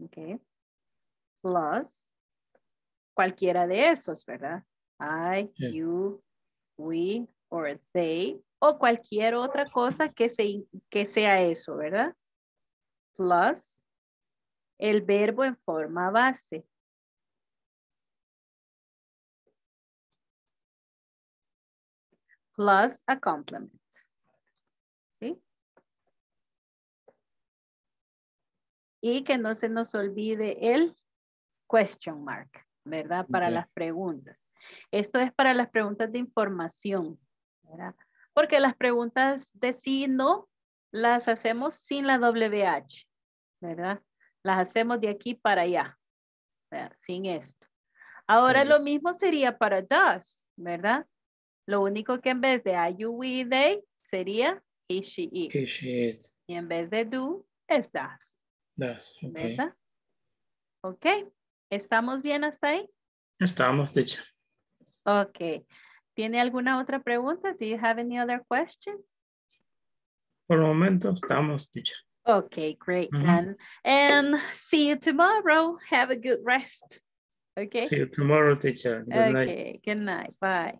¿ok? Plus, cualquiera de esos, ¿verdad? I,
Yeah.
you, we, or they, o cualquier otra cosa que, se, que sea eso, ¿verdad? Plus, el verbo en forma base. Plus a complement. ¿Sí? Y que no se nos olvide el question mark, ¿verdad? Para las preguntas. Esto es para las preguntas de información, ¿verdad? Porque las preguntas de sí y no las hacemos sin la WH, ¿verdad? Las hacemos de aquí para allá, ¿verdad? sin esto. Ahora lo mismo sería para does, ¿verdad? Lo único que en vez de I, you, we, they, sería he, she, it.
He, she, it.
Y en vez de do, es does,
That's okay.
¿verdad? Ok, ¿estamos bien hasta ahí?
Estamos, teacher.
Ok. ¿Tiene alguna otra pregunta? Do you have any other question?
Por el momento estamos, teacher.
Okay, great then. And see you tomorrow. Have a good rest. Okay.
See you tomorrow, teacher. Good night.
okay. Good night. Bye.